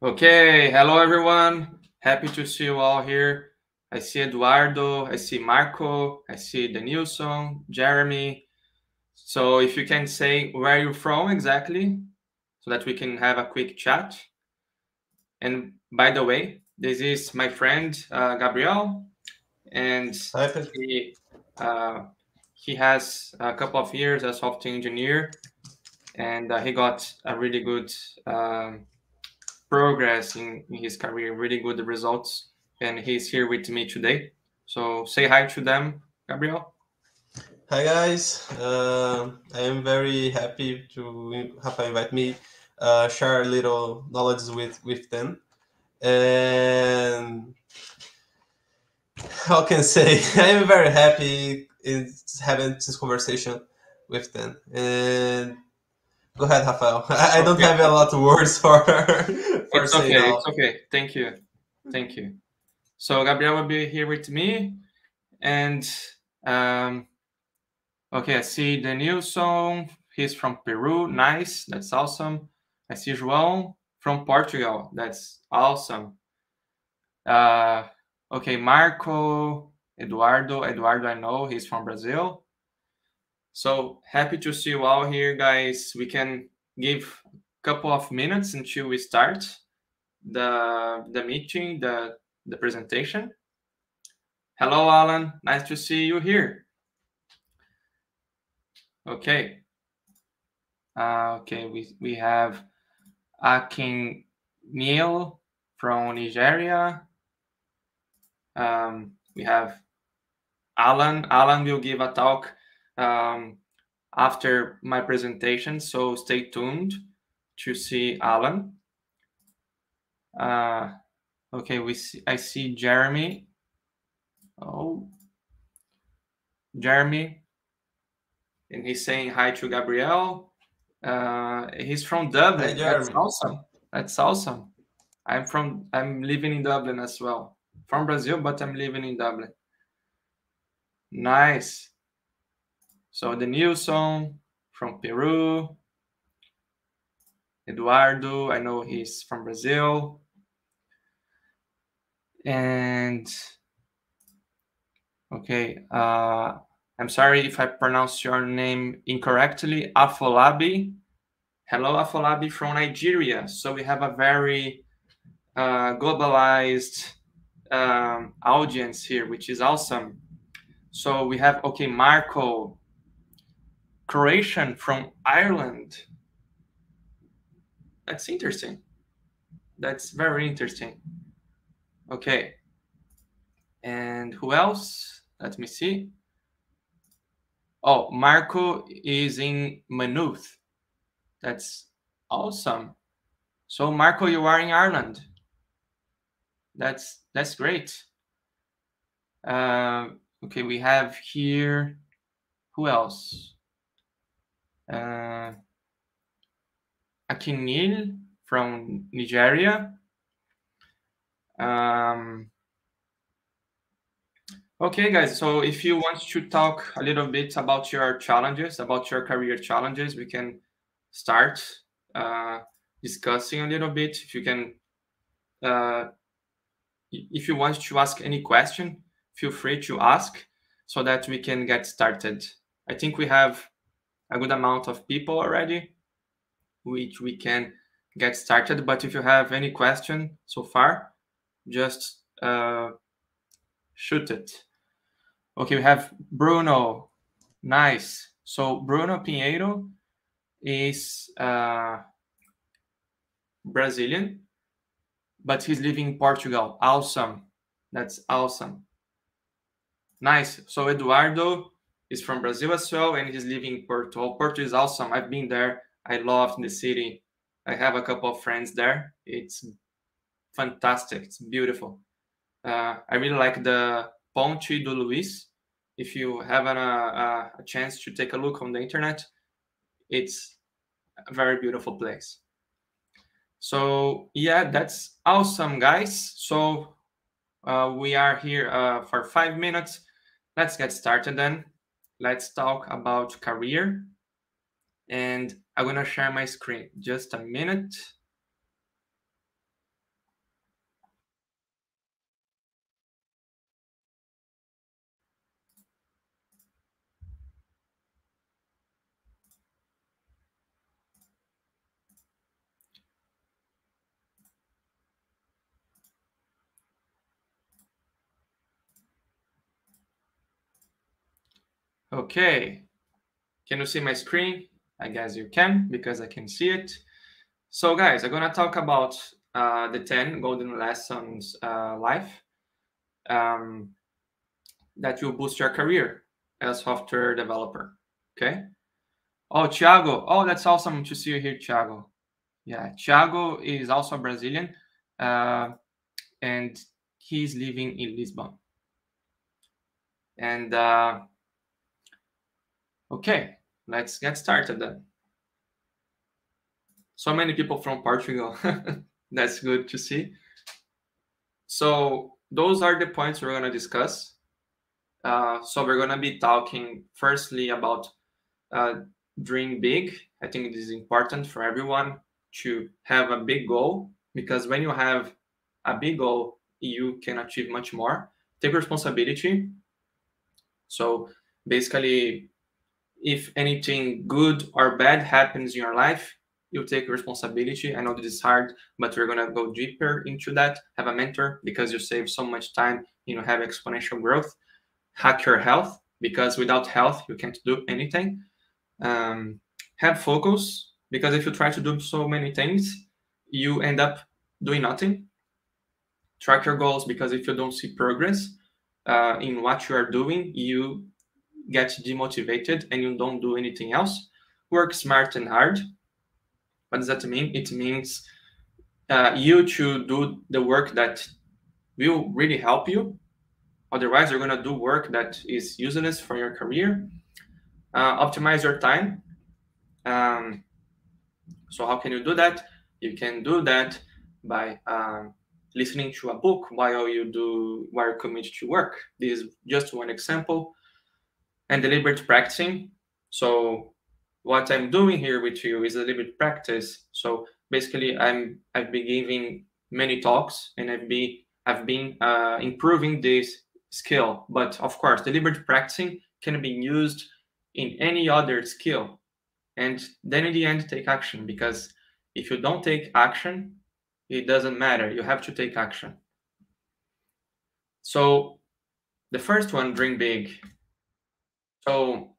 Okay, hello everyone. Happy to see you all here. I see Eduardo, I see Marco, I see Denilson, Jeremy. So if you can say where you're from exactly, so that we can have a quick chat. And by the way, this is my friend uh, Gabriel, and he, uh, he has a couple of years as software engineer, and uh, he got a really good um, progress in, in his career, really good results, and he's here with me today. So say hi to them, Gabriel. Hi guys, uh, I am very happy to have invite me uh, share a little knowledge with with them, and how can I say I am very happy in having this conversation with them. And go ahead, Rafael. I, I don't have a lot of words for. for it's okay. Now. It's okay. Thank you. Thank you. So Gabriel will be here with me, and um, okay, I see Denilson. He's from Peru. Nice. That's awesome. I see João from Portugal. That's awesome. Uh, okay, Marco, Eduardo. Eduardo, I know he's from Brazil. So happy to see you all here, guys. We can give a couple of minutes until we start the the meeting, the the presentation. Hello, Alan. Nice to see you here. Okay. Uh, okay, we we have Akin Neil from Nigeria. Um, we have Alan. Alan will give a talk um, after my presentation, so stay tuned to see Alan. Uh, okay, we see, I see Jeremy. Oh, Jeremy, and he's saying hi to Gabriel. Uh, he's from Dublin. Hey, That's awesome. That's awesome. I'm from. I'm living in Dublin as well. From Brazil, but I'm living in Dublin. Nice. So Denilson from Peru. Eduardo, I know he's from Brazil. And okay, uh, I'm sorry if I pronounce your name incorrectly. Afolabi. Hello, Afolabi from Nigeria. So we have a very uh, globalized um, audience here, which is awesome. So we have, okay, Marco, Croatian from Ireland. That's interesting. That's very interesting. Okay. And who else? Let me see. Oh, Marco is in Maynooth. That's awesome. So Marco, you are in Ireland. That's that's great. Uh, okay, we have here. Who else? Uh, Akinil from Nigeria. Um, okay, guys. So if you want to talk a little bit about your challenges, about your career challenges, we can start uh, discussing a little bit. If you can, uh, if you want to ask any question, feel free to ask so that we can get started. I think we have a good amount of people already, which we can get started. But if you have any question so far, just uh, shoot it. Okay, we have Bruno. Nice. So Bruno Pinheiro is uh, Brazilian, but he's living in Portugal. Awesome. That's awesome. Nice. So Eduardo is from Brazil as well, and he's living in Porto. Porto is awesome. I've been there. I love the city. I have a couple of friends there. It's fantastic. It's beautiful. Uh, I really like the Ponte do Luís. If you have an, uh, a chance to take a look on the internet, it's a very beautiful place. So yeah, that's awesome, guys. So uh, we are here uh, for five minutes. Let's get started then. Let's talk about career. And I'm gonna share my screen. Just a minute. Okay. Can you see my screen? I guess you can because I can see it. So guys, I'm gonna talk about uh, the 10 golden lessons uh, life um, that will boost your career as software developer. Okay. Oh, Thiago. Oh, that's awesome to see you here, Thiago. Yeah, Thiago is also Brazilian, uh, and he's living in Lisbon. And uh, okay, let's get started then. So many people from Portugal. That's good to see. So those are the points we're going to discuss. Uh, so we're going to be talking firstly about uh, dream big. I think it is important for everyone to have a big goal because when you have a big goal, you can achieve much more. Take responsibility. So basically, if anything good or bad happens in your life, you take responsibility. I know this is hard, but we're gonna go deeper into that. Have a mentor because you save so much time. You know, have exponential growth. Hack your health because without health you can't do anything. Um, have focus because if you try to do so many things, you end up doing nothing. Track your goals because if you don't see progress uh, in what you are doing, you get demotivated and you don't do anything else. Work smart and hard what does that mean? It means uh, you to do the work that will really help you. Otherwise, you're going to do work that is useless for your career. Uh, optimize your time. Um, so, how can you do that? You can do that by um, listening to a book while you do while you commit to work. This is just one example. And deliberate practicing. So what I'm doing here with you is a little bit practice. So basically, I'm I've been giving many talks and I've been I've been uh, improving this skill. But of course, deliberate practicing can be used in any other skill, and then in the end, take action because if you don't take action, it doesn't matter. You have to take action. So the first one, dream big. So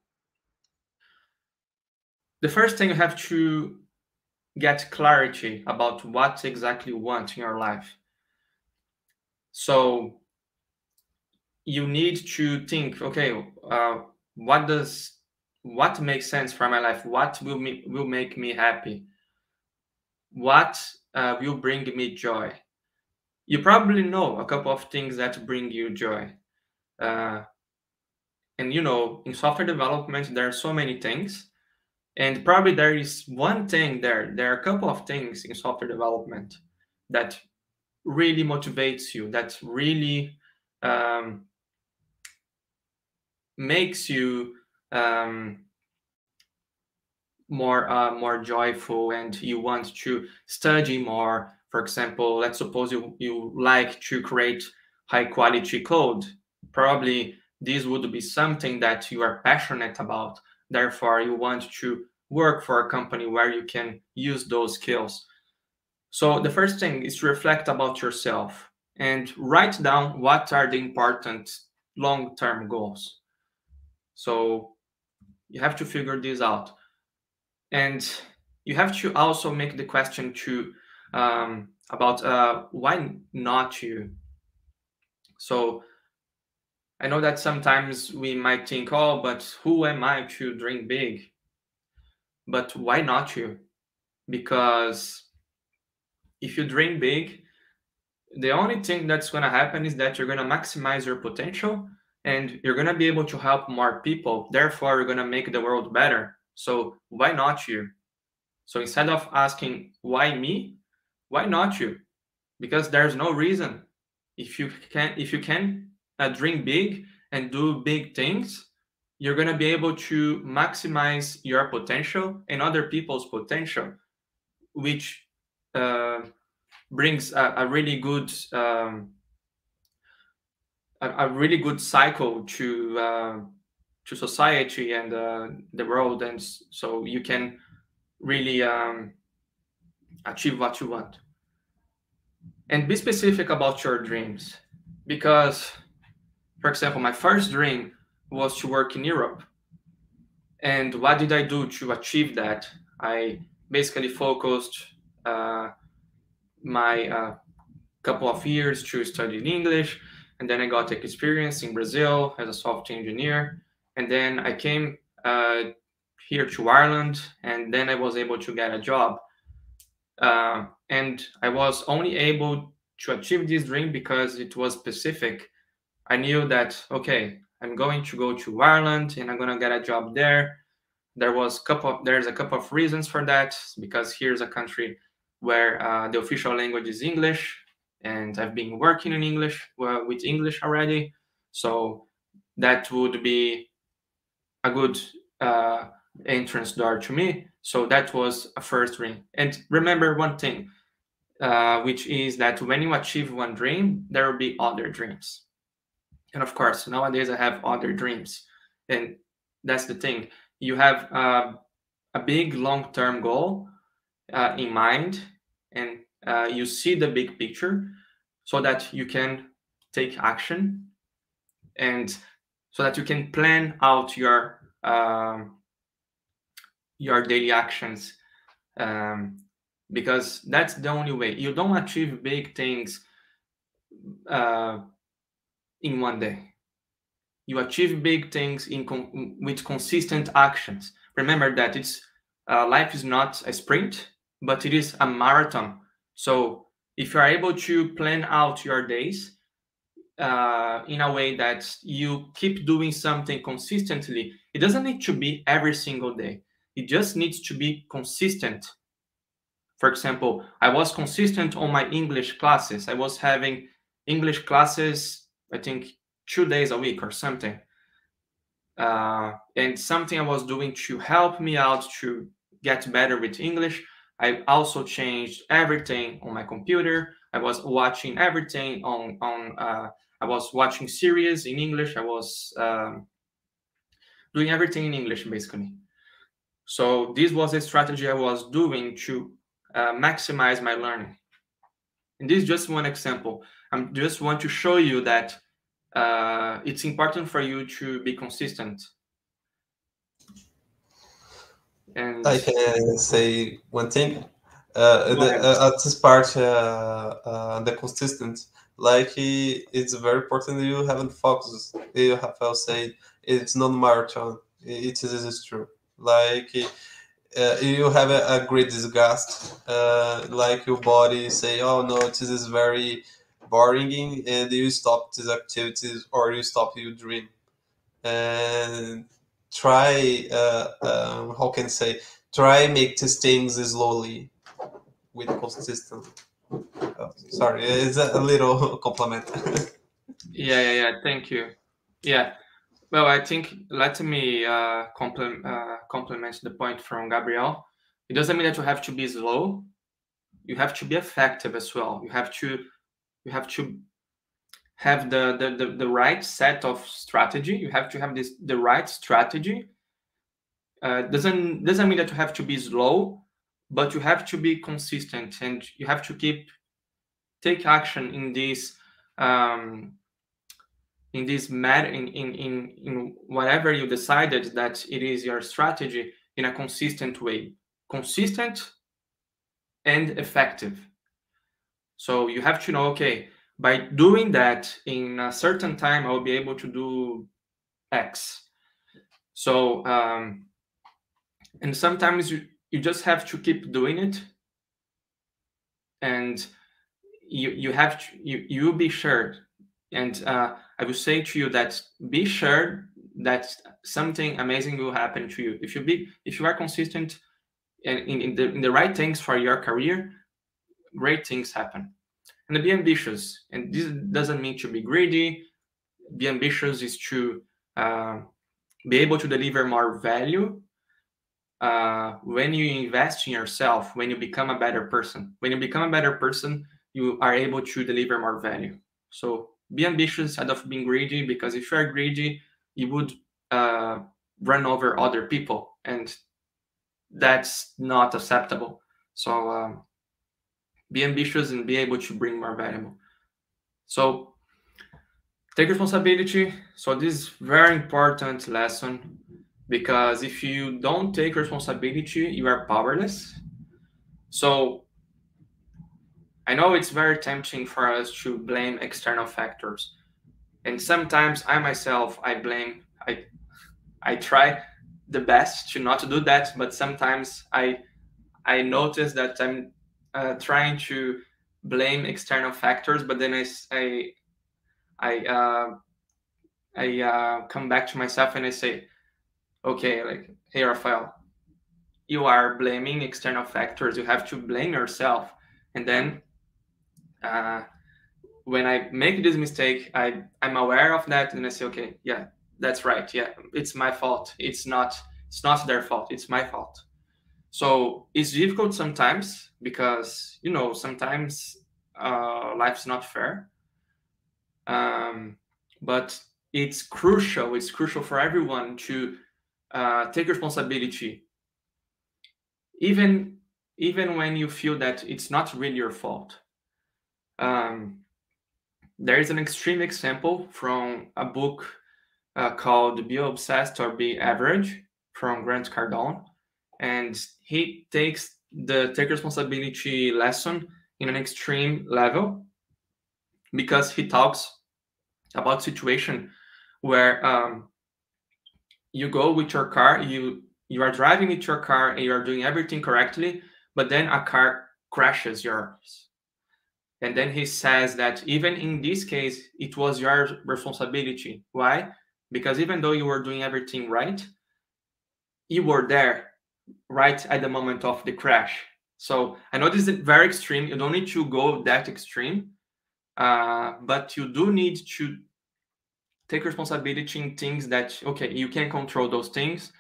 the first thing you have to get clarity about what exactly you want in your life. So you need to think, okay, uh, what does what makes sense for my life? What will me, will make me happy? What uh, will bring me joy? You probably know a couple of things that bring you joy. Uh, and you know, in software development, there are so many things and probably there is one thing there, there are a couple of things in software development that really motivates you, that really um, makes you um, more uh, more joyful and you want to study more. For example, let's suppose you, you like to create high quality code. Probably this would be something that you are passionate about Therefore, you want to work for a company where you can use those skills. So the first thing is to reflect about yourself and write down what are the important long-term goals. So you have to figure this out. And you have to also make the question to um, about uh, why not you. So I know that sometimes we might think, oh, but who am I to dream big? But why not you? Because if you dream big, the only thing that's going to happen is that you're going to maximize your potential and you're going to be able to help more people. Therefore, you're going to make the world better. So, why not you? So, instead of asking, why me? Why not you? Because there's no reason. If you can, if you can uh, dream big and do big things, you're going to be able to maximize your potential and other people's potential, which uh, brings a, a, really good um, a, a, really good cycle to uh, to society and uh, the world, and so you can really um, achieve what you want. And be specific about your dreams, because for example, my first dream was to work in Europe. and what did I do to achieve that? I basically focused uh, my uh, couple of years to study English, and then I got experience in Brazil as a software engineer, and then I came uh, here to Ireland, and then I was able to get a job. Uh, and I was only able to achieve this dream because it was specific. I knew that okay, I'm going to go to Ireland and I'm gonna get a job there. There was a couple of, there's a couple of reasons for that because here's a country where uh, the official language is English, and I've been working in English with English already, so that would be a good uh, entrance door to me. So that was a first dream. And remember one thing, uh, which is that when you achieve one dream, there will be other dreams. And of course, nowadays I have other dreams, and that's the thing. You have uh, a big long-term goal uh, in mind, and uh, you see the big picture, so that you can take action, and so that you can plan out your um, your daily actions um, because that's the only way you don't achieve big things uh, in one day. You achieve big things in con- with consistent actions. Remember that it's uh, life is not a sprint but it is a marathon. So if you are able to plan out your days uh, in a way that you keep doing something consistently it doesn't need to be every single day. It just needs to be consistent. For example i was consistent on my english classes. I was having english classes i think two days a week or something uh, and something i was doing to help me out to get better with english i also changed everything on my computer i was watching everything on on uh, i was watching series in english i was um, doing everything in english basically so this was a strategy i was doing to uh, maximize my learning. And this is just one example. I just want to show you that uh, it's important for you to be consistent. And I can say one thing. Uh, the, uh, at this part, uh, uh, the consistent, like it's very important that you haven't focused. You have said it's not marathon. It is true. Like uh, you have a, a great disgust, uh, like your body say, "Oh no, this is very boring," and you stop these activities or you stop your dream, and try. Uh, um, how can I say? Try make these things slowly, with consistent. Oh, sorry, it's a little compliment. yeah, yeah, yeah. Thank you. Yeah. Well, I think let me uh, compliment, uh, complement the point from Gabriel. It doesn't mean that you have to be slow. You have to be effective as well. You have to you have to have the the, the, the right set of strategy. You have to have this the right strategy. Uh, doesn't doesn't mean that you have to be slow, but you have to be consistent and you have to keep take action in this um, in this matter in, in in in whatever you decided that it is your strategy in a consistent way consistent and effective so you have to know okay by doing that in a certain time i will be able to do x. So um and sometimes you you just have to keep doing it. And you you have to you you'll be sure. And uh, I will say to you that be sure that something amazing will happen to you. If you be if you are consistent and in, in, the, in the right things for your career great things happen. And be ambitious. And this doesn't mean to be greedy. Be ambitious is to uh, be able to deliver more value uh, when you invest in yourself when you become a better person. When you become a better person you are able to deliver more value. So be ambitious instead of being greedy because if you are greedy you would uh, run over other people. And that's not acceptable. So um, be ambitious and be able to bring more value so take responsibility so this is very important lesson because if you don't take responsibility, you are powerless. So I know it's very tempting for us to blame external factors. And sometimes I myself I blame I I try the best to not do that, but sometimes I I notice that I'm uh, trying to blame external factors, but then I I I uh, I uh, come back to myself and I say, okay, like hey Rafael, you are blaming external factors. You have to blame yourself, and then uh, when I make this mistake, I I'm aware of that, and I say, okay, yeah, that's right. Yeah, it's my fault. It's not it's not their fault. It's my fault. So it's difficult sometimes because you know sometimes uh, life's not fair. Um, but it's crucial. It's crucial for everyone to uh, take responsibility, even even when you feel that it's not really your fault. Um, there is an extreme example from a book uh, called "Be Obsessed or Be Average" from Grant Cardone, and he takes the take responsibility lesson in an extreme level because he talks about situation where um, you go with your car you you are driving with your car and you are doing everything correctly but then a car crashes yours. And then he says that even in this case it was your responsibility. Why? Because even though you were doing everything right you were there right at the moment of the crash. So i know this is very extreme. You don't need to go that extreme uh, but you do need to take responsibility in things that okay you can control those things.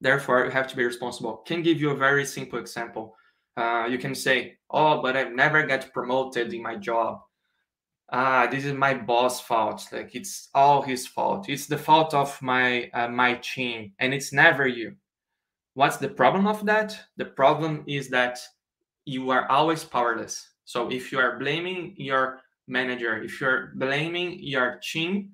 Therefore you have to be responsible. Can give you a very simple example. Uh, you can say oh but i've never got promoted in my job. Ah this is my boss fault. Like it's all his fault. It's the fault of my uh, my team and it's never you what's the problem of that the problem is that you are always powerless so if you are blaming your manager if you're blaming your team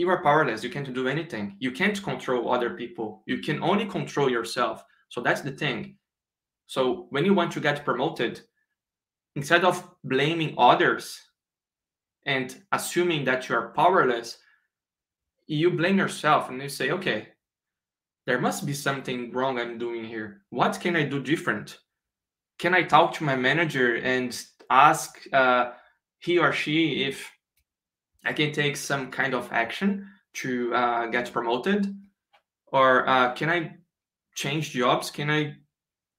you are powerless. You can't do anything. You can't control other people. You can only control yourself. So that's the thing. So when you want to get promoted, instead of blaming others and assuming that you are powerless, you blame yourself and you say, okay, there must be something wrong I'm doing here. What can I do different? Can I talk to my manager and ask uh, he or she if I can take some kind of action to uh, get promoted? Or uh, can I change jobs? Can I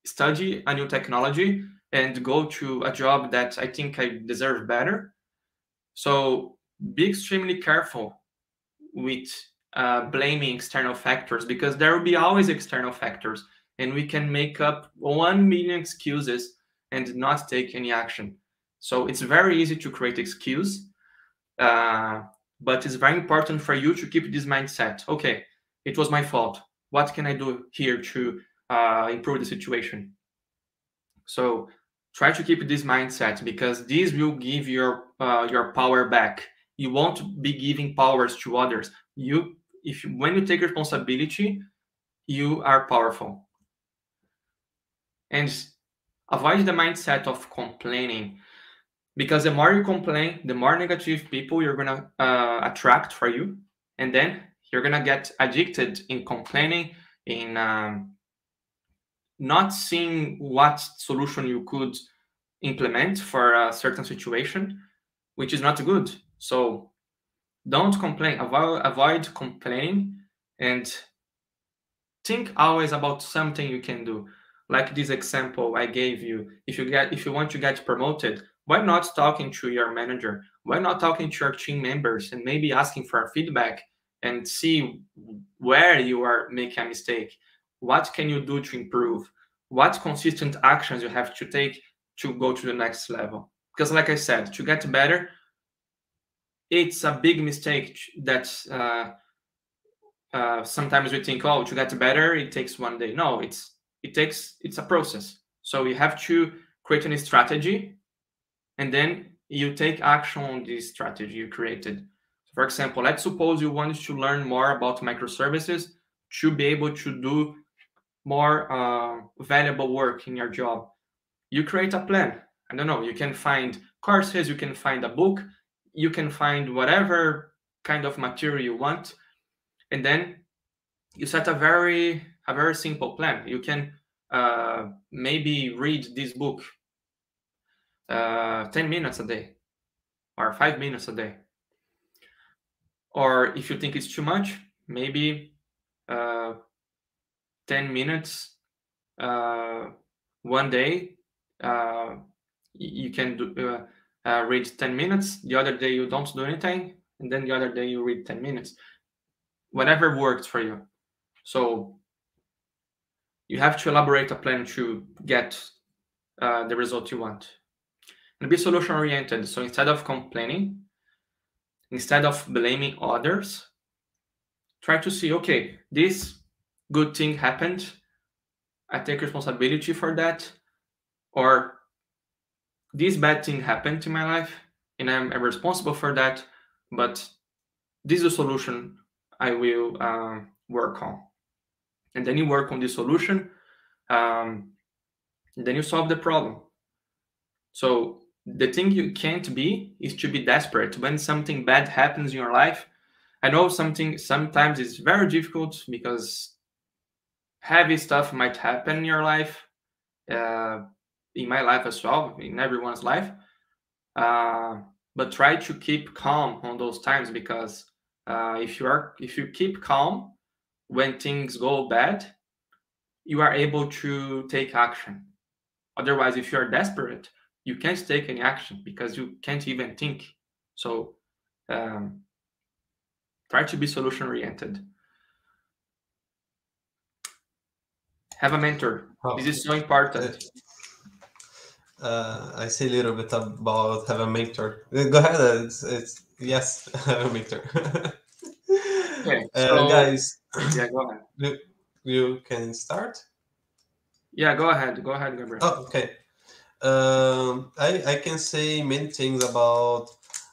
study a new technology and go to a job that I think I deserve better? So be extremely careful with uh, blaming external factors because there will be always external factors and we can make up 1 million excuses and not take any action. So it's very easy to create excuse uh, but it's very important for you to keep this mindset. Okay, it was my fault. What can I do here to uh, improve the situation? So try to keep this mindset because this will give your uh, your power back. You won't be giving powers to others. You, if when you take responsibility, you are powerful. And avoid the mindset of complaining because the more you complain the more negative people you're gonna uh, attract for you and then you're gonna get addicted in complaining in um, not seeing what solution you could implement for a certain situation which is not good so don't complain avoid, avoid complaining and think always about something you can do. Like this example i gave you if you get if you want to get promoted why not talking to your manager? Why not talking to your team members and maybe asking for feedback and see where you are making a mistake? What can you do to improve? What consistent actions you have to take to go to the next level? Because like i said to get better it's a big mistake that uh, uh, sometimes we think oh to get better it takes one day. No it's it takes it's a process. So you have to create a strategy and then you take action on this strategy you created. For example, let's suppose you want to learn more about microservices, to be able to do more uh, valuable work in your job. You create a plan. I don't know you can find courses you can find a book you can find whatever kind of material you want and then you set a very a very simple plan. You can uh, maybe read this book uh, 10 minutes a day or 5 minutes a day. Or if you think it's too much maybe uh, 10 minutes uh, one day uh, you can do, uh, read 10 minutes the other day you don't do anything and then the other day you read 10 minutes. Whatever works for you. So you have to elaborate a plan to get uh, the result you want. And be solution oriented. So instead of complaining instead of blaming others try to see okay this good thing happened. I take responsibility for that. Or this bad thing happened to my life and i'm responsible for that but this is a solution i will uh, work on. And then you work on the solution um, then you solve the problem. So the thing you can't be is to be desperate. When something bad happens in your life i know something sometimes it's very difficult because heavy stuff might happen in your life uh, in my life as well in everyone's life. Uh, but try to keep calm on those times because uh, if you are if you keep calm when things go bad you are able to take action. Otherwise if you are desperate you can't take any action because you can't even think. So um, try to be solution oriented have a mentor. Oh. this is so important uh, I say a little bit about have a mentor. Go ahead. It's, it's yes, have a mentor. okay, uh, so, uh, guys. Yeah, go ahead. You, you can start. Yeah, go ahead. Go ahead, Gabriel. Oh, okay. Um, I I can say many things about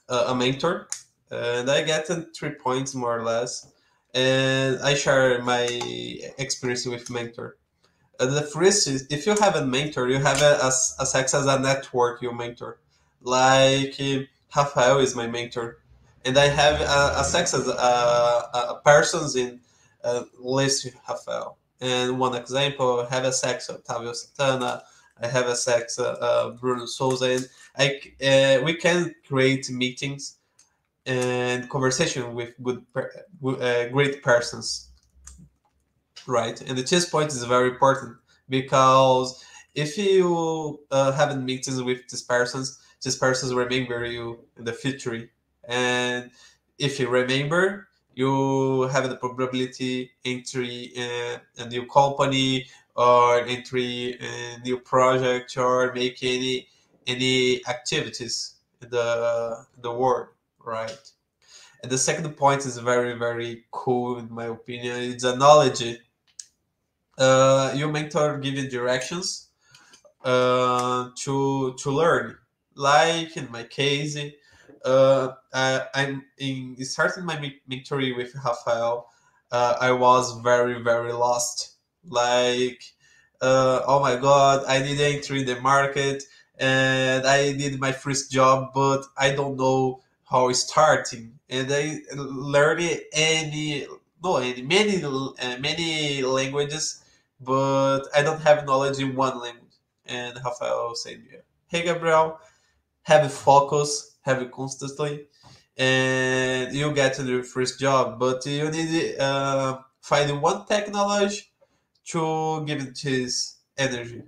uh, a mentor, and I get three points more or less, and I share my experience with mentor. The first is if you have a mentor, you have a, a, a sex as a network you mentor. Like uh, Rafael is my mentor, and I have a, a sex as a, a, persons in uh, list Rafael. And one example, I have a sex Otavio Santana, I have a sex uh, uh, Bruno Souza, and I, uh, we can create meetings and conversation with good, uh, great persons right? And the chess point is very important because if you uh, haven't meetings with these persons, these persons remember you in the future. And if you remember, you have the probability entry in a new company or entry in a new project or make any any activities in the the world, right? And the second point is very very cool in my opinion. It's a knowledge uh, your mentor you directions uh, to to learn. Like in my case, uh, I, I'm in starting my mentoring with Rafael. Uh, I was very very lost. Like, uh, oh my god, I enter in the market and I did my first job, but I don't know how starting. And I learned any no any many uh, many languages but I don't have knowledge in one language. And Rafael said, yeah. Hey, Gabriel, have a focus, have it constantly, and you get your first job. But you need uh, find one technology to give it his energy,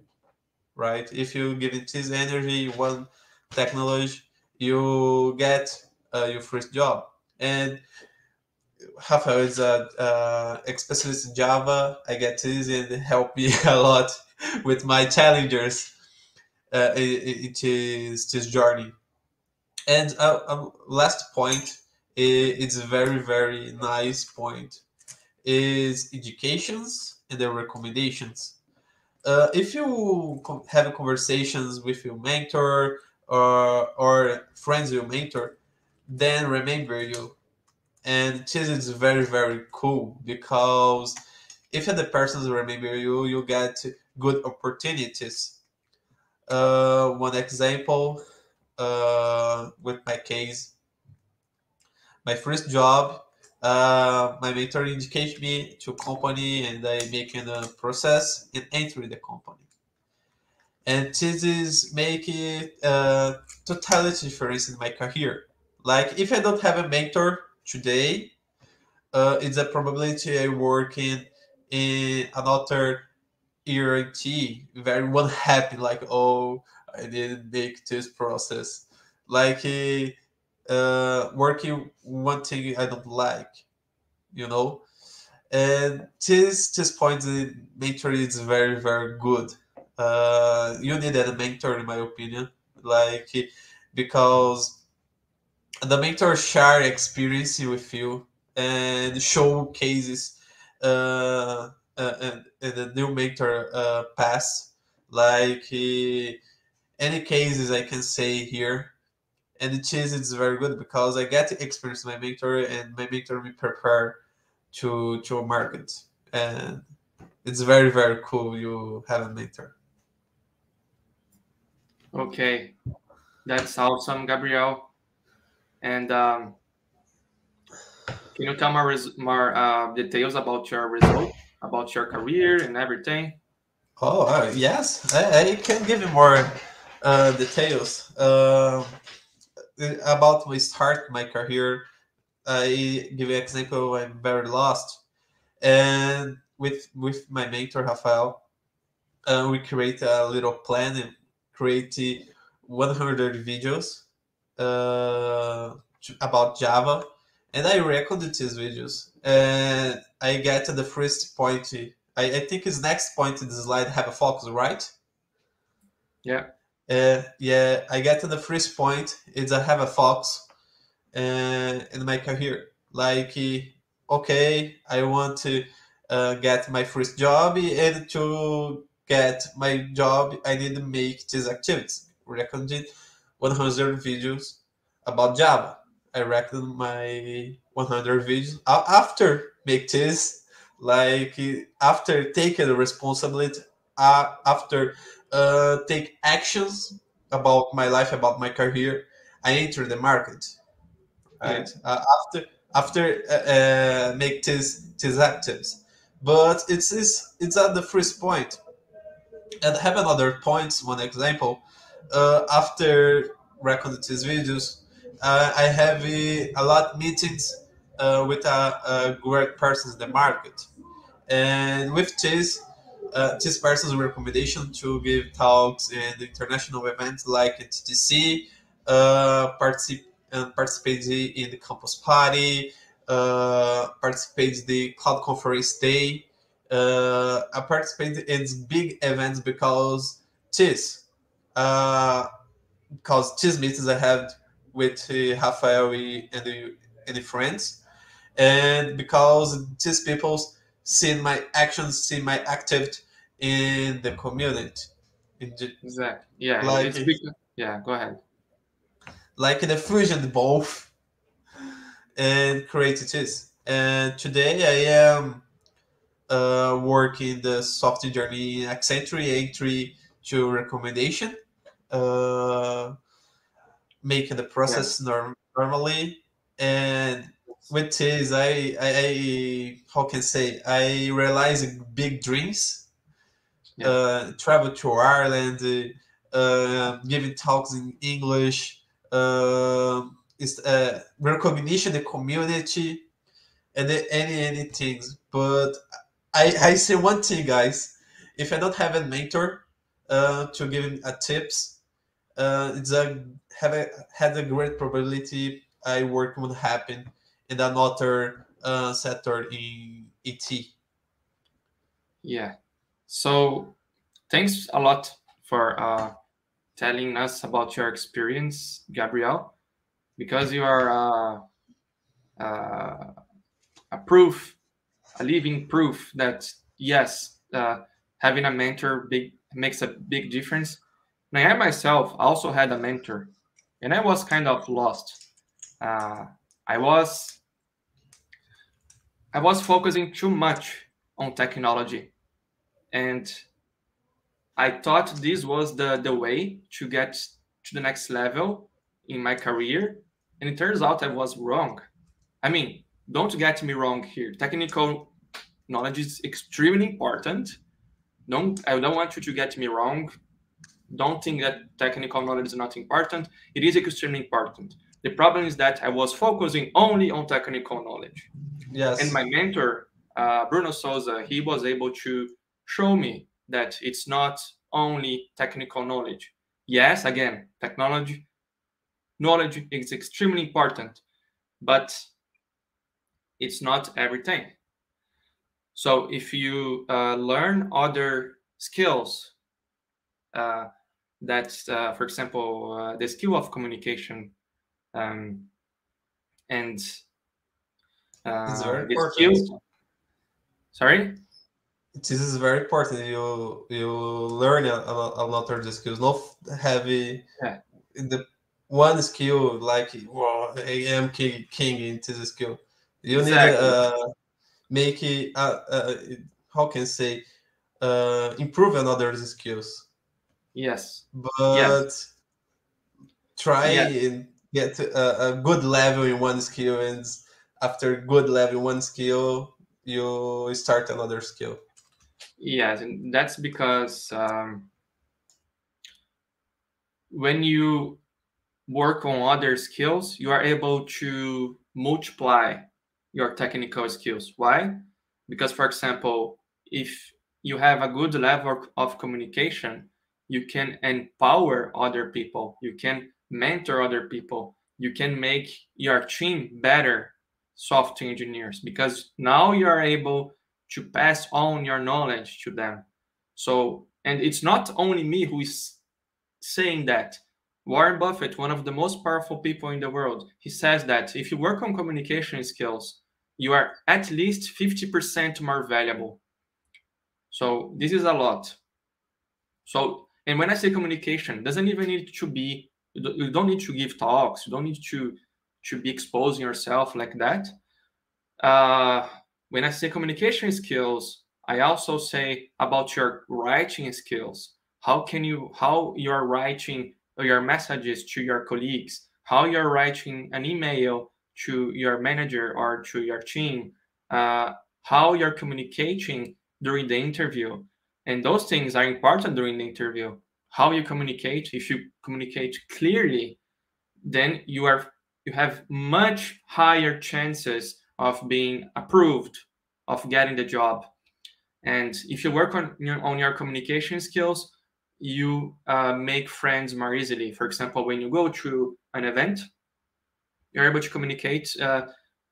right? If you give it his energy, one technology, you get uh, your first job. And Rafael is a uh, specialist in Java. I get to this and help me a lot with my challengers uh, into this journey. And uh, um, last point, it's a very very nice point, is educations and the recommendations. Uh, if you have conversations with your mentor or or friends your mentor, then remember you and this is very very cool because if the persons remember you, you get good opportunities. Uh, one example uh, with my case, my first job, uh, my mentor indicated me to company and I make a process and entering the company. And this is making a totally difference in my career. Like if I don't have a mentor today, uh, it's a probability I work in in another ERT very unhappy, like oh I didn't make this process. Like uh, working one thing I don't like, you know. And this this point the mentor is very, very good. Uh, you need a mentor in my opinion. Like because the mentor share experience with you and showcases uh, uh, and, and the new mentor uh, pass. Like any cases I can say here and cheese is very good because I get to experience my mentor and my mentor me prepare to to market. And it's very very cool you have a mentor. Okay. That's awesome gabriel and um, can you tell more more uh, details about your result, about your career and everything? Oh uh, yes, I, I, can give you more uh, details uh, about my start my career. I give you an example. I'm very lost, and with with my mentor Rafael, uh, we create a little plan and create 100 videos uh, about Java and I recorded these videos. And I get to the first point. I, I think his next point in the slide have a focus, right? Yeah. Uh, yeah, I get to the first point. It's I have a focus uh, in my career. Like, okay, I want to uh, get my first job, and to get my job, I need to make these activities. Recorded 100 videos about Java. I record my 100 videos. After make this like after taking the responsibility uh, after uh, take actions about my life about my career i enter the market. Right? Yeah. uh, after after uh, uh make this these actives but it's it's it's at the first point. point and have another point one example uh, after recording these videos uh, I have uh, a lot meetings uh, with a, great persons in the market, and with this, uh, this person's recommendation to give talks and international events like uh, participate and in the campus party, uh, participate in the cloud conference day. Uh, I participate in big events because this, uh, because these meetings I have with uh, Rafael and the, and the friends, and because these people see my actions, see my activity in the community. In the, exactly. Yeah. Like, yeah. Go ahead. Like the fusion both and created this. And today I am uh, working the software journey Accenture entry to recommendation. Uh, making the process yeah. norm- normally and with this I, I, I how can I say i realize big dreams yeah. uh, travel to ireland uh, giving talks in english uh, is uh, recognition the community and any any things but i i say one thing guys if i don't have a mentor uh, to give a tips uh, it's a have a had a great probability I work would happen in another uh, sector in ET. Yeah. So thanks a lot for uh, telling us about your experience, Gabriel, because you are uh, uh, a proof, a living proof that yes, uh, having a mentor big makes a big difference. Now, I myself also had a mentor and I was kind of lost. Uh, I was I was focusing too much on technology. And I thought this was the, the way to get to the next level in my career. And it turns out I was wrong. I mean, don't get me wrong here. Technical knowledge is extremely important. Don't I don't want you to get me wrong. Don't think that technical knowledge is not important. It is extremely important. The problem is that I was focusing only on technical knowledge. Yes. And my mentor, uh, Bruno Souza, he was able to show me that it's not only technical knowledge. Yes, again, technology knowledge is extremely important, but it's not everything. So if you uh, learn other skills, uh, that's, uh, for example, uh, the skill of communication um, and uh, the skill. Sorry. This is very important. You you learn a, a, lot of the skills. Not heavy. Yeah. The one skill like well, I am king, king into the skill. You Exactly. need uh make it uh, uh how can I say uh improve another skills. Yes. But try Yeah. and get a, a good level in one skill and after good level in one skill you start another skill. Yes, and that's because um, when you work on other skills, you are able to multiply your technical skills. Why? Because, for example, if you have a good level of communication, you can empower other people, you can mentor other people, you can make your team better software engineers because now you are able to pass on your knowledge to them. So, and it's not only me who is saying that. Warren Buffett, one of the most powerful people in the world, he says that if you work on communication skills, you are at least 50% more valuable. So, this is a lot. So, and when I say communication, doesn't even need to be you don't- need to give talks, you don't need to to be exposing yourself like that. Uh, when I say communication skills, I also say about your writing skills. How can you how you're writing your messages to your colleagues, how you're writing an email to your manager or to your team, uh, how you're communicating during the interview. And those things are important during the interview. How you communicate, if you communicate clearly, then you are you have much higher chances of being approved, of getting the job. And if you work on your, on your communication skills, you uh, make friends more easily. For example, when you go to an event, you're able to communicate uh,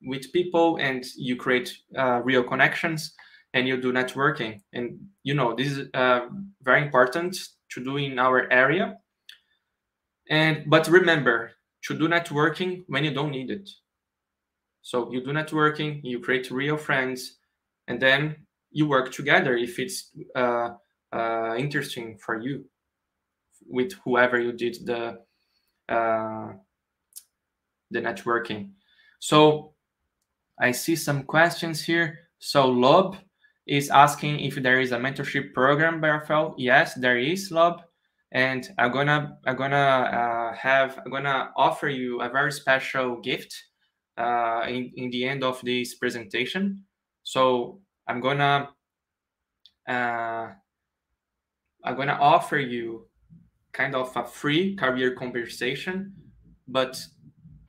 with people and you create uh, real connections and you do networking. And you know, this is uh, very important to do in our area. And but remember to do networking when you don't need it. So you do networking, you create real friends, and then you work together if it's uh, uh, interesting for you with whoever you did the uh, the networking. So I see some questions here. So Lob is asking if there is a mentorship program by Rafael. Yes, there is Lob, and I'm gonna I'm gonna uh, have I'm gonna offer you a very special gift uh, in in the end of this presentation. So I'm gonna uh, I'm gonna offer you kind of a free career conversation, but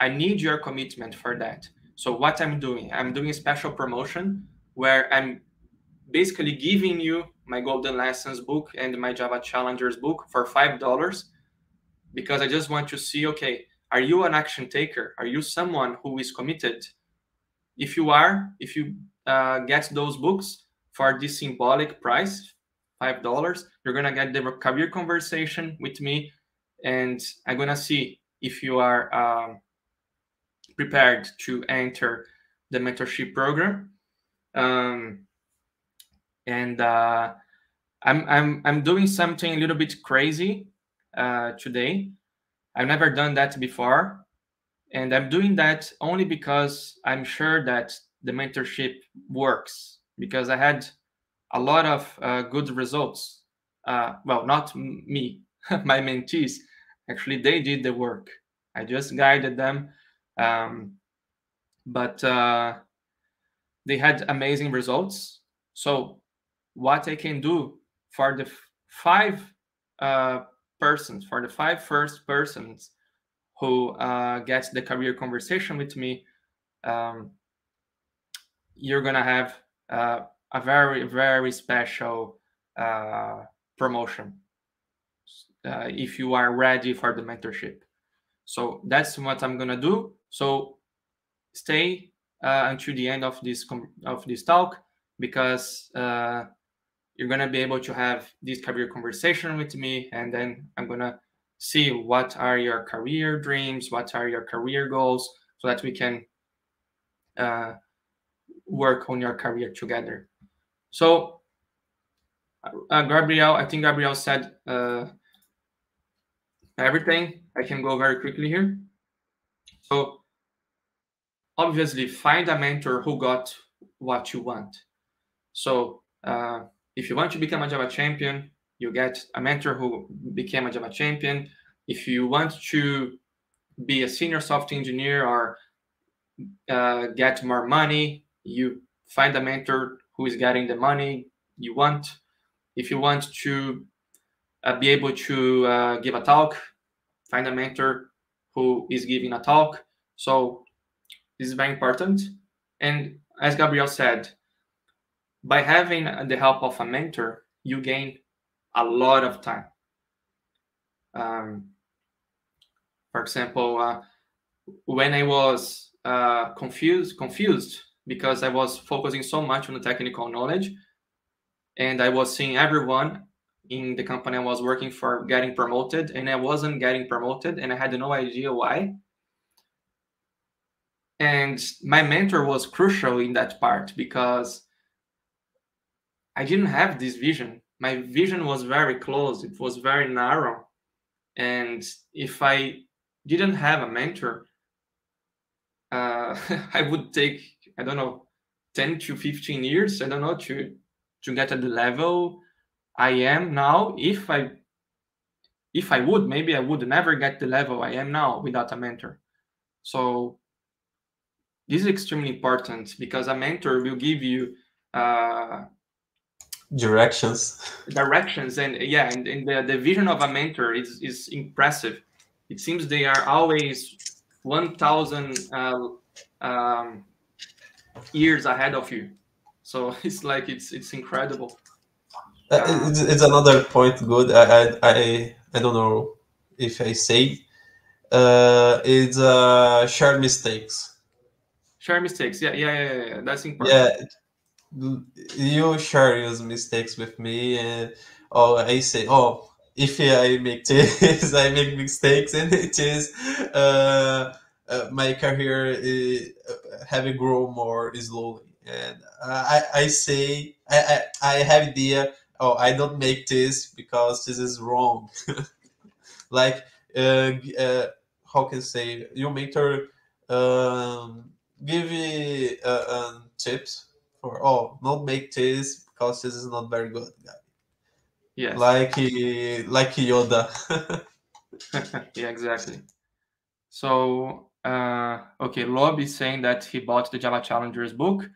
I need your commitment for that. So what I'm doing, I'm doing a special promotion where I'm basically giving you my Golden Lessons book and my Java Challengers book for five dollars because I just want to see, okay, are you an action taker? Are you someone who is committed? If you are, if you uh, get those books for this symbolic price, five dollars, you're gonna get the career conversation with me, and I'm gonna see if you are um, prepared to enter the mentorship program. Um, and uh, I'm I'm I'm doing something a little bit crazy uh, today. I've never done that before, and I'm doing that only because I'm sure that the mentorship works. Because I had a lot of uh, good results. Uh, well, not me, my mentees. Actually, they did the work. I just guided them, um, but uh, they had amazing results. So, what I can do for the five uh, persons, for the five first persons who uh, gets the career conversation with me, um, you're gonna have uh, a very very special uh, promotion uh, if you are ready for the mentorship. So that's what I'm gonna do. So stay uh, until the end of this of this talk because uh, you're gonna be able to have this career conversation with me, and then I'm gonna see what are your career dreams, what are your career goals, so that we can uh, work on your career together. So, uh, Gabriel, I think Gabriel said uh, everything. I can go very quickly here. So, obviously, find a mentor who got what you want. So, uh, if you want to become a Java champion, you get a mentor who became a Java champion. If you want to be a senior software engineer or uh, get more money, you find a mentor who is getting the money you want. If you want to uh, be able to uh, give a talk, find a mentor who is giving a talk. So this is very important. And as Gabriel said, by having the help of a mentor, you gain a lot of time. Um, for example, uh, when I was uh, confused, confused because I was focusing so much on the technical knowledge, and I was seeing everyone in the company I was working for getting promoted, and I wasn't getting promoted, and I had no idea why. And my mentor was crucial in that part because I didn't have this vision. My vision was very close, it was very narrow. And if I didn't have a mentor, uh, I would take, I don't know, 10 to 15 years, I don't know, to to get at the level I am now. If I if I would, maybe I would never get the level I am now without a mentor. So this is extremely important because a mentor will give you uh, directions. directions and yeah and, and the, the vision of a mentor is is impressive. It seems they are always 1000 uh, um, years ahead of you. So it's like it's it's incredible. Uh, it's, it's, another point good. I i i don't know if i say uh it's uh shared mistakes share mistakes. Yeah yeah yeah, yeah. that's important. Yeah you share your mistakes with me and oh i say oh if i make this i make mistakes and it is uh, uh, my career is, uh, having grown more slowly. And i i say I, I i have idea oh i don't make this because this is wrong. Like uh, uh how can I say your mentor um give you uh, um, tips for oh not make this because this is not very good guy yeah like like yoda. Yeah exactly. So uh okay lob is saying that he bought the java challengers book.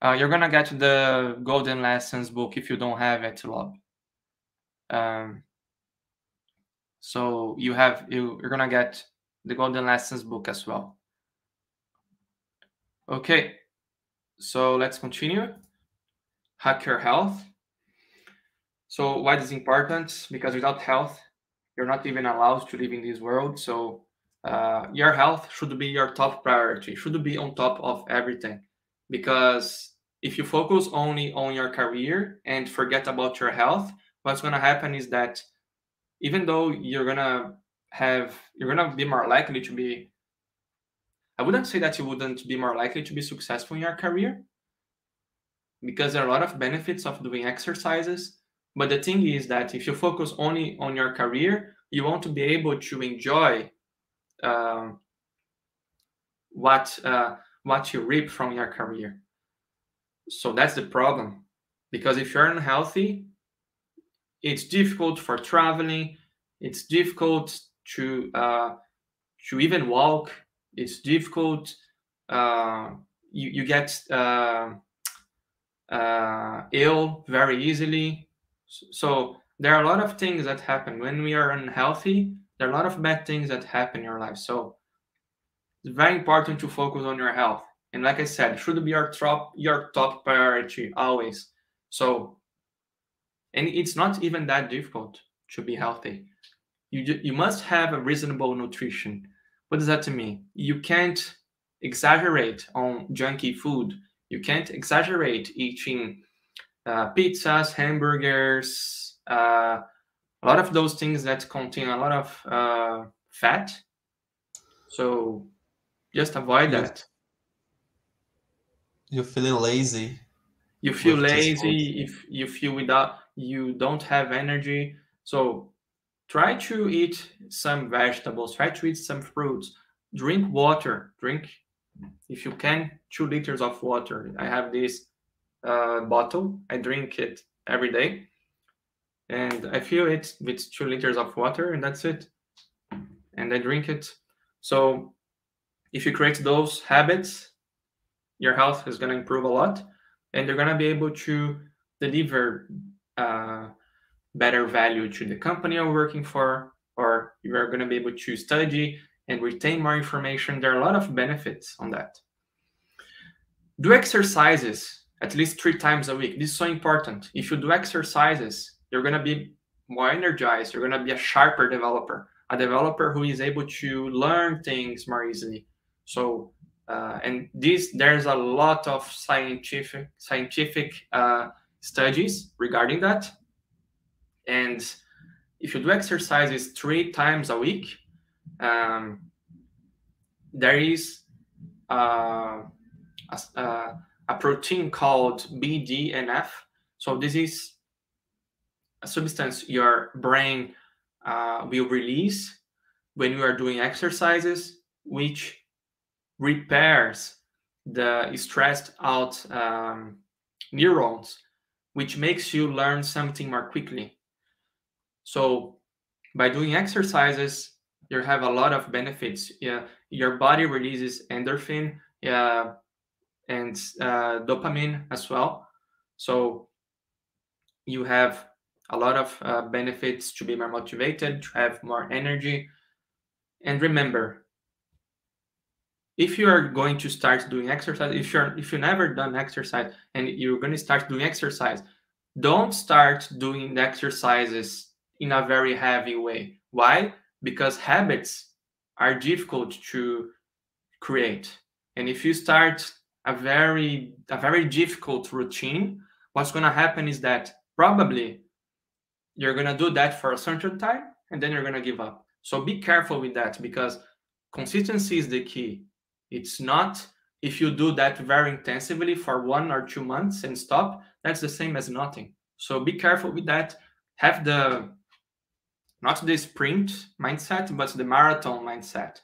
Uh, you're gonna get the golden lessons book if you don't have it lob um so you have you, you're gonna get the golden lessons book as well okay so let's continue. Hack your health. So why is important? Because without health, you're not even allowed to live in this world. So uh, your health should be your top priority, should be on top of everything. Because if you focus only on your career and forget about your health, what's going to happen is that even though you're going to have, you're going to be more likely to be I wouldn't say that you wouldn't be more likely to be successful in your career because there are a lot of benefits of doing exercises. But the thing is that if you focus only on your career, you want to be able to enjoy um, what uh, what you reap from your career. So that's the problem. because if you're unhealthy it's difficult for traveling it's difficult to uh, to even walk it's difficult uh, you, you get uh, uh, ill very easily. So there are a lot of things that happen when we are unhealthy. There are a lot of bad things that happen in your life. So it's very important to focus on your health. And like i said should be your top your top priority always. So and it's not even that difficult to be healthy. You you must have a reasonable nutrition what does that mean you can't exaggerate on junky food you can't exaggerate eating uh, pizzas hamburgers uh, a lot of those things that contain a lot of uh, fat so just avoid Yeah. that You're feeling lazy. you feel lazy if you feel without you don't have energy so try to eat some vegetables try to eat some fruits. Drink water drink if you can two liters of water. I have this uh, bottle. I drink it every day. And i fill it with two liters of water and that's it. And i drink it. So if you create those habits your health is going to improve a lot and you're going to be able to deliver uh, better value to the company you're working for or you're going to be able to study and retain more information. There are a lot of benefits on that. Do exercises at least three times a week. This is so important. If you do exercises you're going to be more energized. You're going to be a sharper developer a developer who is able to learn things more easily. So uh, and this there's a lot of scientific scientific uh, studies regarding that and if you do exercises three times a week um, there is uh, a, uh, a protein called bdnf so this is a substance your brain uh, will release when you are doing exercises which repairs the stressed out um, neurons, which makes you learn something more quickly. So, by doing exercises, you have a lot of benefits. Yeah, your body releases endorphin, yeah, and uh, dopamine as well. So, you have a lot of uh, benefits to be more motivated, to have more energy. And remember, if you are going to start doing exercise if you're if you never done exercise and you're going to start doing exercise don't start doing the exercises in a very heavy way. Why? Because habits are difficult to create. And if you start a very a very difficult routine what's going to happen is that probably you're going to do that for a certain time and then you're going to give up. So be careful with that because consistency is the key. It's not if you do that very intensively for one or two months and stop, that's the same as nothing. So be careful with that. Have the not the sprint mindset, but the marathon mindset.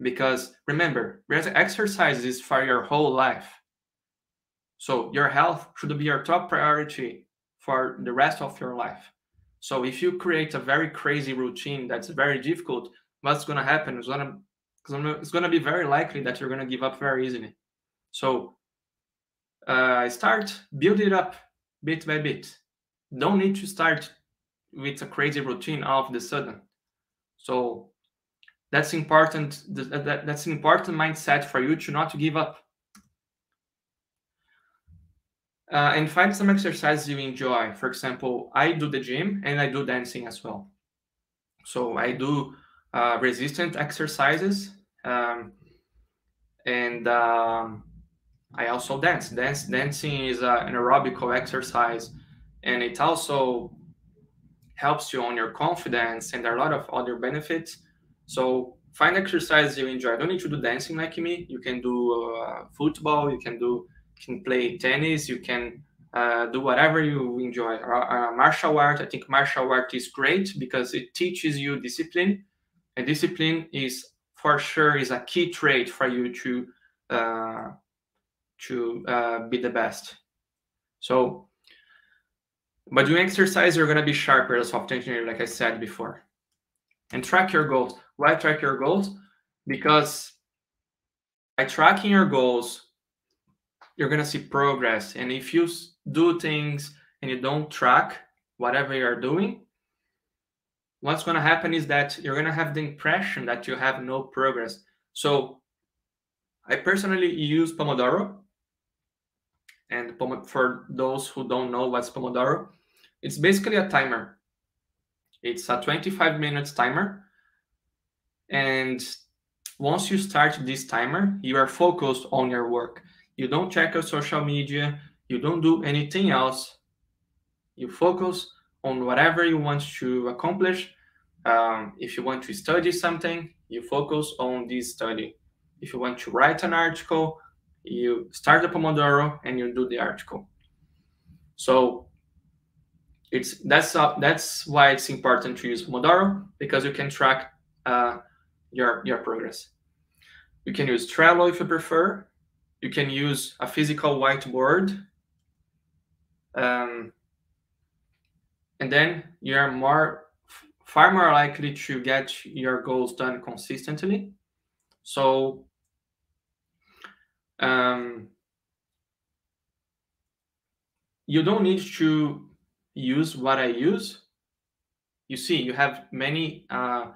Because remember, exercise is for your whole life. So your health should be your top priority for the rest of your life. So if you create a very crazy routine that's very difficult, what's going to happen going to it's going to be very likely that you're going to give up very easily. So uh, start build it up bit by bit. Don't need to start with a crazy routine all of the sudden. So that's important. That, that's an important mindset for you to not to give up. Uh, and find some exercises you enjoy. For example, I do the gym and I do dancing as well. So I do uh, resistant exercises um, and um, I also dance. Dance dancing is uh, an aerobical exercise, and it also helps you on your confidence, and a lot of other benefits. So find exercises you enjoy. don't need to do dancing like me. You can do uh, football. You can do can play tennis. You can uh, do whatever you enjoy. Uh, martial art. I think martial art is great because it teaches you discipline, and discipline is for sure is a key trait for you to uh, to uh, be the best. So But doing exercise, you're gonna be sharper as a software engineer, like I said before. And track your goals. Why track your goals? Because by tracking your goals, you're gonna see progress. And if you do things and you don't track whatever you're doing, what's gonna happen is that you're gonna have the impression that you have no progress. So I personally use Pomodoro. And for those who don't know what's Pomodoro, it's basically a timer. It's a 25 minutes timer. And once you start this timer, you are focused on your work. You don't check your social media, you don't do anything else. You focus on whatever you want to accomplish. Um, if you want to study something, you focus on this study. If you want to write an article, you start the Pomodoro and you do the article. So it's that's uh, that's why it's important to use Pomodoro because you can track uh, your your progress. You can use Trello if you prefer. You can use a physical whiteboard. Um, and then you're more far more likely to get your goals done consistently. So um, you don't need to use what I use. You see, you have many uh,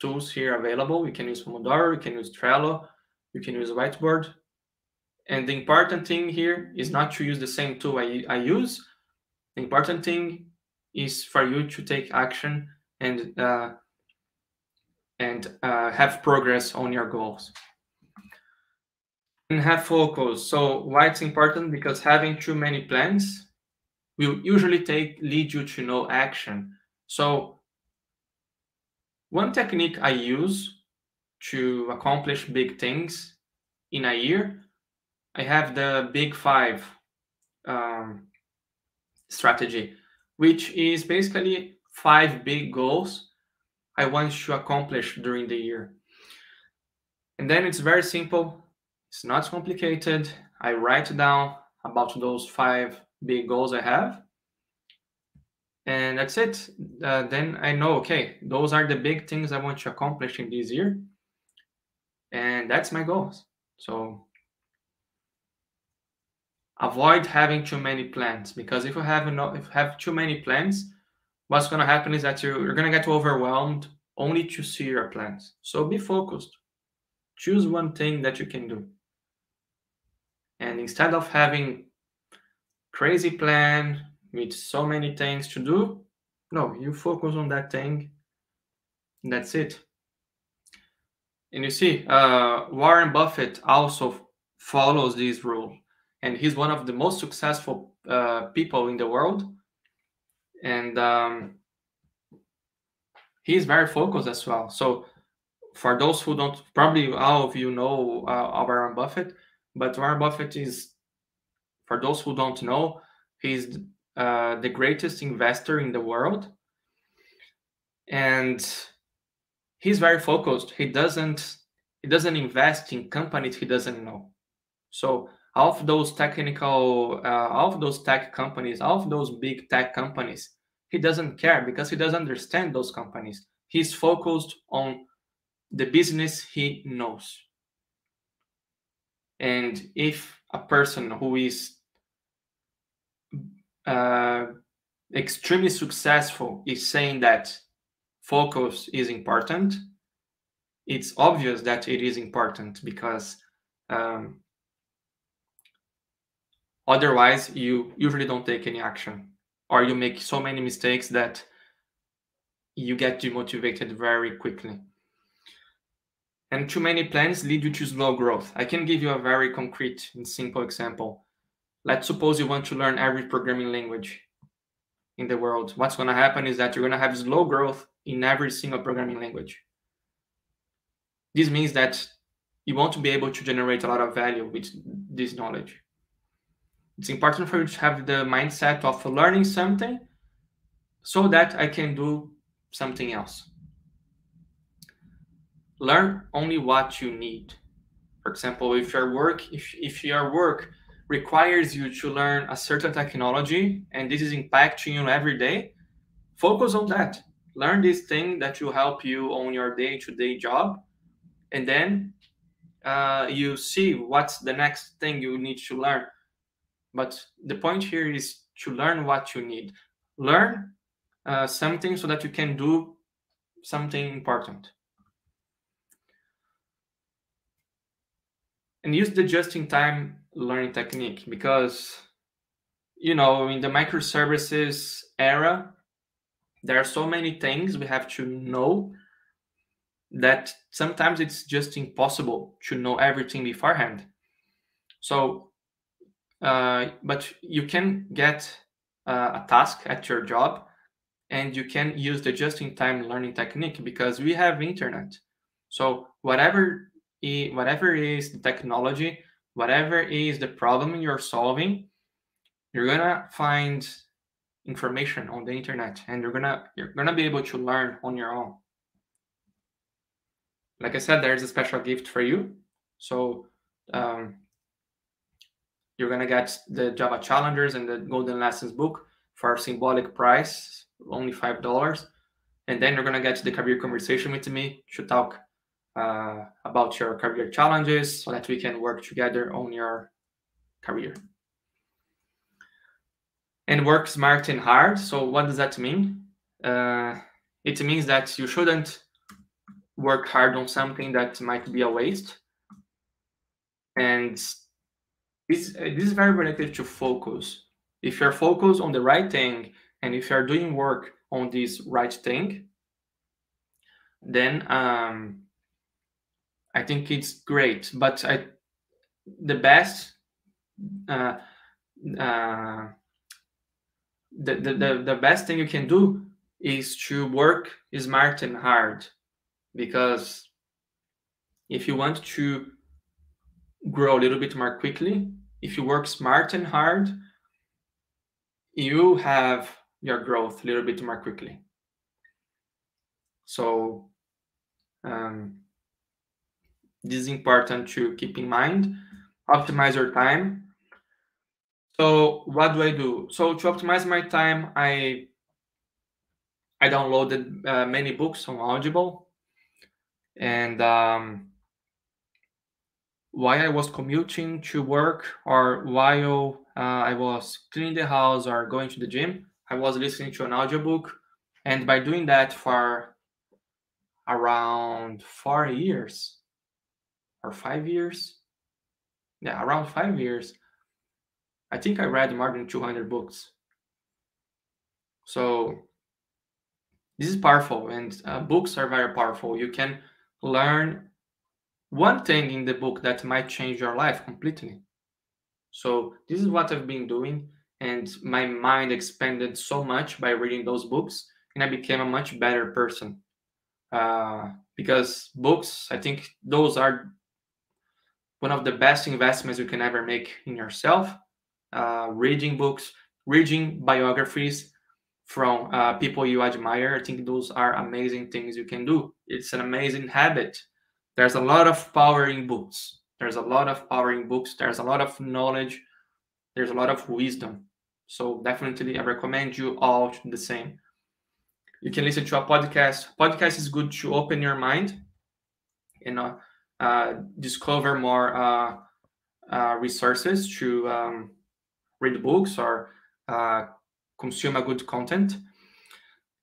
tools here available. You can use Pomodoro, you can use Trello, you can use Whiteboard. And the important thing here is not to use the same tool I, I use. The important thing is for you to take action and uh, and uh, have progress on your goals and have focus. So why it's important? Because having too many plans will usually take lead you to no action. So one technique I use to accomplish big things in a year, I have the big five um, strategy, which is basically five big goals I want to accomplish during the year. And then it's very simple. It's not complicated. I write down about those five big goals I have. And that's it. Uh, then I know, okay, those are the big things I want to accomplish in this year. And that's my goals. So avoid having too many plans because if you have enough, if you have too many plans, what's going to happen is that you're, you're going to get overwhelmed only to see your plans. So be focused. Choose one thing that you can do. And instead of having crazy plan with so many things to do, no, you focus on that thing. that's it. And you see, uh, Warren Buffett also follows this rule, and he's one of the most successful uh, people in the world. And um, he's very focused as well. So, for those who don't, probably all of you know uh, Warren Buffett, but Warren Buffett is, for those who don't know, he's uh, the greatest investor in the world, and he's very focused. He doesn't he doesn't invest in companies he doesn't know. So all of those technical, uh, all of those tech companies, all of those big tech companies, he doesn't care because he doesn't understand those companies. He's focused on the business he knows. And if a person who is uh, extremely successful is saying that focus is important, it's obvious that it is important because um, otherwise you usually don't take any action or you make so many mistakes that you get demotivated very quickly. And too many plans lead you to slow growth. I can give you a very concrete and simple example. Let's suppose you want to learn every programming language in the world. What's going to happen is that you're going to have slow growth in every single programming language. This means that you won't be able to generate a lot of value with this knowledge. It's important for you to have the mindset of learning something so that I can do something else. Learn only what you need. For example, if your work if, if your work requires you to learn a certain technology and this is impacting you every day, focus on that. Learn this thing that will help you on your day to day job. And then uh, you see what's the next thing you need to learn. But the point here is to learn what you need. Learn uh, something so that you can do something important. And use the just in time learning technique because, you know, in the microservices era, there are so many things we have to know that sometimes it's just impossible to know everything beforehand. So, uh, but you can get uh, a task at your job and you can use the just-in-time learning technique because we have internet. So whatever whatever is the technology, whatever is the problem you're solving, you're gonna find information on the internet and you're gonna you're gonna be able to learn on your own like I said, there's a special gift for you. So um, you're gonna get the Java Challengers and the Golden Lessons book for a symbolic price, only five dollars, and then you're gonna get the career conversation with me to talk uh, about your career challenges, so that we can work together on your career. And work smart and hard. So what does that mean? Uh, it means that you shouldn't work hard on something that might be a waste. And this, this is very related to focus. If you're focused on the right thing, and if you're doing work on this right thing, then um, I think it's great. But I, the best, uh, uh, the, the, the, the best thing you can do is to work smart and hard because if you want to grow a little bit more quickly, if you work smart and hard, you have your growth a little bit more quickly. So um, this is important to keep in mind. Optimize your time. So what do I do? So to optimize my time, I I downloaded uh, many books on Audible and um, while I was commuting to work or while uh, I was cleaning the house or going to the gym, I was listening to an audiobook. And by doing that for around four years or five years, yeah, around five years, I think I read more than 200 books. So this is powerful, and uh, books are very powerful. You can learn one thing in the book that might change your life completely. So this is what I've been doing, and my mind expanded so much by reading those books, and I became a much better person. Uh, because books, I think those are one of the best investments you can ever make in yourself. Uh, reading books, reading biographies, from uh, people you admire. I think those are amazing things you can do. It's an amazing habit. There's a lot of power in books. There's a lot of power in books. There's a lot of knowledge. There's a lot of wisdom. So definitely, I recommend you all to the same. You can listen to a podcast. Podcast is good to open your mind and uh, discover more uh, uh resources to um, read books or uh, consume a good content.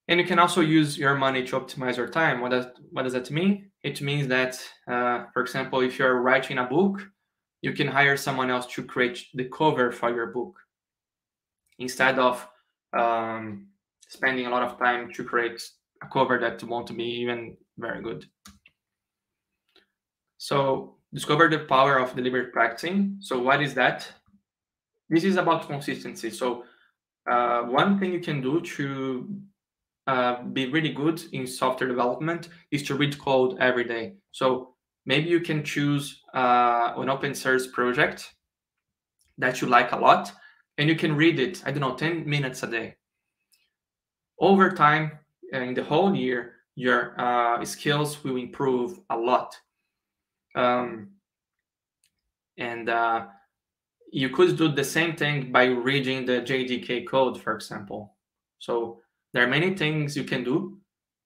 And you can also use your money to optimize your time. What does what does that mean? It means that, uh, for example, if you're writing a book, you can hire someone else to create the cover for your book instead of um, spending a lot of time to create a cover that won't be even very good. So discover the power of deliberate practicing. So what is that? This is about consistency. So uh, one thing you can do to uh, be really good in software development is to read code every day. So maybe you can choose uh, an open source project that you like a lot and you can read it, I don't know, 10 minutes a day. Over time, uh, in the whole year, your uh, skills will improve a lot. Um, and uh, you could do the same thing by reading the JDK code, for example. So there are many things you can do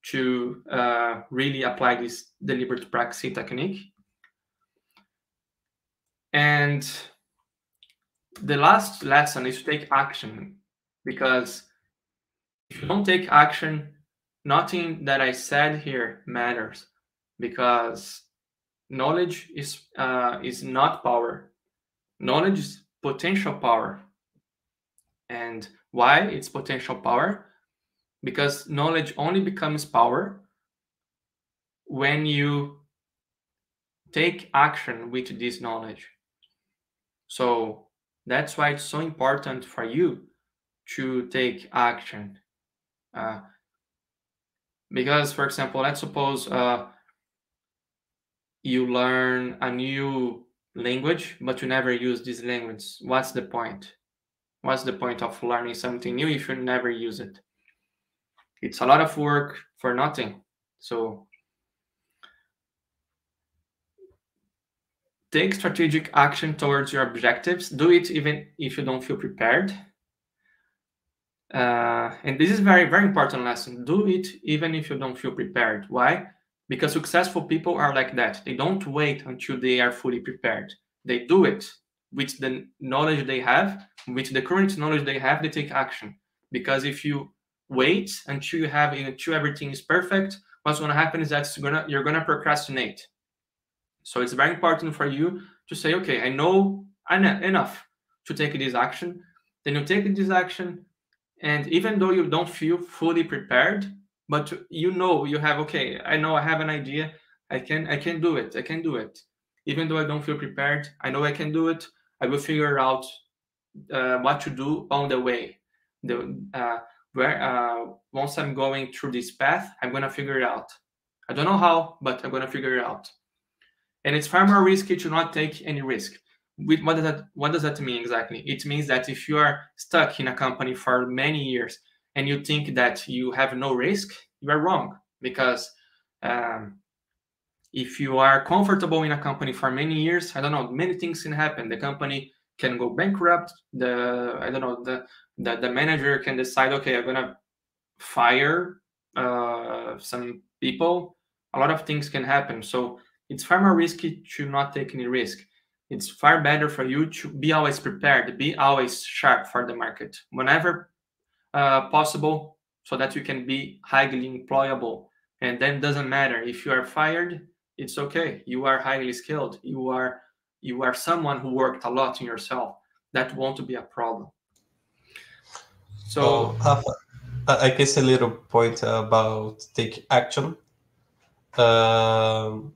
to uh, really apply this deliberate practice technique. And the last lesson is to take action because if you don't take action, nothing that I said here matters because knowledge is uh, is not power. Knowledge is potential power. And why it's potential power? Because knowledge only becomes power when you take action with this knowledge. So that's why it's so important for you to take action. Uh, because, for example, let's suppose uh, you learn a new language, but you never use this language. What's the point? What's the point of learning something new if you never use it? It's a lot of work for nothing. So take strategic action towards your objectives. Do it even if you don't feel prepared. Uh, and this is very, very important lesson. Do it even if you don't feel prepared. Why? Because successful people are like that. They don't wait until they are fully prepared. They do it with the knowledge they have, with the current knowledge they have, they take action. Because if you wait until you have until everything is perfect, what's gonna happen is that gonna you're gonna procrastinate. So it's very important for you to say, okay, I know enough to take this action. Then you take this action, and even though you don't feel fully prepared, but you know you have okay, I know I have an idea. I can I can do it. I can do it. Even though I don't feel prepared, I know I can do it. I will figure out uh, what to do on the way. The uh, where uh, once I'm going through this path, I'm gonna figure it out. I don't know how, but I'm gonna figure it out. And it's far more risky to not take any risk what does that what does that mean exactly it means that if you are stuck in a company for many years and you think that you have no risk you are wrong. Because um, if you are comfortable in a company for many years i don't know many things can happen. The company can go bankrupt. The i don't know the the, the manager can decide okay i'm gonna fire uh, some people. A lot of things can happen. So it's far more risky to not take any risk. It's far better for you to be always prepared, be always sharp for the market. Whenever uh, possible, so that you can be highly employable. And then doesn't matter if you are fired, it's okay. You are highly skilled. You are you are someone who worked a lot in yourself. That won't be a problem. So, oh, I guess a little point about take action. Um,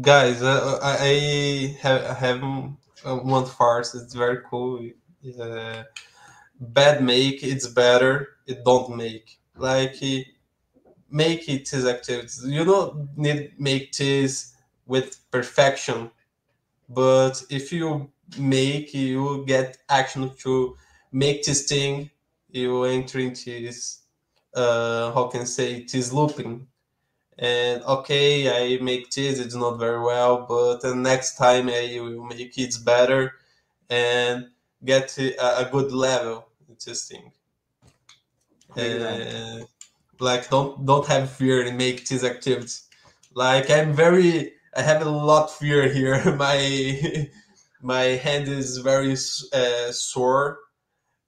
guys, uh, I have, I have one farce. It's very cool. Uh, bad make it's better. It don't make like make it it is activities. You don't need make this with perfection, but if you make, you get action to make this thing. You enter into this. Uh, how can I say it is looping and okay i make this it's not very well but the next time i will make it better and get a good level this thing uh, like don't don't have fear and make these activities. Like i'm very i have a lot fear here. My my hand is very uh, sore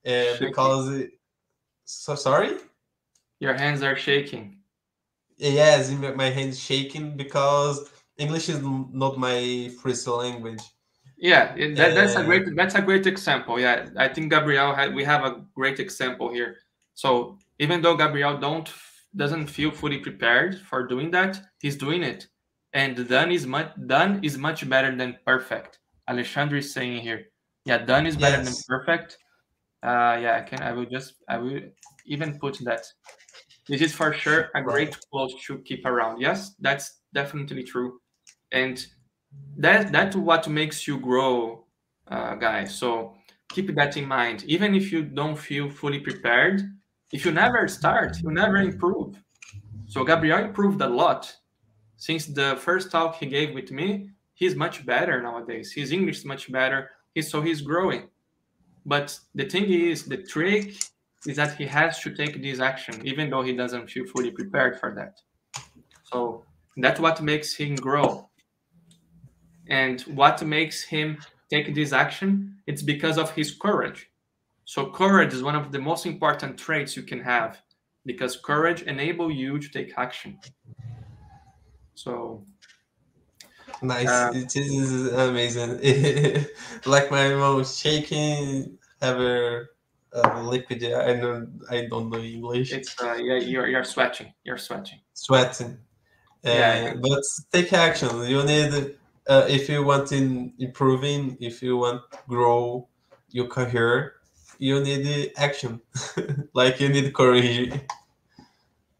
uh, because it, so sorry? Your hands are shaking. Yes, my hand shaking because English is not my first language. Yeah, that, that's a great that's a great example. Yeah, I think Gabriel had, we have a great example here. So even though Gabriel don't doesn't feel fully prepared for doing that, he's doing it, and done is much done is much better than perfect. Alexandre is saying here, yeah, done is better yes. than perfect. Uh, yeah, I can. I will just I will even put that this is for sure a great quote to keep around. Yes, that's definitely true, and that that's what makes you grow, uh, guys. So keep that in mind. Even if you don't feel fully prepared, if you never start, you never improve. So Gabriel improved a lot since the first talk he gave with me. He's much better nowadays. His English is much better. He's so he's growing. But the thing is, the trick is that he has to take this action, even though he doesn't feel fully prepared for that. So that's what makes him grow. And what makes him take this action? It's because of his courage. So courage is one of the most important traits you can have because courage enable you to take action. So nice. Uh, it is amazing. like my mom shaking, have a, a, liquid. I don't. I don't know English. It's uh, yeah. You're you're sweating. You're sweating. Sweating. Uh, yeah. But take action. You need uh, if you want in improving, if you want to grow your career, you need action. like you need courage.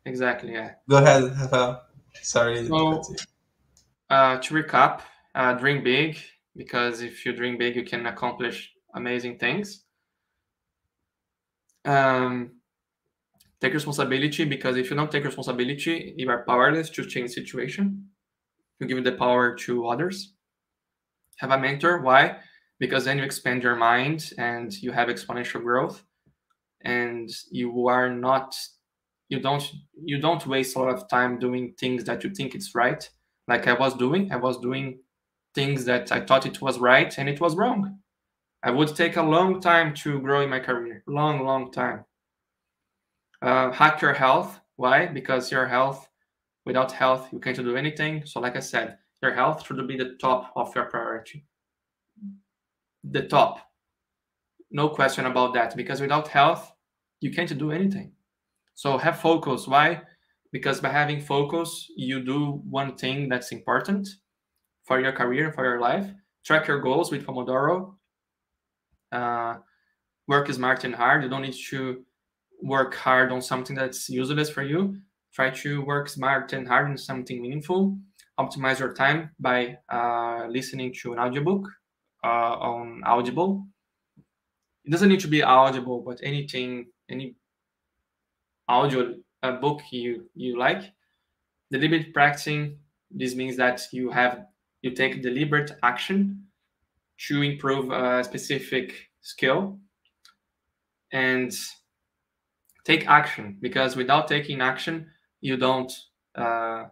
Exactly. Yeah. Go ahead, Rafael. Sorry. So, uh, to recap, uh, dream big because if you dream big, you can accomplish amazing things. Um, take responsibility because if you don't take responsibility, you are powerless to change situation. You give the power to others. Have a mentor. Why? Because then you expand your mind and you have exponential growth, and you are not you don't you don't waste a lot of time doing things that you think it's right. Like i was doing i was doing things that i thought it was right and it was wrong. I would take a long time to grow in my career. Long long time. Uh, hack your health. Why? Because your health without health you can't do anything so like i said your health should be the top of your priority the top no question about that because without health you can't do anything so have focus. Why? Because by having focus, you do one thing that's important for your career, for your life. Track your goals with Pomodoro. Uh, work smart and hard. You don't need to work hard on something that's useless for you. Try to work smart and hard on something meaningful. Optimize your time by uh, listening to an audiobook uh, on Audible. It doesn't need to be Audible, but anything, any audio uh, book you you like. Deliberate practicing. This means that you have you take deliberate action to improve a specific skill and take action because without taking action you don't uh,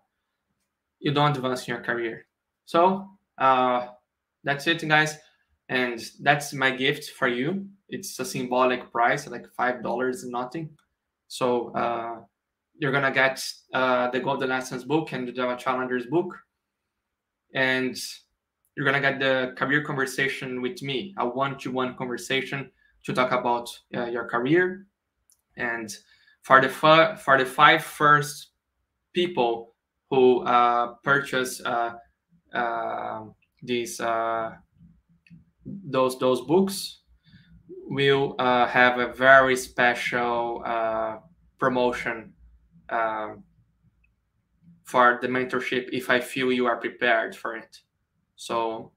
you don't advance in your career. So uh, that's it guys. And that's my gift for you. It's a symbolic price like five dollars nothing. So uh, you're gonna get uh, the Golden Lessons book and the Java Challengers book, and you're gonna get the career conversation with me, a one-to-one conversation to talk about uh, your career. And for the for the five first people who uh, purchase uh, uh, these those those books, will uh, have a very special uh, promotion um, for the mentorship if I feel you are prepared for it. So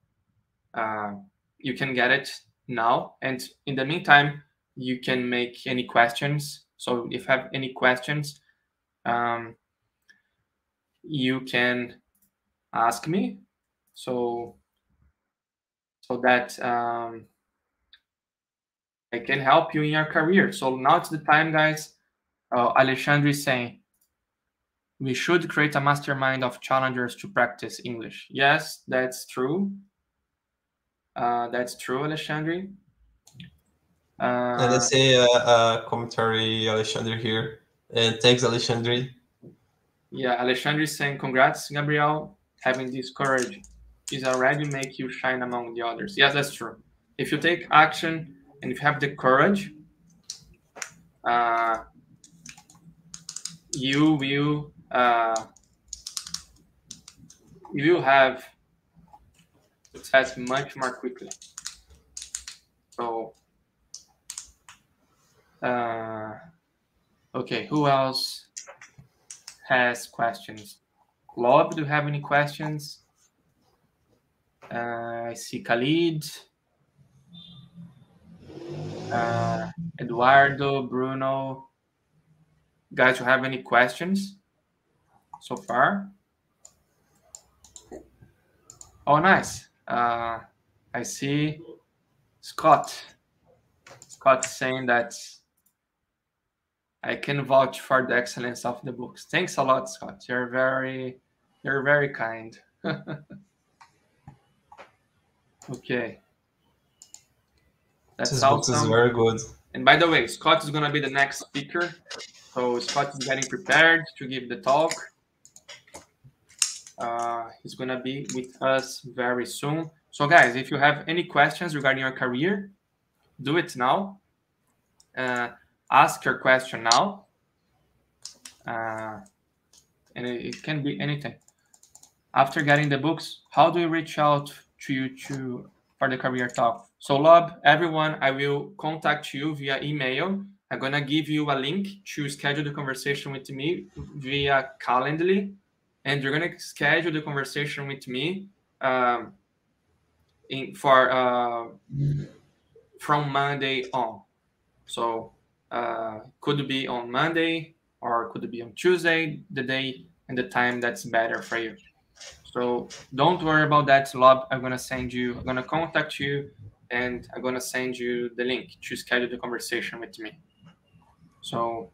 uh, you can get it now. And in the meantime, you can make any questions. So if you have any questions, um, you can ask me. So so that um, I can help you in your career. So now it's the time, guys. Uh, Alexandre is saying we should create a mastermind of challengers to practice English. Yes, that's true. Uh, that's true, Alexandre. Uh, and let's say a, a commentary, Alexandre here. And thanks, Alexandre. Yeah, Alexandre is saying, congrats, Gabriel. Having this courage is already make you shine among the others. Yes, that's true. If you take action, and if you have the courage, uh, you will uh, you will have success much more quickly. So, uh, okay, who else has questions? Lob, do you have any questions? Uh, I see Khalid uh, Eduardo, Bruno. Guys, you have any questions so far? Oh, nice. Uh, I see Scott. Scott saying that I can vouch for the excellence of the books. Thanks a lot, Scott. You're very, you're very kind. okay. That's this awesome. book is very good. And by the way, Scott is gonna be the next speaker. So Scott is getting prepared to give the talk. Uh, he's gonna be with us very soon. So guys, if you have any questions regarding your career, do it now. Uh, ask your question now. Uh, and it, it, can be anything. After getting the books, how do we reach out to you to for the career talk? So Lob, everyone, I will contact you via email. I'm gonna give you a link to schedule the conversation with me via Calendly, and you're gonna schedule the conversation with me um, in for uh, from Monday on. So uh, could be on Monday or could be on Tuesday, the day and the time that's better for you. So don't worry about that, Lob. I'm gonna send you. I'm gonna contact you, and I'm gonna send you the link to schedule the conversation with me. So,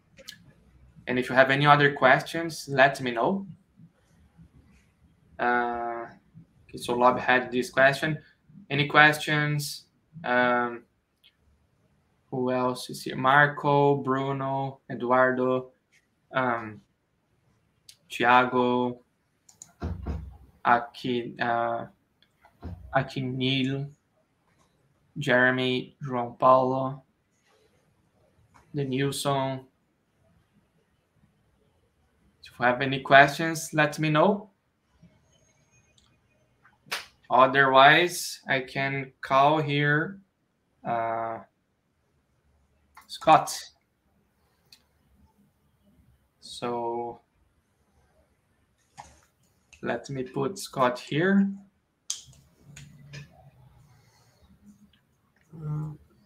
and if you have any other questions, let me know. Uh, okay, so Lob had this question. Any questions? Um, who else is here? Marco, Bruno, Eduardo, um, Thiago, aqui, uh, Aquinil, Jeremy, João Paulo, the Denilson. If you have any questions, let me know. Otherwise, I can call here uh, Scott. So let me put Scott here.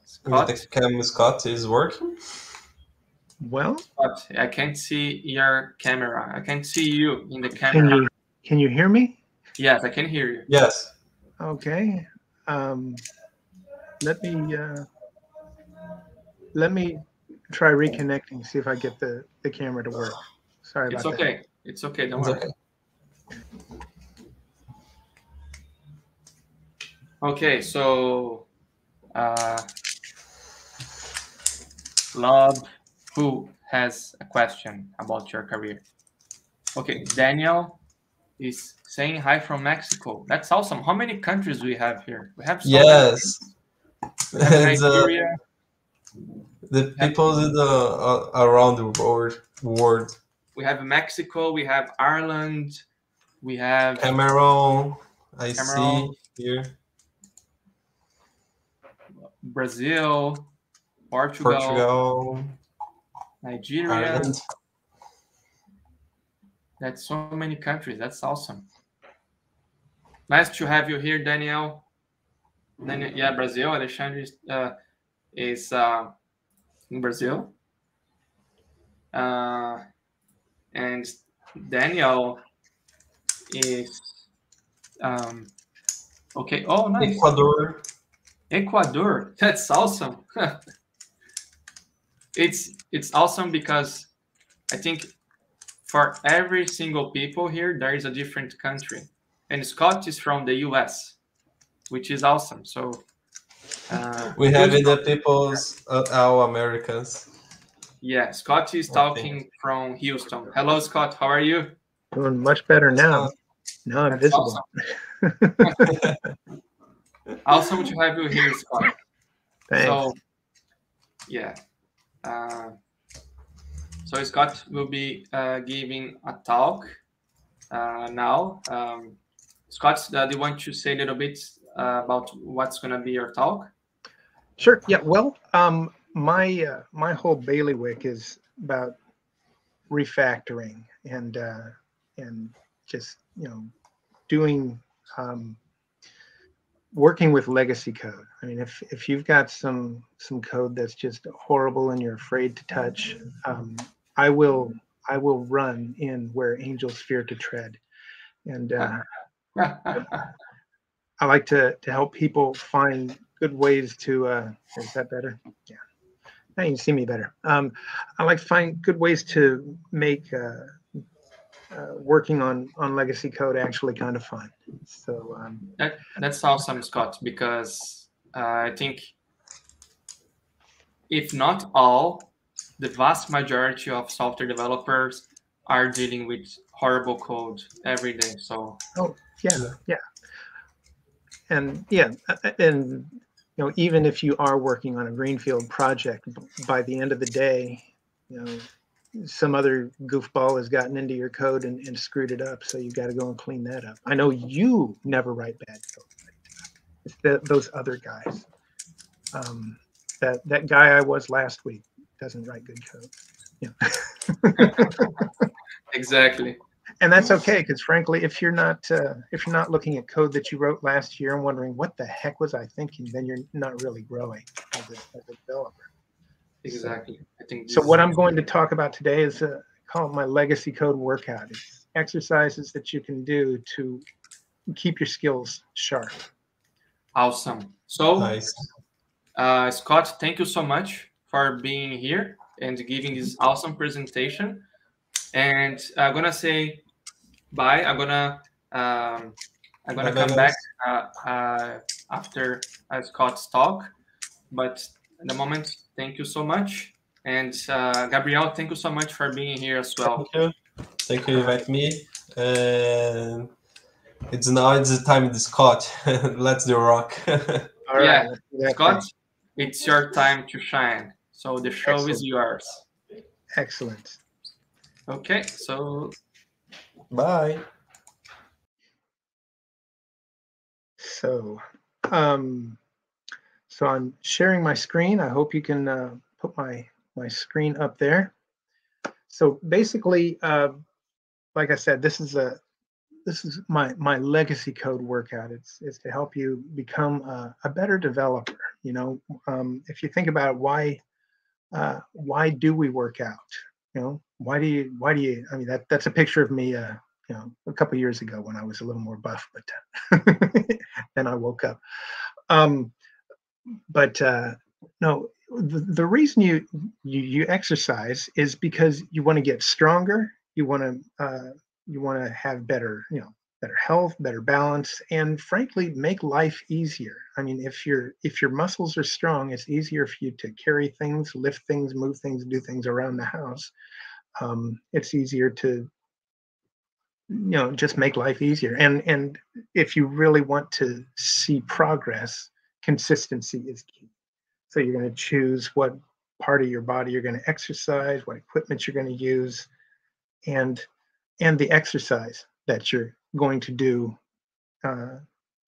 Scott. The cam Scott is working. Well, Scott, I can't see your camera. I can't see you in the camera. Can you, can you hear me? Yes, I can hear you. Yes. Okay. Um, let me uh, let me try reconnecting. See if I get the the camera to work. Sorry it's about okay. that. It's okay. Don't it's worry. Okay. okay, so uh, Lob, who has a question about your career? Okay, Daniel is saying hi from Mexico. That's awesome. How many countries do we have here? We have so yes. We have Nigeria. The people in the uh, around the world world. We have Mexico. We have Ireland. We have Cameroon. I Cameroon, see here. Brazil, Portugal, Portugal Nigeria. Ireland. That's so many countries. That's awesome. Nice to have you here, Daniel. Daniel yeah, Brazil. Alexandre uh, is uh, in Brazil. Uh, and Daniel is um, okay. Oh, nice. Ecuador. Ecuador. That's awesome. it's it's awesome because I think for every single people here, there is a different country. And Scott is from the US, which is awesome. So uh, we have the people's uh, our Americans. Yeah, Scott is talking from Houston. Hello, Scott. How are you? Doing much better now. Now I'm visible. Awesome. awesome to have you here, Scott. Thanks. So, yeah. Uh, so Scott will be uh, giving a talk uh, now. Um, Scott, uh, do you want to say a little bit uh, about what's going to be your talk? Sure. Yeah. Well, um, my uh, my whole bailiwick is about refactoring and uh, and just you know doing um, working with legacy code. I mean, if if you've got some some code that's just horrible and you're afraid to touch, um, I will I will run in where angels fear to tread, and uh, I like to to help people find good ways to. Uh, is that better? Yeah. Now you can see me better. Um, I like to find good ways to make uh, uh, working on on legacy code actually kind of fun. So um, that, that's awesome, Scott, because uh, I think if not all, the vast majority of software developers are dealing with horrible code every day. So oh yeah, yeah, and yeah, and you know even if you are working on a greenfield project, by the end of the day, you know some other goofball has gotten into your code and, and screwed it up. So you've got to go and clean that up. I know you never write bad code. It's the, those other guys. Um, that that guy I was last week doesn't write good code. Yeah. exactly. And that's okay because frankly, if you're not uh, if you're not looking at code that you wrote last year and wondering what the heck was I thinking, then you're not really growing as a, as a developer. Exactly. I think. So what I'm going to talk about today is uh, call my legacy code workout. It's exercises that you can do to keep your skills sharp. Awesome. So, nice. uh, Scott, thank you so much for being here and giving this awesome presentation. And I'm gonna say bye. I'm gonna um, I'm gonna bye come back uh, uh, after uh, Scott's talk, but at the moment, thank you so much. And uh, Gabriel, thank you so much for being here as well. Thank you. Thank you invite me. And it's now it's the time to Scott. Let's do rock. yeah, Scott, it's your time to shine. So the show Excellent. is yours. Excellent. Okay, so bye. So, um, so I'm sharing my screen. I hope you can uh, put my, my screen up there. So basically, uh, like I said, this is a this is my my legacy code workout. It's it's to help you become a, a better developer. You know, um, if you think about why uh, why do we work out? You know, why do you why do you? I mean, that that's a picture of me. Uh, you know, a couple years ago when I was a little more buff, but then I woke up. Um, but uh, no, the, the reason you, you you exercise is because you want to get stronger. You want to uh, you want to have better you know better health, better balance, and frankly make life easier. I mean, if your if your muscles are strong, it's easier for you to carry things, lift things, move things, do things around the house. Um, it's easier to you know just make life easier and and if you really want to see progress consistency is key. So you're going to choose what part of your body you're going to exercise, what equipment you're going to use, and and the exercise that you're going to do uh,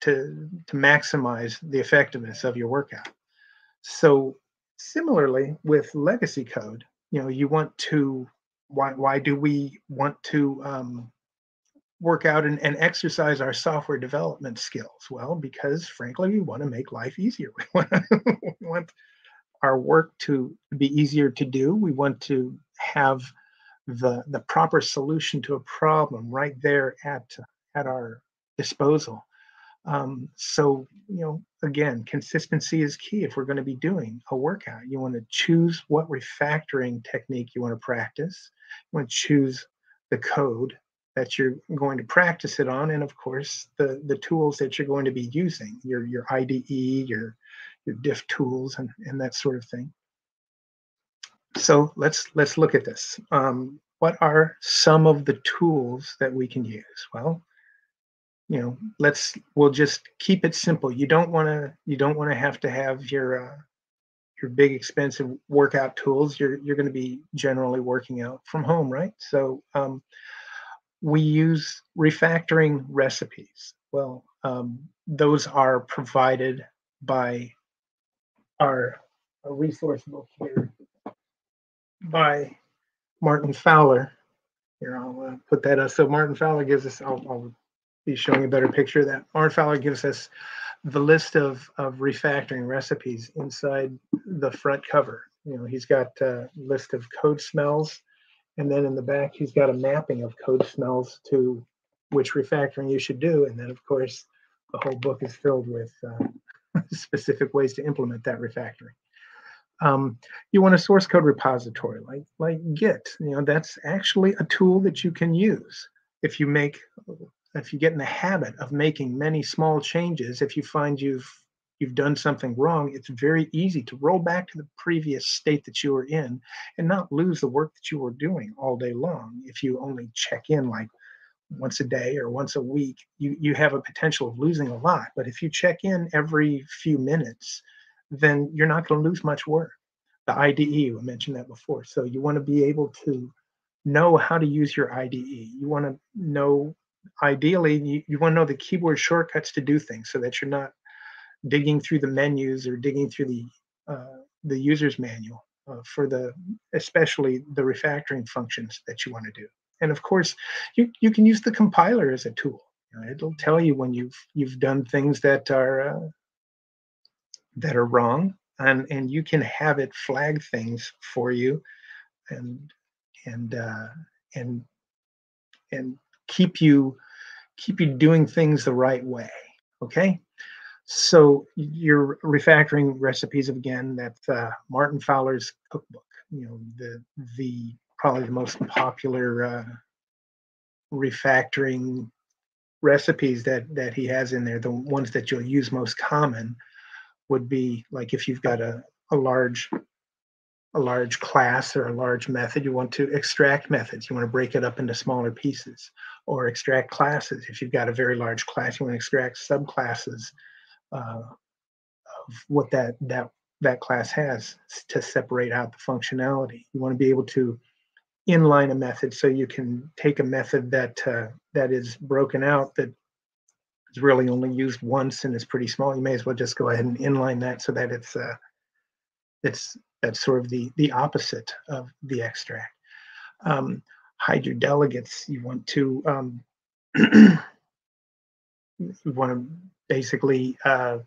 to to maximize the effectiveness of your workout. So similarly with legacy code, you know, you want to why why do we want to um, work out and, and exercise our software development skills? Well, because frankly, we want to make life easier. We want, we want our work to be easier to do. We want to have the, the proper solution to a problem right there at, at our disposal. Um, so, you know, again, consistency is key if we're going to be doing a workout. You want to choose what refactoring technique you want to practice. You want to choose the code that you're going to practice it on, and of course the the tools that you're going to be using, your your IDE, your your diff tools, and and that sort of thing. So let's let's look at this. Um, what are some of the tools that we can use? Well, you know, let's we'll just keep it simple. You don't want to you don't want to have to have your uh, your big expensive workout tools. You're you're going to be generally working out from home, right? So um, we use refactoring recipes. Well, um, those are provided by our, our resource book here by Martin Fowler. Here, I'll uh, put that up. So Martin Fowler gives us, I'll, I'll, be showing a better picture of that. Martin Fowler gives us the list of, of refactoring recipes inside the front cover. You know, he's got a list of code smells and then in the back, he's got a mapping of code smells to which refactoring you should do. And then, of course, the whole book is filled with uh, specific ways to implement that refactoring. Um, you want a source code repository like like Git. You know that's actually a tool that you can use if you make if you get in the habit of making many small changes. If you find you've you've done something wrong, it's very easy to roll back to the previous state that you were in and not lose the work that you were doing all day long. If you only check in like once a day or once a week, you, you have a potential of losing a lot. But if you check in every few minutes, then you're not going to lose much work. The IDE, I mentioned that before. So you want to be able to know how to use your IDE. You want to know, ideally, you, you want to know the keyboard shortcuts to do things so that you're not digging through the menus or digging through the uh, the user's manual uh, for the especially the refactoring functions that you want to do. And of course, you, you can use the compiler as a tool. It'll tell you when you've you've done things that are uh, that are wrong, and and you can have it flag things for you, and and uh, and and keep you keep you doing things the right way. Okay. So your refactoring recipes again, that's uh, Martin Fowler's cookbook. You know the the probably the most popular uh, refactoring recipes that that he has in there. The ones that you'll use most common would be like if you've got a a large a large class or a large method, you want to extract methods. You want to break it up into smaller pieces or extract classes. If you've got a very large class, you want to extract subclasses uh, of what that that that class has to separate out the functionality. You want to be able to inline a method so you can take a method that uh, that is broken out that is really only used once and is pretty small. You may as well just go ahead and inline that so that it's uh, it's that's sort of the the opposite of the extract. Um, hide your delegates. You want to um, you want to basically uh,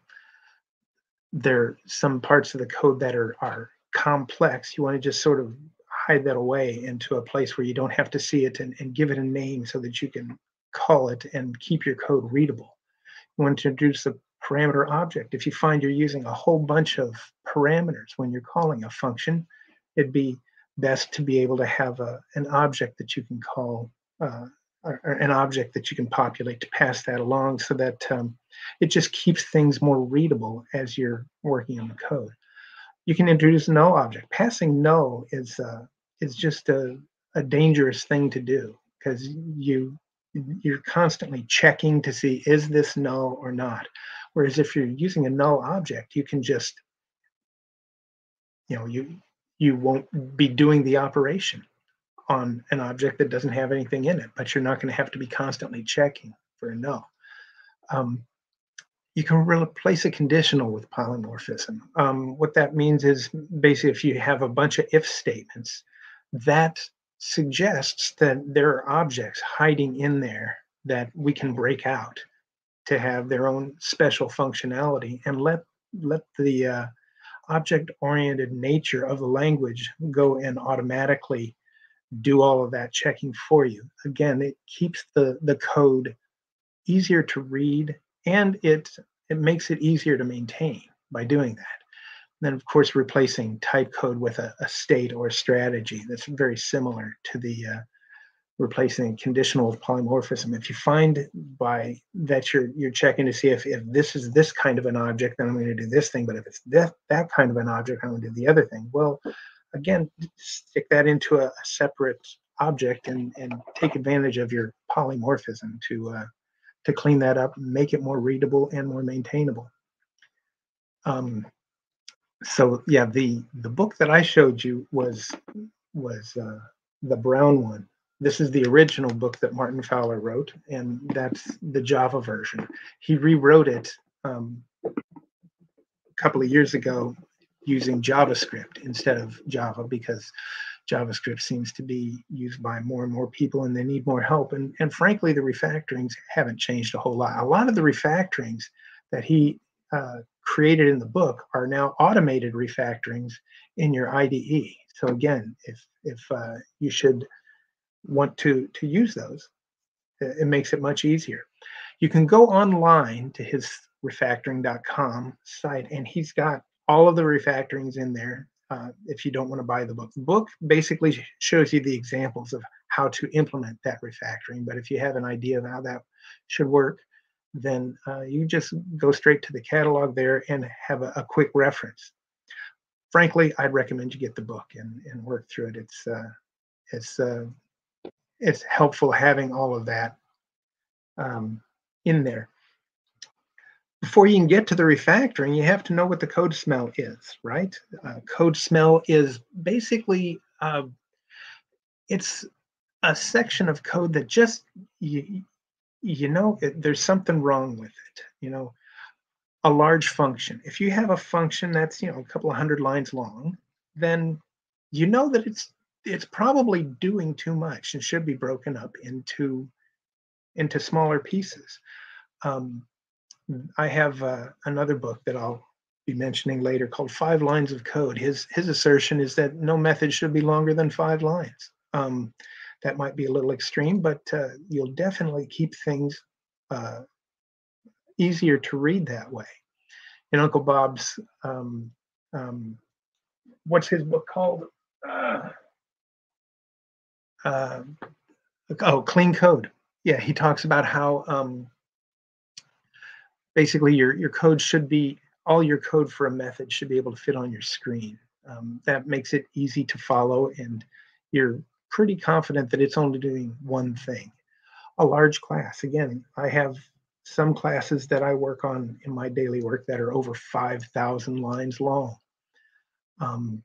there are some parts of the code that are are complex. You want to just sort of hide that away into a place where you don't have to see it and, and give it a name so that you can call it and keep your code readable. You want to introduce a parameter object. If you find you're using a whole bunch of parameters when you're calling a function, it'd be best to be able to have a, an object that you can call uh, an object that you can populate to pass that along so that um, it just keeps things more readable as you're working on the code. You can introduce null object. Passing null is uh, is just a, a dangerous thing to do because you you're constantly checking to see is this null or not. Whereas if you're using a null object, you can just you know you you won't be doing the operation on an object that doesn't have anything in it, but you're not going to have to be constantly checking for a null. Um, you can replace a conditional with polymorphism. Um, what that means is basically if you have a bunch of if statements, that suggests that there are objects hiding in there that we can break out to have their own special functionality and let let the uh, object oriented nature of the language go and automatically do all of that checking for you. Again, it keeps the, the code easier to read and it, it makes it easier to maintain by doing that. And then, of course, replacing type code with a, a state or a strategy that's very similar to the uh, replacing conditional polymorphism. If you find by that you're you're checking to see if, if this is this kind of an object, then I'm going to do this thing. But if it's that that kind of an object, I'm going to do the other thing. Well, again, stick that into a, a separate object and, and take advantage of your polymorphism to uh, to clean that up, make it more readable and more maintainable. Um, so yeah, the the book that I showed you was was uh, the brown one. This is the original book that Martin Fowler wrote, and that's the Java version. He rewrote it um, a couple of years ago using JavaScript instead of Java because JavaScript seems to be used by more and more people and they need more help. And, and frankly, the refactorings haven't changed a whole lot. A lot of the refactorings that he uh, created in the book are now automated refactorings in your IDE. So again, if, if uh, you should want to, to use those, it makes it much easier. You can go online to his refactoring.com site, and he's got all of the refactorings in there. Uh, if you don't want to buy the book, the book basically shows you the examples of how to implement that refactoring. But if you have an idea of how that should work, then uh, you just go straight to the catalog there and have a, a, quick reference. Frankly, I'd recommend you get the book and, and work through it. It's uh, it's uh, it's helpful having all of that um, in there. Before you can get to the refactoring, you have to know what the code smell is, right? Uh, code smell is basically uh, it's a section of code that just you, you know it, there's something wrong with it. You know, a large function. If you have a function that's you know a couple of hundred lines long, then you know that it's it's probably doing too much and should be broken up into into smaller pieces. Um, I have uh, another book that I'll be mentioning later called Five Lines of Code. His his assertion is that no method should be longer than five lines. Um, that might be a little extreme, but uh, you'll definitely keep things uh, easier to read that way. In Uncle Bob's, um, um, what's his book called? Uh, oh, Clean Code. Yeah, he talks about how um, basically your your code should be all your code for a method should be able to fit on your screen. Um, that makes it easy to follow, and you're pretty confident that it's only doing one thing. A large class. Again, I have some classes that I work on in my daily work that are over 5,000 lines long. Um,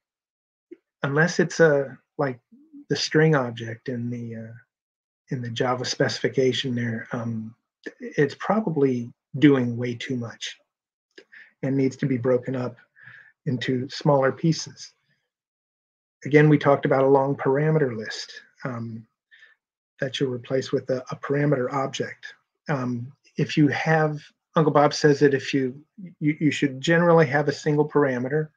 unless it's a like the string object in the uh, in the Java specification there, um, it's probably doing way too much and needs to be broken up into smaller pieces. Again, we talked about a long parameter list um, that you'll replace with a, a parameter object. Um, if you have, Uncle Bob says that if you, you, you should generally have a single parameter.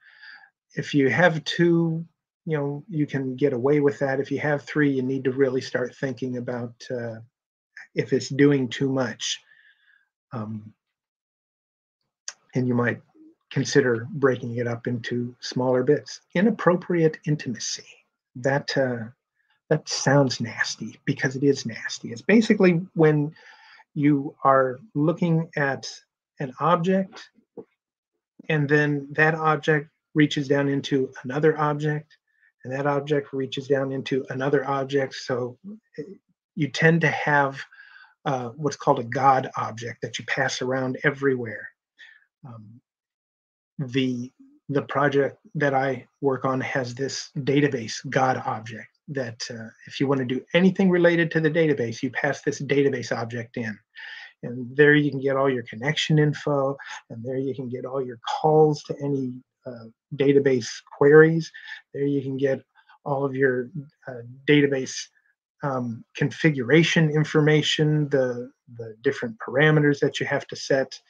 If you have two, you know, you can get away with that. If you have three, you need to really start thinking about uh, if it's doing too much. Um, and you might consider breaking it up into smaller bits. Inappropriate intimacy. That uh, that sounds nasty because it is nasty. It's basically when you are looking at an object and then that object reaches down into another object and that object reaches down into another object. So eh, you tend to have uh, what's called a God object that you pass around everywhere. Um, the the project that I work on has this database God object that uh, if you want to do anything related to the database, you pass this database object in. And there you can get all your connection info, and there you can get all your calls to any database queries. There you can get all of your uh, database um, configuration information, the, the different parameters that you have to set,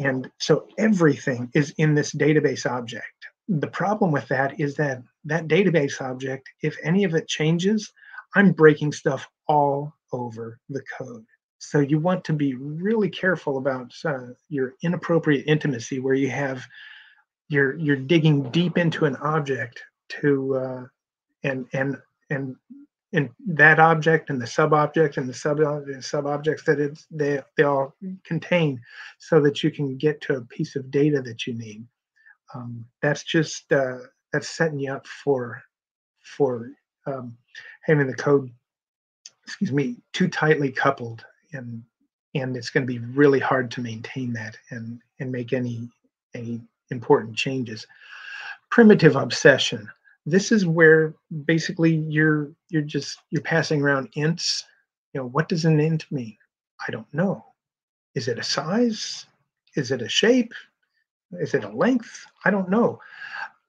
and so everything is in this database object. The problem with that is that that database object, if any of it changes, I'm breaking stuff all over the code. So you want to be really careful about uh, your inappropriate intimacy where you have you're you're digging deep into an object to uh, and and and in that object and the sub object and the sub and sub objects that it's they they all contain so that you can get to a piece of data that you need. Um, that's just uh, that's setting you up for for um, having the code excuse me too tightly coupled and and it's going to be really hard to maintain that and and make any any important changes. Primitive obsession. This is where basically you're you're just you're passing around ints. You know what does an int mean? I don't know. Is it a size? Is it a shape? Is it a length? I don't know.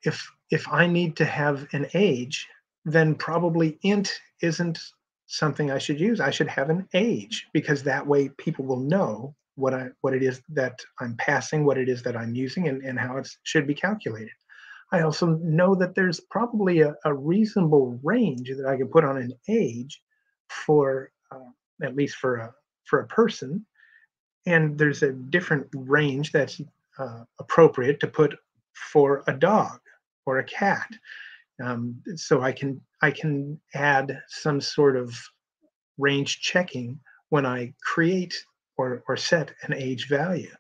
If if i need to have an age then probably int isn't something i should use. I should have an age because that way people will know what i what it is that i'm passing what it is that i'm using and, and how it should be calculated I also know that there's probably a, a reasonable range that I can put on an age for uh, at least for a for a person and there's a different range that's uh, appropriate to put for a dog or a cat. Um, so I can I can add some sort of range checking when I create or, or set an age value.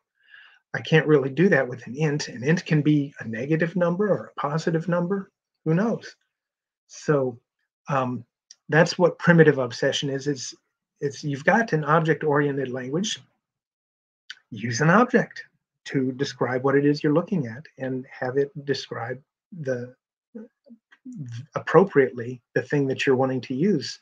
I can't really do that with an int. An int can be a negative number or a positive number. Who knows? So um, that's what primitive obsession is. It's, it's you've got an object-oriented language. Use an object to describe what it is you're looking at and have it describe the appropriately the thing that you're wanting to use.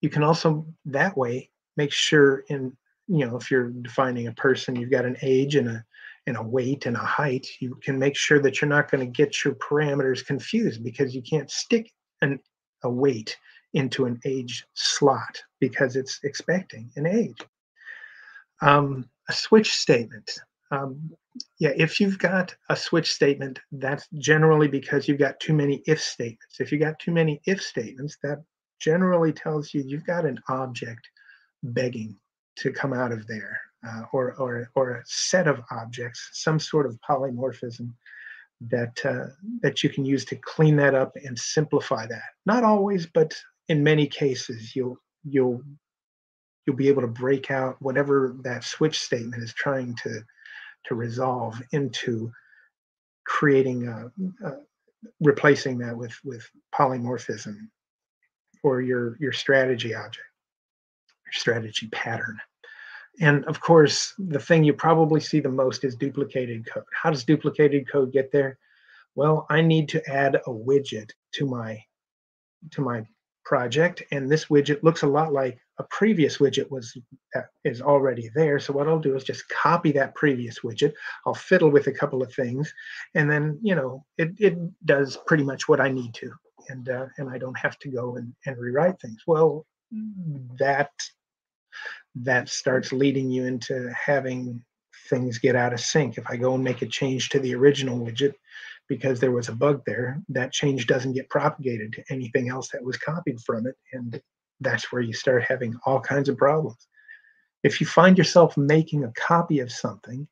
You can also that way make sure in you know if you're defining a person you've got an age and a and a weight and a height you can make sure that you're not going to get your parameters confused because you can't stick an, a weight into an age slot because it's expecting an age. Um, a switch statement. Um, yeah if you've got a switch statement that's generally because you've got too many if statements. If you got too many if statements that generally tells you you've got an object begging to come out of there, uh, or, or, or a set of objects, some sort of polymorphism that, uh, that you can use to clean that up and simplify that. Not always, but in many cases, you'll, you'll, you'll be able to break out whatever that switch statement is trying to, to resolve into creating a, a replacing that with with polymorphism or your your strategy object strategy pattern. And of course, the thing you probably see the most is duplicated code. How does duplicated code get there? Well, I need to add a widget to my to my project, and this widget looks a lot like a previous widget was that is already there. So what I'll do is just copy that previous widget. I'll fiddle with a couple of things, and then you know it it does pretty much what I need to, and uh, and I don't have to go and, and rewrite things. Well, that that starts leading you into having things get out of sync. If I go and make a change to the original widget because there was a bug there, that change doesn't get propagated to anything else that was copied from it. And that's where you start having all kinds of problems. If you find yourself making a copy of something,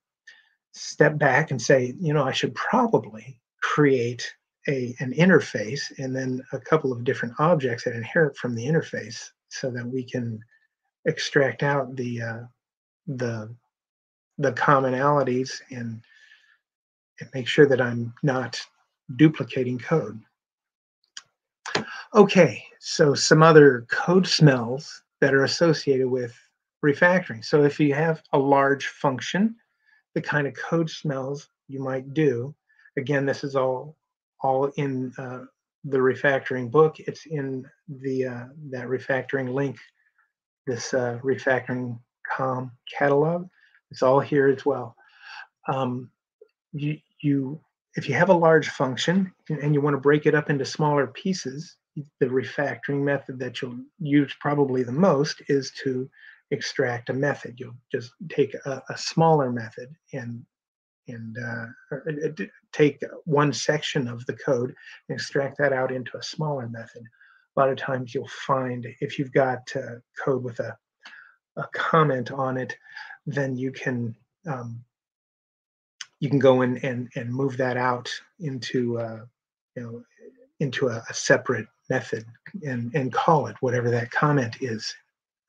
step back and say, you know, I should probably create a, an interface and then a couple of different objects that inherit from the interface so that we can extract out the uh, the the commonalities and, and make sure that I'm not duplicating code. Okay, so some other code smells that are associated with refactoring. So if you have a large function, the kind of code smells you might do, again, this is all all in uh, the refactoring book. It's in the uh, that refactoring link this uh, refactoring com catalog. It's all here as well. Um, you, you, if you have a large function and you want to break it up into smaller pieces, the refactoring method that you'll use probably the most is to extract a method. You'll just take a, a smaller method and and uh, take one section of the code and extract that out into a smaller method a lot of times you'll find if you've got uh, code with a, a comment on it, then you can um, you can go in and, and move that out into uh, you know into a, a, separate method and, and call it whatever that comment is.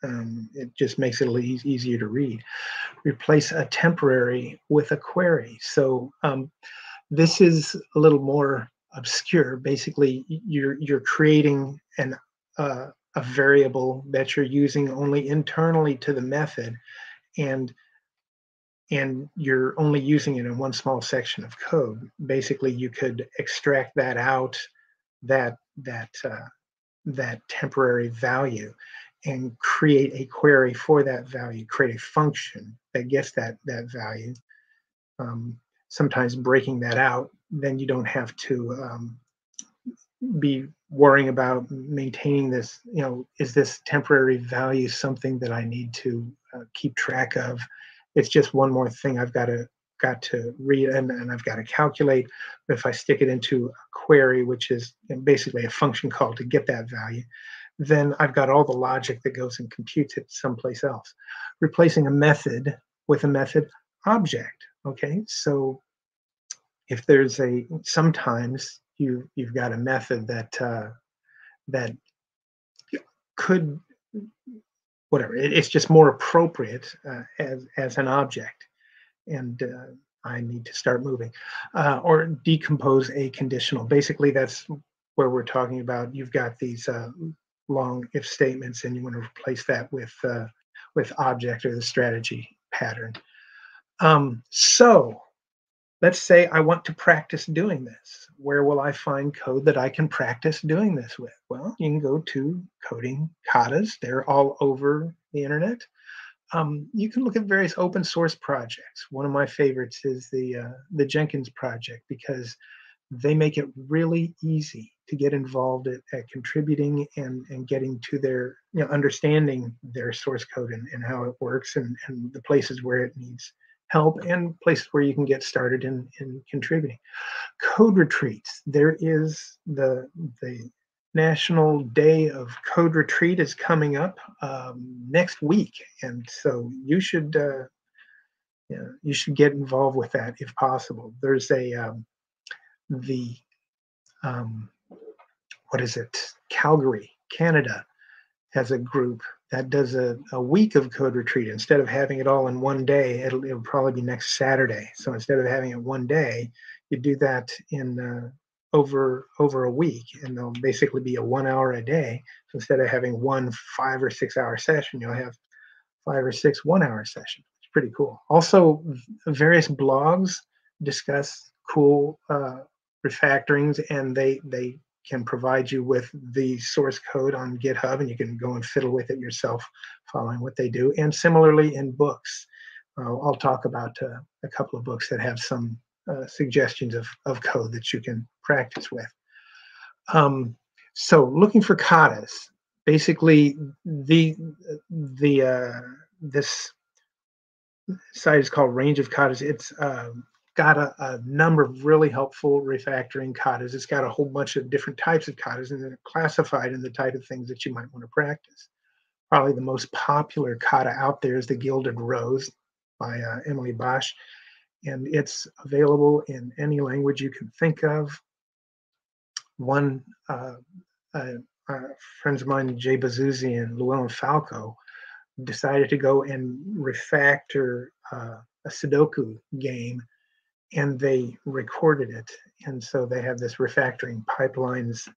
Um, it just makes it a little e easier to read. Replace a temporary with a query. So um, this is a little more obscure. Basically, you're you're creating an uh, a variable that you're using only internally to the method, and and you're only using it in one small section of code. Basically, you could extract that out, that that uh, that temporary value, and create a query for that value. Create a function that gets that that value. Um, sometimes breaking that out then you don't have to um, be worrying about maintaining this you know is this temporary value something that i need to uh, keep track of? It's just one more thing i've got to got to read and, and i've got to calculate. But if i stick it into a query which is basically a function call to get that value then i've got all the logic that goes and computes it someplace else. Replacing a method with a method object. Okay, so if there's a sometimes you you've got a method that uh, that could whatever it, it's just more appropriate uh, as as an object. And uh, i need to start moving uh, or decompose a conditional. Basically that's where we're talking about. You've got these uh, long if statements and you want to replace that with uh, with object or the strategy pattern. Um, so let's say I want to practice doing this. Where will I find code that I can practice doing this with? Well, you can go to coding katas. They're all over the internet. Um, you can look at various open source projects. One of my favorites is the uh, the Jenkins project because they make it really easy to get involved at, at contributing and, and getting to their you know understanding their source code and, and how it works and, and the places where it needs help and places where you can get started in, in contributing. Code retreats. There is the the National Day of Code Retreat is coming up um, next week, and so you should uh, yeah, you should get involved with that if possible. There's a um, the um, what is it? Calgary, Canada, has a group that does a, a week of code retreat. Instead of having it all in one day it'll, it'll probably be next saturday. So instead of having it one day you do that in uh, over over a week and they'll basically be a one hour a day. So instead of having one five or six hour session you'll have five or six one hour sessions it's pretty cool. Also various blogs discuss cool uh, refactorings and they they can provide you with the source code on GitHub, and you can go and fiddle with it yourself, following what they do. And similarly, in books, uh, I'll talk about uh, a couple of books that have some uh, suggestions of, of code that you can practice with. Um, so, looking for katas, basically, the the uh, this site is called Range of Katas. It's um, got a, a, number of really helpful refactoring katas. It's got a whole bunch of different types of katas and they're classified in the type of things that you might want to practice. Probably the most popular kata out there is the Gilded Rose by uh, Emily Bache. And it's available in any language you can think of. One, uh, uh, friends of mine, Jay Bazuzi and Llewellyn Falco, decided to go and refactor uh, a Sudoku game and they recorded it. And so they have this refactoring pipelines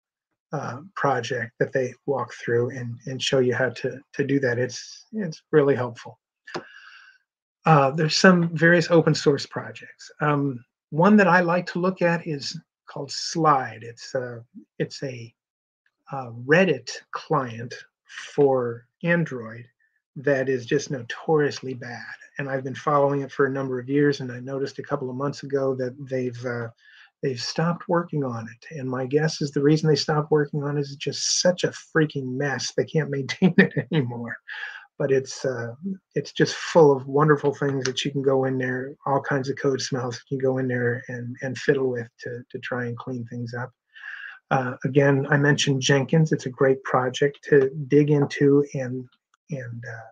uh, project that they walk through and, and show you how to, to do that. It's, it's really helpful. Uh, there's some various open source projects. Um, one that I like to look at is called Slide. It's a, it's a, a Reddit client for Android that is just notoriously bad. And I've been following it for a number of years, and I noticed a couple of months ago that they've uh, they've stopped working on it. And my guess is the reason they stopped working on it is just such a freaking mess. They can't maintain it anymore. But it's uh, it's just full of wonderful things that you can go in there, all kinds of code smells you can go in there and and fiddle with to to try and clean things up. Uh, again, I mentioned Jenkins. It's a great project to dig into and and uh,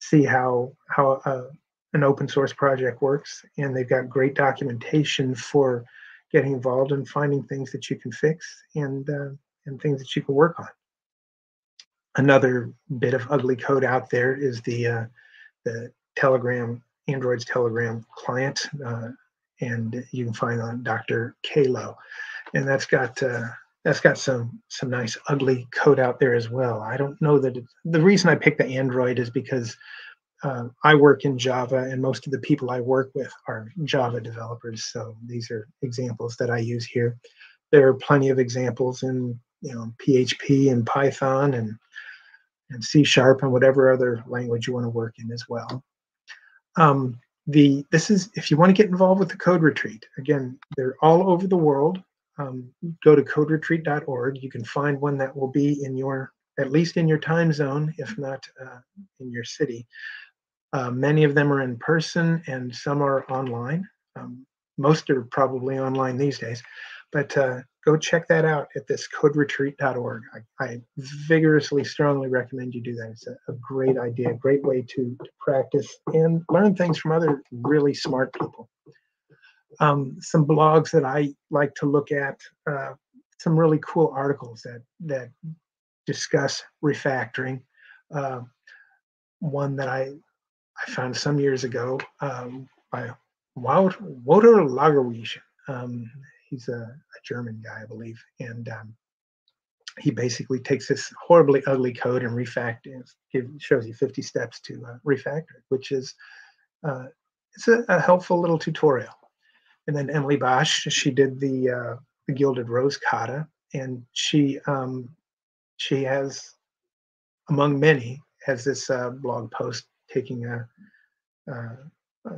see how how uh, an open source project works. And they've got great documentation for getting involved and finding things that you can fix and uh, and things that you can work on. Another bit of ugly code out there is the uh, the Telegram Android's Telegram client, uh, and you can find on DrKLO, and that's got uh, that's got some some nice ugly code out there as well. I don't know that it, the reason I picked the Android is because uh, I work in Java, and most of the people I work with are Java developers. So these are examples that I use here. There are plenty of examples in you know PHP and Python and and C sharp and whatever other language you want to work in as well. Um, the this is if you want to get involved with the code retreat again they're all over the world um, go to coderetreat.org. You can find one that will be in your, at least in your time zone, if not uh, in your city. Uh, many of them are in person and some are online. Um, most are probably online these days. but uh, go check that out at this coderetreat.org. I, I vigorously, strongly recommend you do that. It's a, a great idea, a great way to, to, practice and learn things from other really smart people. Um, some blogs that I like to look at, uh, some really cool articles that that discuss refactoring. Uh, one that I I found some years ago um, by Wouter Lagerwiesche. Um, he's a, a, German guy, I believe, and um, he basically takes this horribly ugly code and refactors. It shows you 50 steps to uh, refactor it, which is uh, it's a, a, helpful little tutorial. And then Emily Bache, she did the uh, the Gilded Rose Kata, and she um, she has, among many, has this uh, blog post taking a, uh,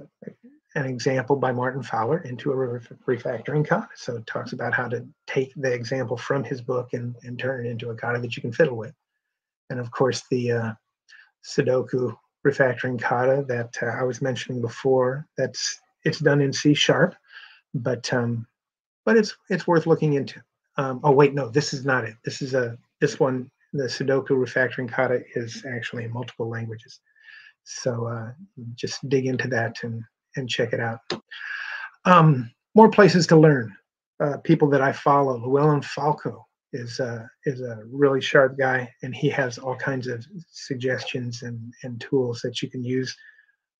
an example by Martin Fowler into a refactoring kata. So it talks about how to take the example from his book and, and turn it into a kata that you can fiddle with. And of course, the uh, Sudoku refactoring kata that uh, I was mentioning before, that's it's done in C sharp, but um, but it's it's worth looking into. Um, oh wait, no, this is not it. This is a this one. The Sudoku refactoring kata is actually in multiple languages. So uh, just dig into that and, and check it out. Um, more places to learn. Uh, people that I follow, Llewellyn Falco is uh, is a really sharp guy, and he has all kinds of suggestions and, and tools that you can use.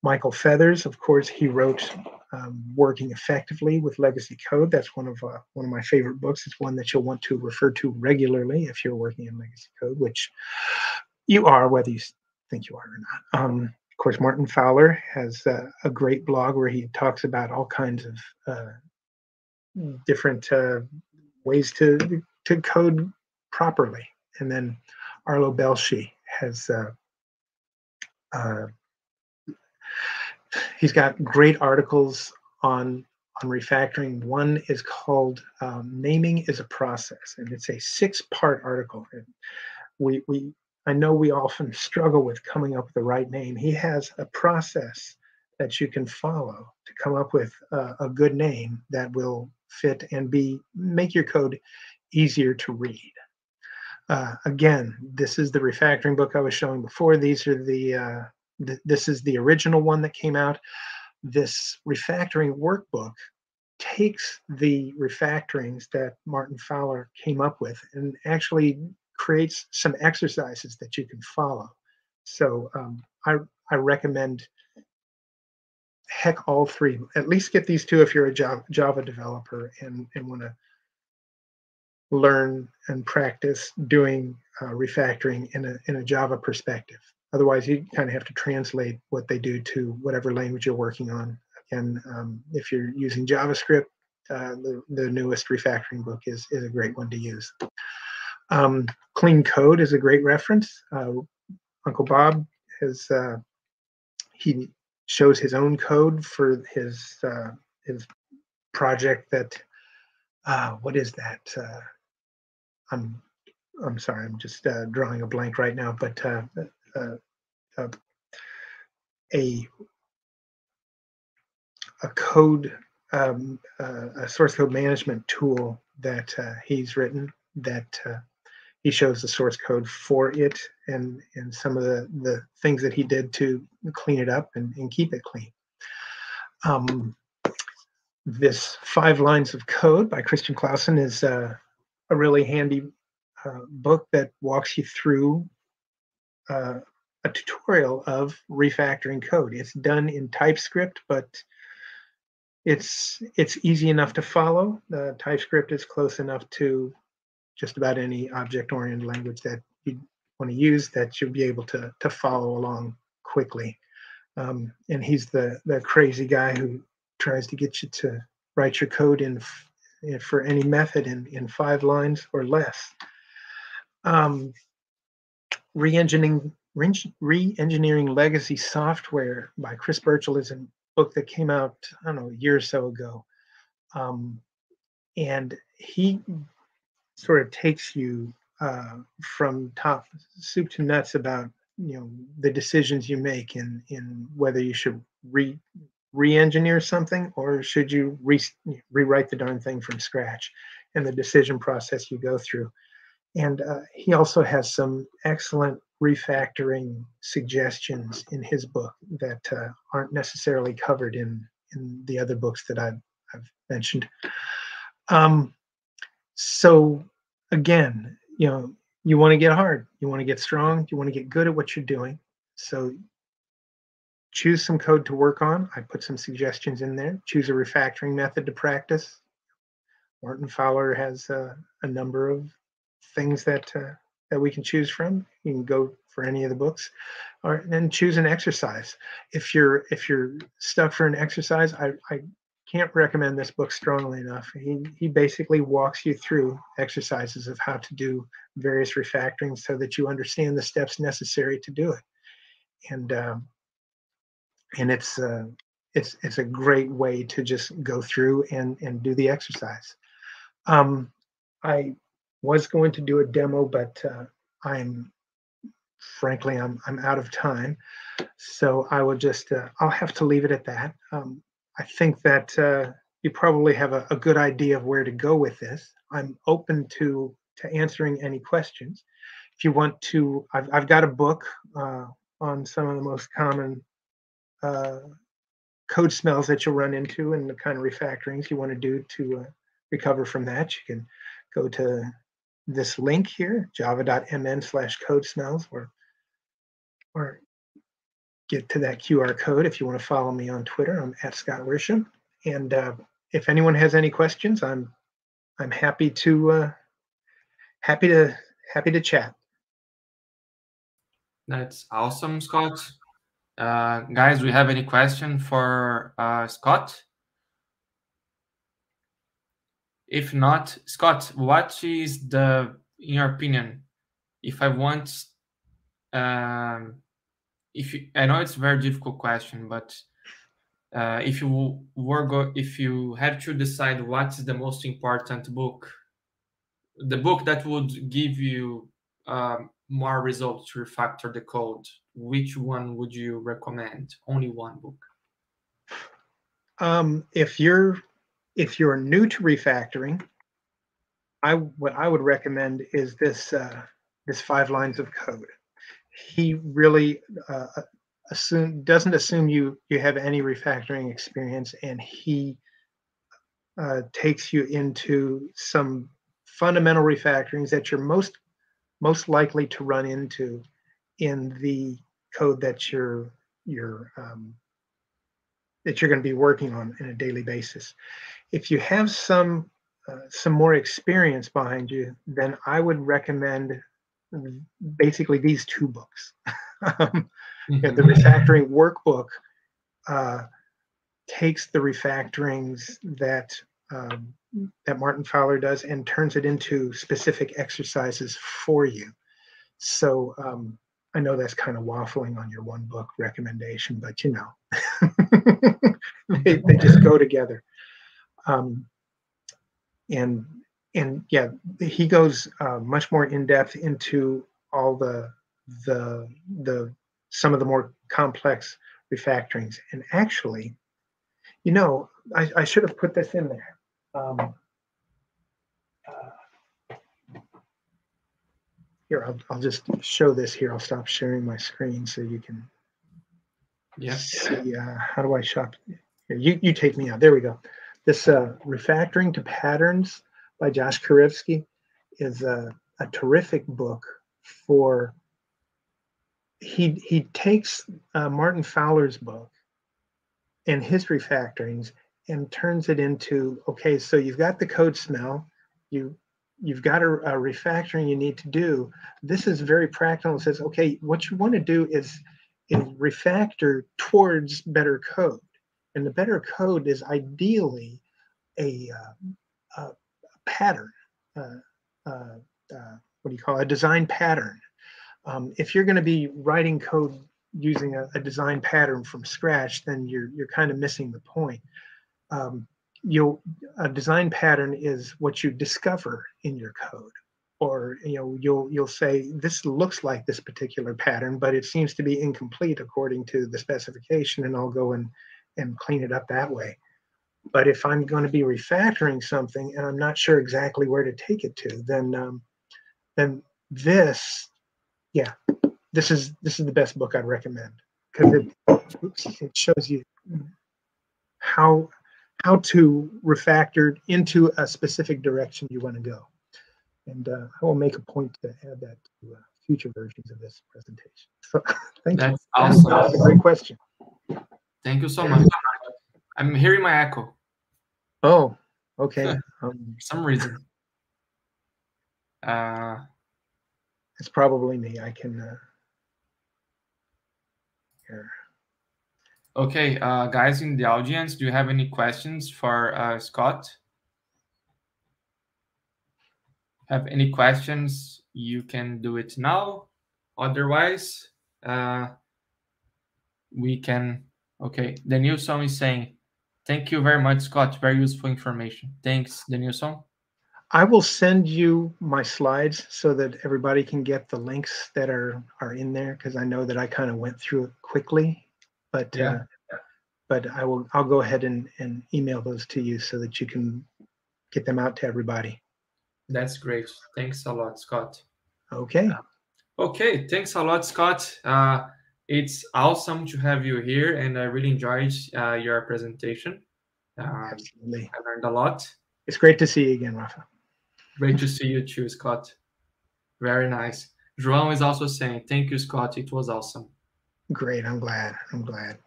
Michael Feathers, of course, he wrote um, "Working Effectively with Legacy Code." That's one of uh, one of my favorite books. It's one that you'll want to refer to regularly if you're working in legacy code, which you are, whether you think you are or not. Um, of course, Martin Fowler has uh, a great blog where he talks about all kinds of uh, different uh, ways to to code properly. And then Arlo Belshee has uh, uh, he's got great articles on on refactoring. One is called um, "Naming is a Process," and it's a six-part article. And we we I know we often struggle with coming up with the right name. He has a process that you can follow to come up with a, a good name that will fit and be make your code easier to read. Uh, again, this is the refactoring book I was showing before. These are the, uh, th this is the original one that came out. This refactoring workbook takes the refactorings that Martin Fowler came up with and actually creates some exercises that you can follow. So um, I, I recommend heck all three. At least get these two if you're a Java, Java developer and, and want to learn and practice doing uh, refactoring in a, in a Java perspective. Otherwise, you kind of have to translate what they do to whatever language you're working on. Again, um, if you're using JavaScript, uh, the, the newest refactoring book is, is a great one to use. Um, Clean Code is a great reference. Uh, Uncle Bob has uh, he shows his own code for his uh, his project. That uh, what is that? Uh, I'm I'm sorry, I'm just uh, drawing a blank right now. But a a code um, a source code management tool that he's written that he shows the source code for it and and some of the the things that he did to clean it up and, and keep it clean. Um, this five lines of code by christian clausen is uh, a really handy uh, book that walks you through uh, a tutorial of refactoring code it's done in typescript but it's it's easy enough to follow the typescript is close enough to just about any object-oriented language that you want to use that you'll be able to to follow along quickly. Um, and he's the the crazy guy who tries to get you to write your code in, for any method in in five lines or less. Um, re-engineering re-engineering legacy software by Chris Birchall is a book that came out I don't know a year or so ago, um, and he sort of takes you uh, from top soup to nuts about you know the decisions you make in in whether you should re re-engineer something or should you re- rewrite the darn thing from scratch and the decision process you go through. And uh, he also has some excellent refactoring suggestions in his book that uh, aren't necessarily covered in in the other books that I've, I've mentioned. Um, so again, you know, you want to get hard, you want to get strong, you want to get good at what you're doing. So choose some code to work on. I put some suggestions in there. Choose a refactoring method to practice. Martin Fowler has uh, a number of things that uh, that we can choose from. You can go for any of the books, or then choose an exercise. If you're if you're stuck for an exercise, I, I can't recommend this book strongly enough. He he basically walks you through exercises of how to do various refactoring so that you understand the steps necessary to do it. And um, and it's uh, it's it's a great way to just go through and and do the exercise. Um, I was going to do a demo, but uh, I'm frankly I'm I'm out of time, so I will just uh, I'll have to leave it at that. Um, I think that uh, you probably have a, a, good idea of where to go with this. I'm open to to answering any questions. If you want to, I've I've got a book uh, on some of the most common uh, code smells that you'll run into and the kind of refactorings you want to do to uh, recover from that. You can go to this link here, java.mn slash code smells, or, or get to that QR code if you want to follow me on Twitter. I'm at Scott Wierschem. And uh, if anyone has any questions, I'm I'm happy to uh, happy to happy to chat. That's awesome, Scott. Uh, guys, we have any question for uh, Scott? If not, Scott, what is the, in your opinion, if I want, um, if you, I know it's a very difficult question, but uh, if you were go, if you had to decide what is the most important book, the book that would give you um, more results to refactor the code, which one would you recommend? Only one book. Um, if you're if you're new to refactoring, I what I would recommend is this uh, this five lines of code. He really uh, assume doesn't assume you you have any refactoring experience, and he uh, takes you into some fundamental refactorings that you're most most likely to run into in the code that you're you're um, that you're going to be working on in a daily basis. If you have some uh, some more experience behind you, then I would recommend basically these two books. um, mm-hmm. the refactoring workbook uh, takes the refactorings that um, that Martin Fowler does and turns it into specific exercises for you. So um, I know that's kind of waffling on your one book recommendation, but you know, they, they just go together. Um, and and yeah, he goes uh, much more in depth into all the the the some of the more complex refactorings. And actually, you know, I, I should have put this in there. Um, uh, here, I'll, I'll just show this here. I'll stop sharing my screen so you can yeah. see. Uh, how do I shop? Here, you, you take me out. There we go. This uh, Refactoring to Patterns by Josh Kerievsky is a, a terrific book for he he takes uh, Martin Fowler's book and his refactorings and turns it into okay so you've got the code smell you you've got a, a refactoring you need to do. This is very practical it says okay what you want to do is is refactor towards better code and the better code is ideally a, uh, a, pattern uh, uh, uh what do you call it? a design pattern um, if you're going to be writing code using a, a, design pattern from scratch, then you're you're kind of missing the point. Um, you'll a design pattern is what you discover in your code, or you know you'll you'll say this looks like this particular pattern, but it seems to be incomplete according to the specification, and I'll go and and clean it up that way. but if I'm going to be refactoring something and I'm not sure exactly where to take it to, then um, then this, yeah, this is this is the best book I'd recommend because it oops, it shows you how how to refactor into a specific direction you want to go. And uh, I will make a point to add that to uh, future versions of this presentation. So thank That's you. awesome. That's a great question. Thank you so much. I'm hearing my echo Oh, okay. Um, for some reason. Uh, it's probably me. I can. Uh, here. okay, uh, guys in the audience, do you have any questions for uh, Scott? Have any questions? You can do it now. Otherwise, uh, we can. Okay, Denilson is saying, "Thank you very much, Scott. Very useful information. Thanks, Denilson." I will send you my slides so that everybody can get the links that are are in there because I know that I kind of went through it quickly, but Yeah. uh, but I will I'll go ahead and and email those to you so that you can get them out to everybody. That's great. Thanks a lot, Scott. Okay. Okay, thanks a lot, Scott. Uh, it's awesome to have you here, and I really enjoyed uh, your presentation. Um, Absolutely. I learned a lot. It's great to see you again, Rafa. Great to see you too, Scott. Very nice. João is also saying, "Thank you, Scott. It was awesome." Great. I'm glad. I'm glad.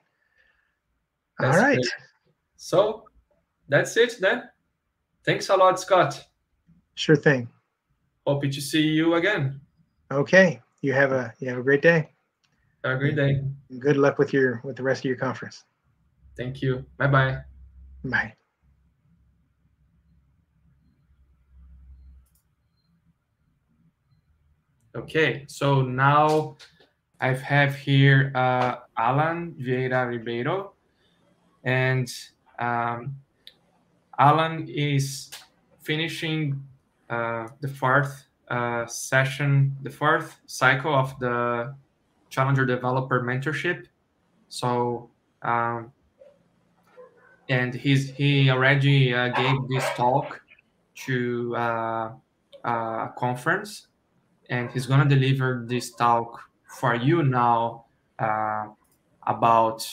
All That's right. great. So that's it then. Thanks a lot, Scott. Sure thing. Hope to see you again. Okay. You have a you have a great day. Have a great day. Good luck with your with the rest of your conference. Thank you. Bye bye. Bye. Okay, so now I have here uh, Allan Vieira Ribeiro, and um, Allan is finishing uh, the fourth uh, session, the fourth cycle of the Challenger Developer Mentorship. So, um, and he's he already uh, gave this talk to uh, a conference and he's gonna deliver this talk for you now uh, about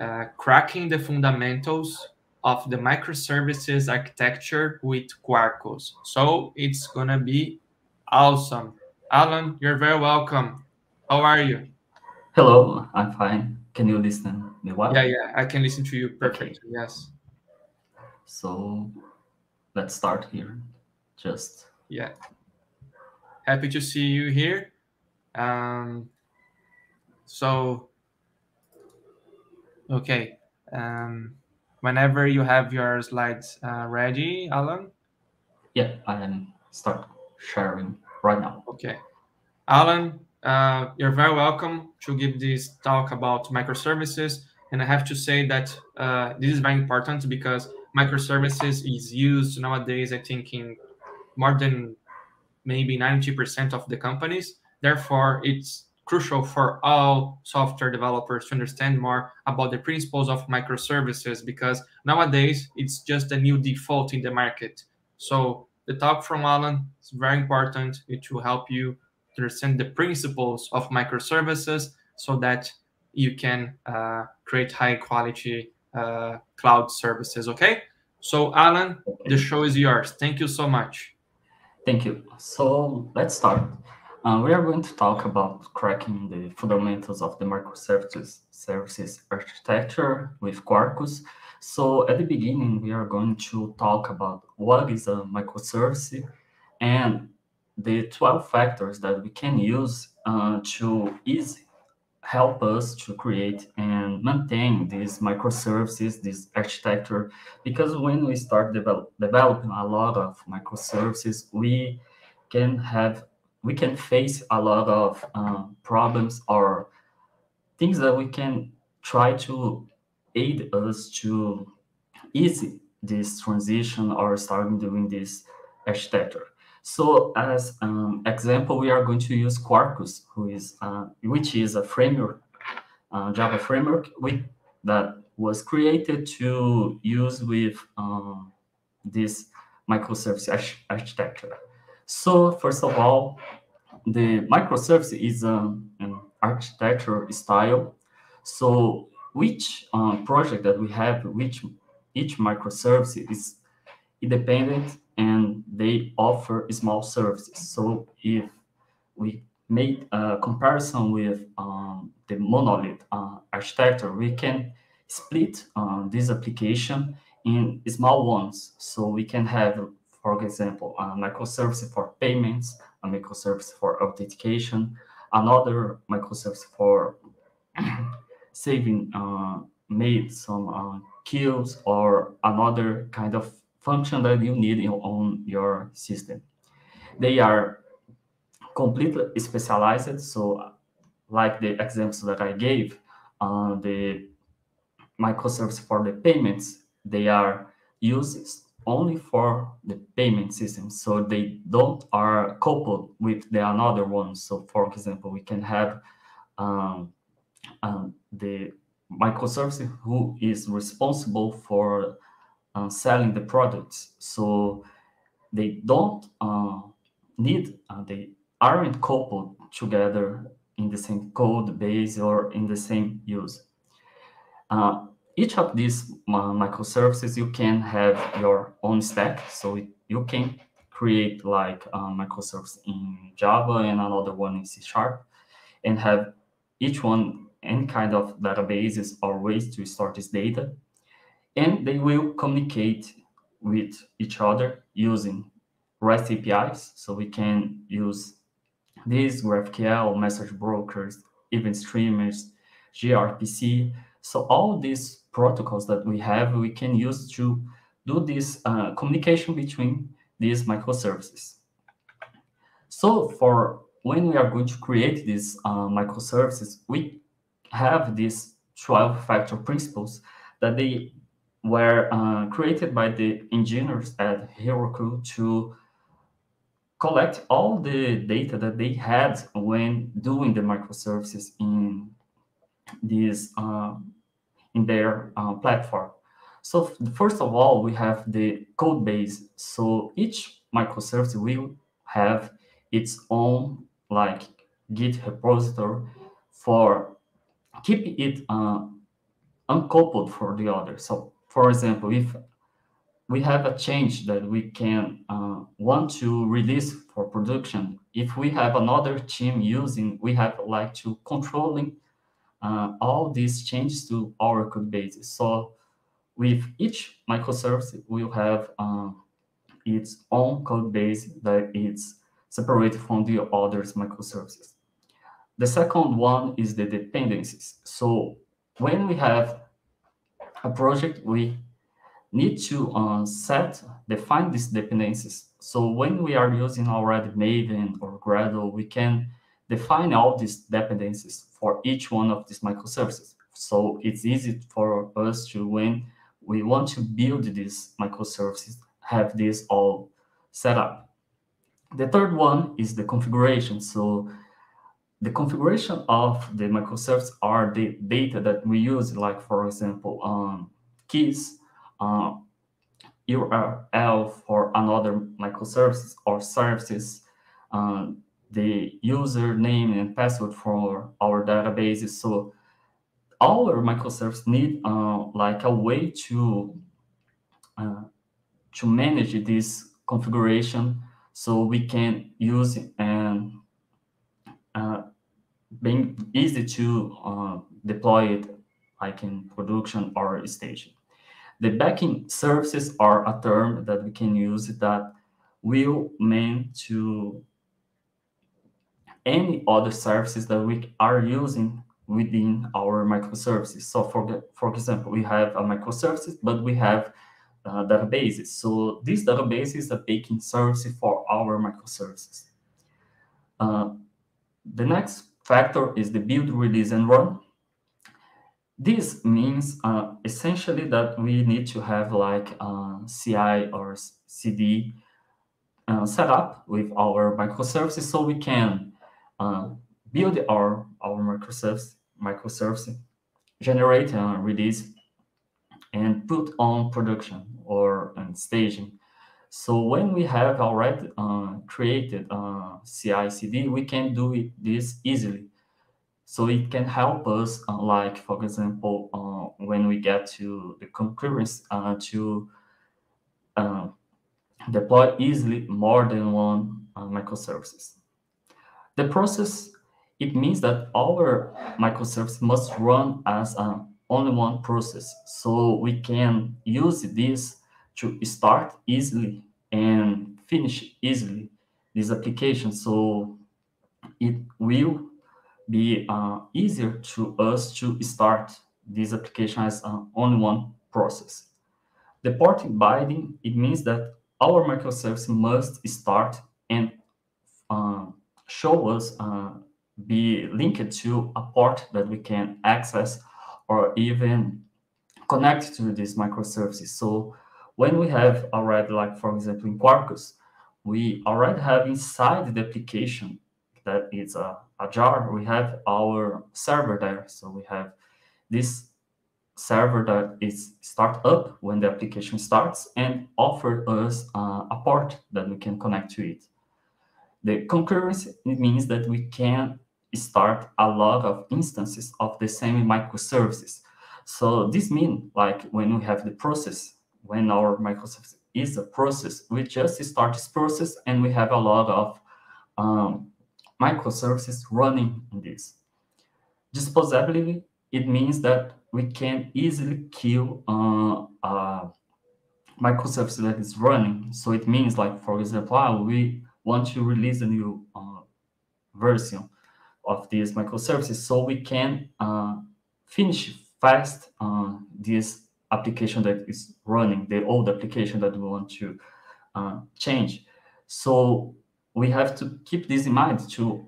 uh, cracking the fundamentals of the microservices architecture with Quarkus. So it's gonna be awesome. Allan, you're very welcome. How are you? Hello, I'm fine. Can you listen me well? Yeah, yeah, I can listen to you perfectly. Yes. So let's start here. Just Yeah. Happy to see you here. Um, so, okay. Um, whenever you have your slides uh, ready, Allan. yeah, I am start sharing right now. Okay. Allan, uh, you're very welcome to give this talk about microservices. And I have to say that uh, this is very important because microservices is used nowadays, I think, in more than maybe 90% of the companies. Therefore, it's crucial for all software developers to understand more about the principles of microservices because nowadays it's just a new default in the market. So the talk from Allan is very important. It will help you understand the principles of microservices so that you can uh, create high quality uh, cloud services. Okay. So Allan, the show is yours. Thank you so much. Thank you. So let's start. Uh, we are going to talk about cracking the fundamentals of the microservices services architecture with Quarkus. So at the beginning, we are going to talk about what is a microservice and the 12 factors that we can use uh, to easy help us to create and maintain these microservices, this architecture, because when we start develop, developing a lot of microservices, we can have we can face a lot of uh, problems or things that we can try to aid us to easy this transition or starting doing this architecture. So as an example, we are going to use Quarkus, who is uh, which is a framework, uh, Java framework that was created to use with um, this microservice architecture. So first of all, the microservice is um, an architecture style. So which um, project that we have, which each microservice is independent and they offer small services. So if we made a comparison with um, the monolith uh, architecture, we can split uh, this application in small ones. So we can have, for example, a microservice for payments, a microservice for authentication, another microservice for saving uh, made some uh, queues or another kind of function that you need on your system. They are completely specialized. So like the examples that I gave, uh, the microservice for the payments, they are used only for the payment system. So they don't are coupled with the another ones. So for example, we can have um, um, the microservice who is responsible for uh, selling the products. So they don't uh, need, uh, they aren't coupled together in the same code base or in the same use. Uh, each of these uh, microservices, you can have your own stack. So you can create like a microservice in Java and another one in C Sharp and have each one any kind of databases or ways to store this data. And they will communicate with each other using REST APIs. So we can use these GraphQL, message brokers, event streamers, gRPC. So all these protocols that we have, we can use to do this uh, communication between these microservices. So for when we are going to create these uh, microservices, we have these 12 factor principles that they were uh, created by the engineers at Heroku to collect all the data that they had when doing the microservices in this uh, in their uh, platform. So first of all, we have the code base. So each microservice will have its own like Git repository for keep it uh, uncoupled for the other. So for example, if we have a change that we can uh, want to release for production, if we have another team using, we have like to controlling uh, all these changes to our code base. So with each microservice, we'll have uh, its own code base that is separated from the others microservices. The second one is the dependencies. So when we have a project, we need to uh, set, define these dependencies. So when we are using already Maven or Gradle, we can define all these dependencies for each one of these microservices. So it's easy for us to, when we want to build these microservices, have this all set up. The third one is the configuration. So the configuration of the microservice are the data that we use, like for example, um, keys, uh, URL for another microservices or services, um, the username and password for our databases. So our microservices need uh, like a way to uh, to manage this configuration so we can use and uh, being easy to uh, deploy it like in production or staging. The backing services are a term that we can use that will mean to any other services that we are using within our microservices. So for, for example, we have a microservices, but we have uh, databases. So this database is a backing service for our microservices. Uh, the next factor is the build, release, and run. This means uh, essentially that we need to have like uh, CI or CD uh, set up with our microservices so we can uh, build our, our microservice, microservice, generate and release and put on production or on staging. So when we have already uh, created uh, CI/CD, we can do it, this easily. So it can help us, uh, like for example, uh, when we get to the concurrence uh, to uh, deploy easily more than one microservices. The process it means that our microservice must run as a only one process. So we can use this to start easily and finish easily this application. So it will be uh, easier to us to start this application as uh, only one process. The port binding, it means that our microservice must start and uh, show us, uh, be linked to a port that we can access or even connect to these microservices. So when we have already, like for example, in Quarkus, we already have inside the application that is a, a jar, we have our server there. So we have this server that is start up when the application starts and offer us uh, a port that we can connect to it. The concurrency it means that we can start a lot of instances of the same microservices. So this means like when we have the process, when our microservice is a process, we just start this process and we have a lot of um, microservices running in this. Disposability, it means that we can easily kill uh, a microservice that is running. So it means like, for example, ah, we want to release a new uh, version of these microservices so we can uh, finish fast uh, this application that is running, the old application that we want to uh, change. So we have to keep this in mind to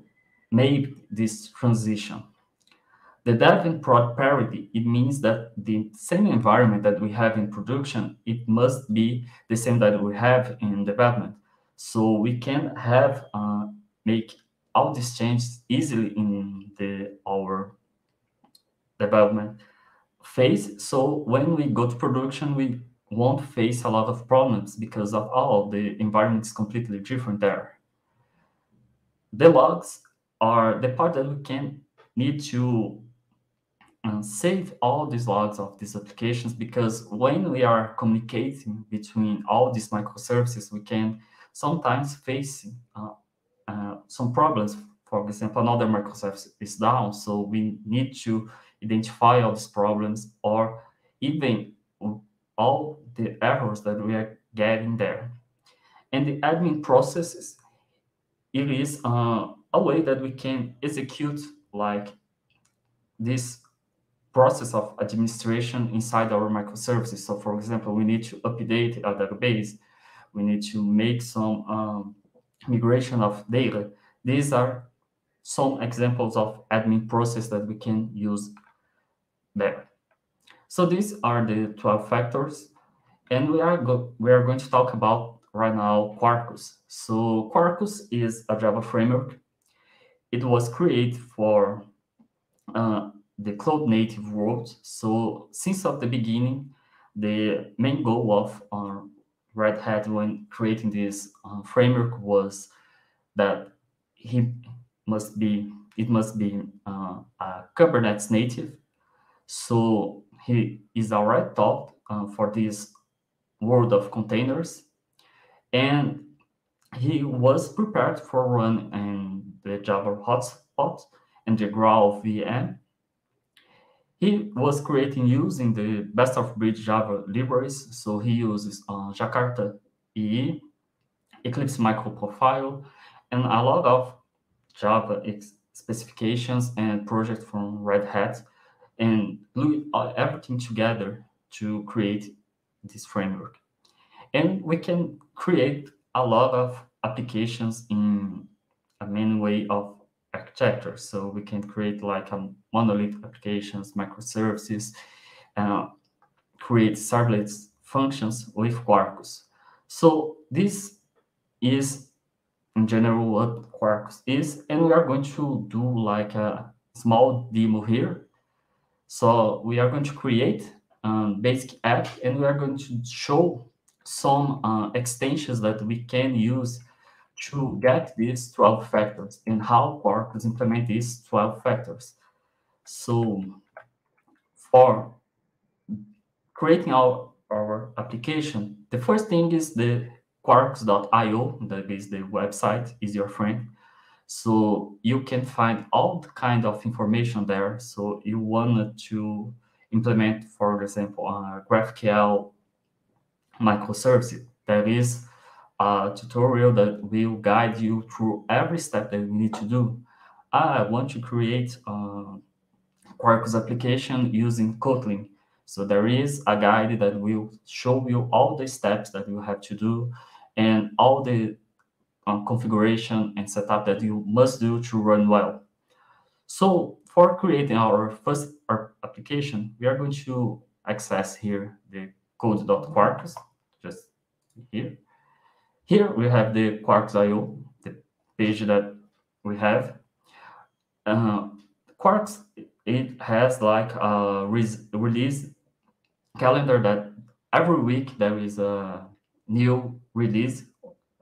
make this transition. The dev and parity, it means that the same environment that we have in production, it must be the same that we have in development. So we can have, uh, make all these changes easily in the our development phase. So when we go to production, we won't face a lot of problems because of all the environment is completely different there. The logs are the part that we can need to uh, save all these logs of these applications because when we are communicating between all these microservices, we can sometimes face uh, uh, some problems. For example, another microservice is down, so we need to identify all these problems or even all the errors that we are getting there. And the admin processes, it is uh, a way that we can execute like this process of administration inside our microservices. So for example, we need to update a database. We need to make some um, migration of data. These are some examples of admin process that we can use there. So these are the 12 factors. And we are, we are going to talk about right now Quarkus. So Quarkus is a Java framework. It was created for uh, the cloud native world. So since of the beginning, the main goal of uh, Red Hat when creating this uh, framework was that he must be it must be uh, a Kubernetes native. So he is already taught uh, for this world of containers, and he was prepared for run in the Java hotspot and the Graal VM. He was creating using the best of breed Java libraries. So he uses uh, Jakarta EE, Eclipse Microprofile, and a lot of Java specifications and projects from Red Hat, and glue everything together to create this framework. And we can create a lot of applications in a main way of architecture. So we can create like a monolith applications, microservices, uh, create servlets functions with Quarkus. So this is in general what Quarkus is, and we are going to do like a small demo here. So we are going to create um, basic app, and we are going to show some uh, extensions that we can use to get these 12 factors and how Quarkus implement these 12 factors. So for creating our, our application, the first thing is the quarkus.io, that is the website, is your friend. So you can find all the kind of information there. So you wanted to implement, for example, a GraphQL microservice. There is a tutorial that will guide you through every step that you need to do. I want to create a Quarkus application using Kotlin. So there is a guide that will show you all the steps that you have to do and all the um, configuration and setup that you must do to run well. So for creating our first application, we are going to access here the code.quarkus, just here. Here we have the Quarkus.io, the page that we have. Uh, Quarkus, it has like a release calendar that every week there is a new release,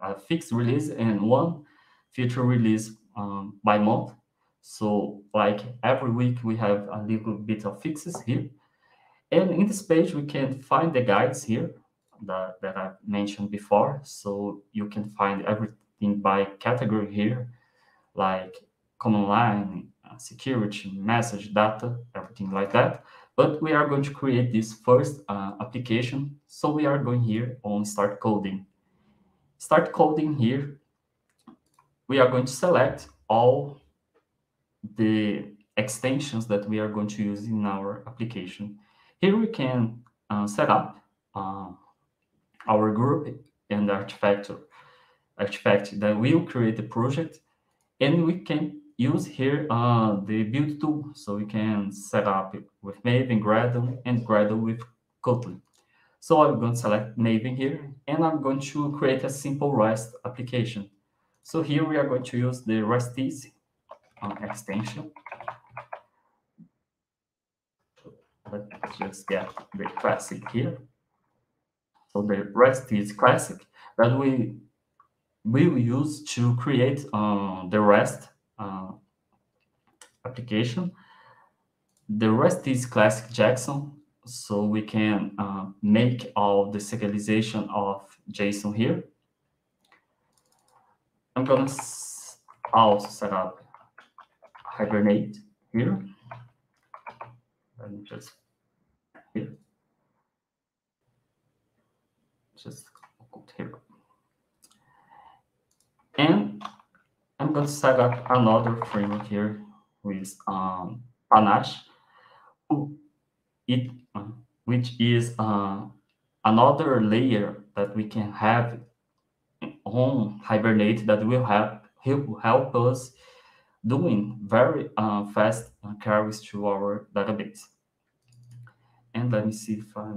a fixed release, and one feature release um, by month. So like every week we have a little bit of fixes here. And in this page, we can find the guides here that, that I mentioned before. So you can find everything by category here, like command line, uh, security, message, data, everything like that. But we are going to create this first uh, application. So we are going here on start coding. Start coding here. We are going to select all the extensions that we are going to use in our application. Here we can uh, set up uh, our group and artifact, artifact that will create the project. And we can use here uh, the build tool. So we can set up with Maven, Gradle, and Gradle with Kotlin. So I'm going to select Maven here, and I'm going to create a simple REST application. So here we are going to use the RESTEasy uh, extension. Let's just get the classic here. So the RESTEasy classic that we will use to create uh, the REST uh, application. The RESTEasy classic JSON, so we can uh, make all the serialization of JSON here. I'm gonna also set up Hibernate here. And just here. Just here. And I'm going to set up another framework here with um, Panache, it, which is uh, another layer that we can have on Hibernate that will help, help, help us doing very uh, fast queries to our database. And let me see if I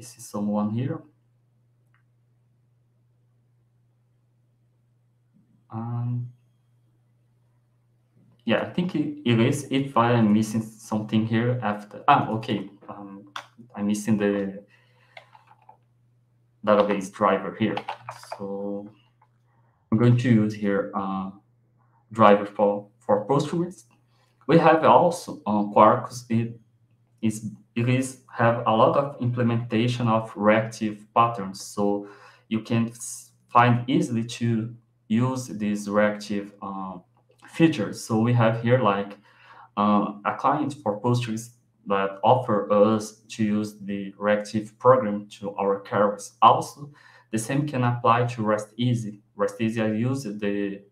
see someone here. Um, yeah, I think it, it is. If I am missing something here after, ah, okay, um, I'm missing the database driver here. So I'm going to use here uh, driver for for Postgres. We have also on Quarkus, it is it is have a lot of implementation of reactive patterns. So you can find easily to use these reactive uh, features. So we have here like uh, a client for Postgres that offer us to use the reactive program to our queries. Also, the same can apply to RESTEasy. REST Easy, I use the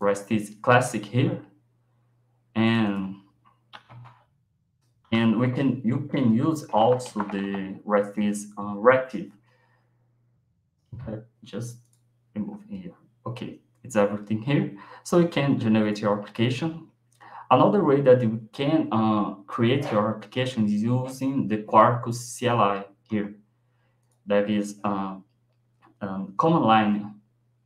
RESTEasy classic here. And and we can you can use also the RESTEasy uh, reactive. Just remove here. Okay it's everything here. So you can generate your application another way that you can uh, create your application is using the quarkus cli here that is uh, um, command line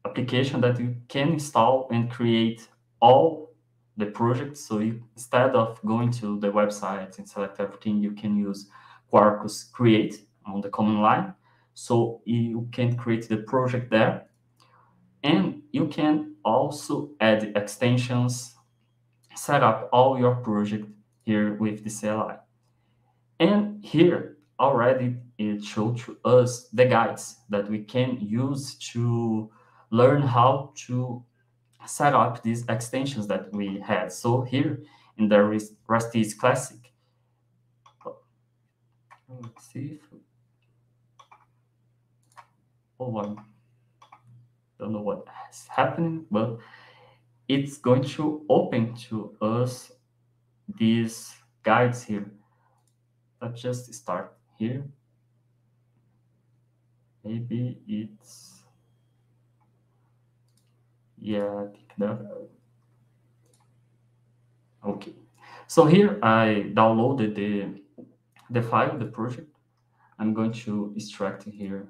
application that you can install and create all the projects. So you, instead of going to the website and select everything, you can use Quarkus create on the command line. So you can create the project there. And you can also add extensions, set up all your project here with the CLI. And here already it showed to us the guides that we can use to learn how to set up these extensions that we had. So here in the RESTEasy Classic, let's see if, oh, I don't know what is happening, but it's going to open to us these guides here. Let's just start here. Maybe it's, yeah, I think that. Okay, so here I downloaded the, the file, the project. I'm going to extract here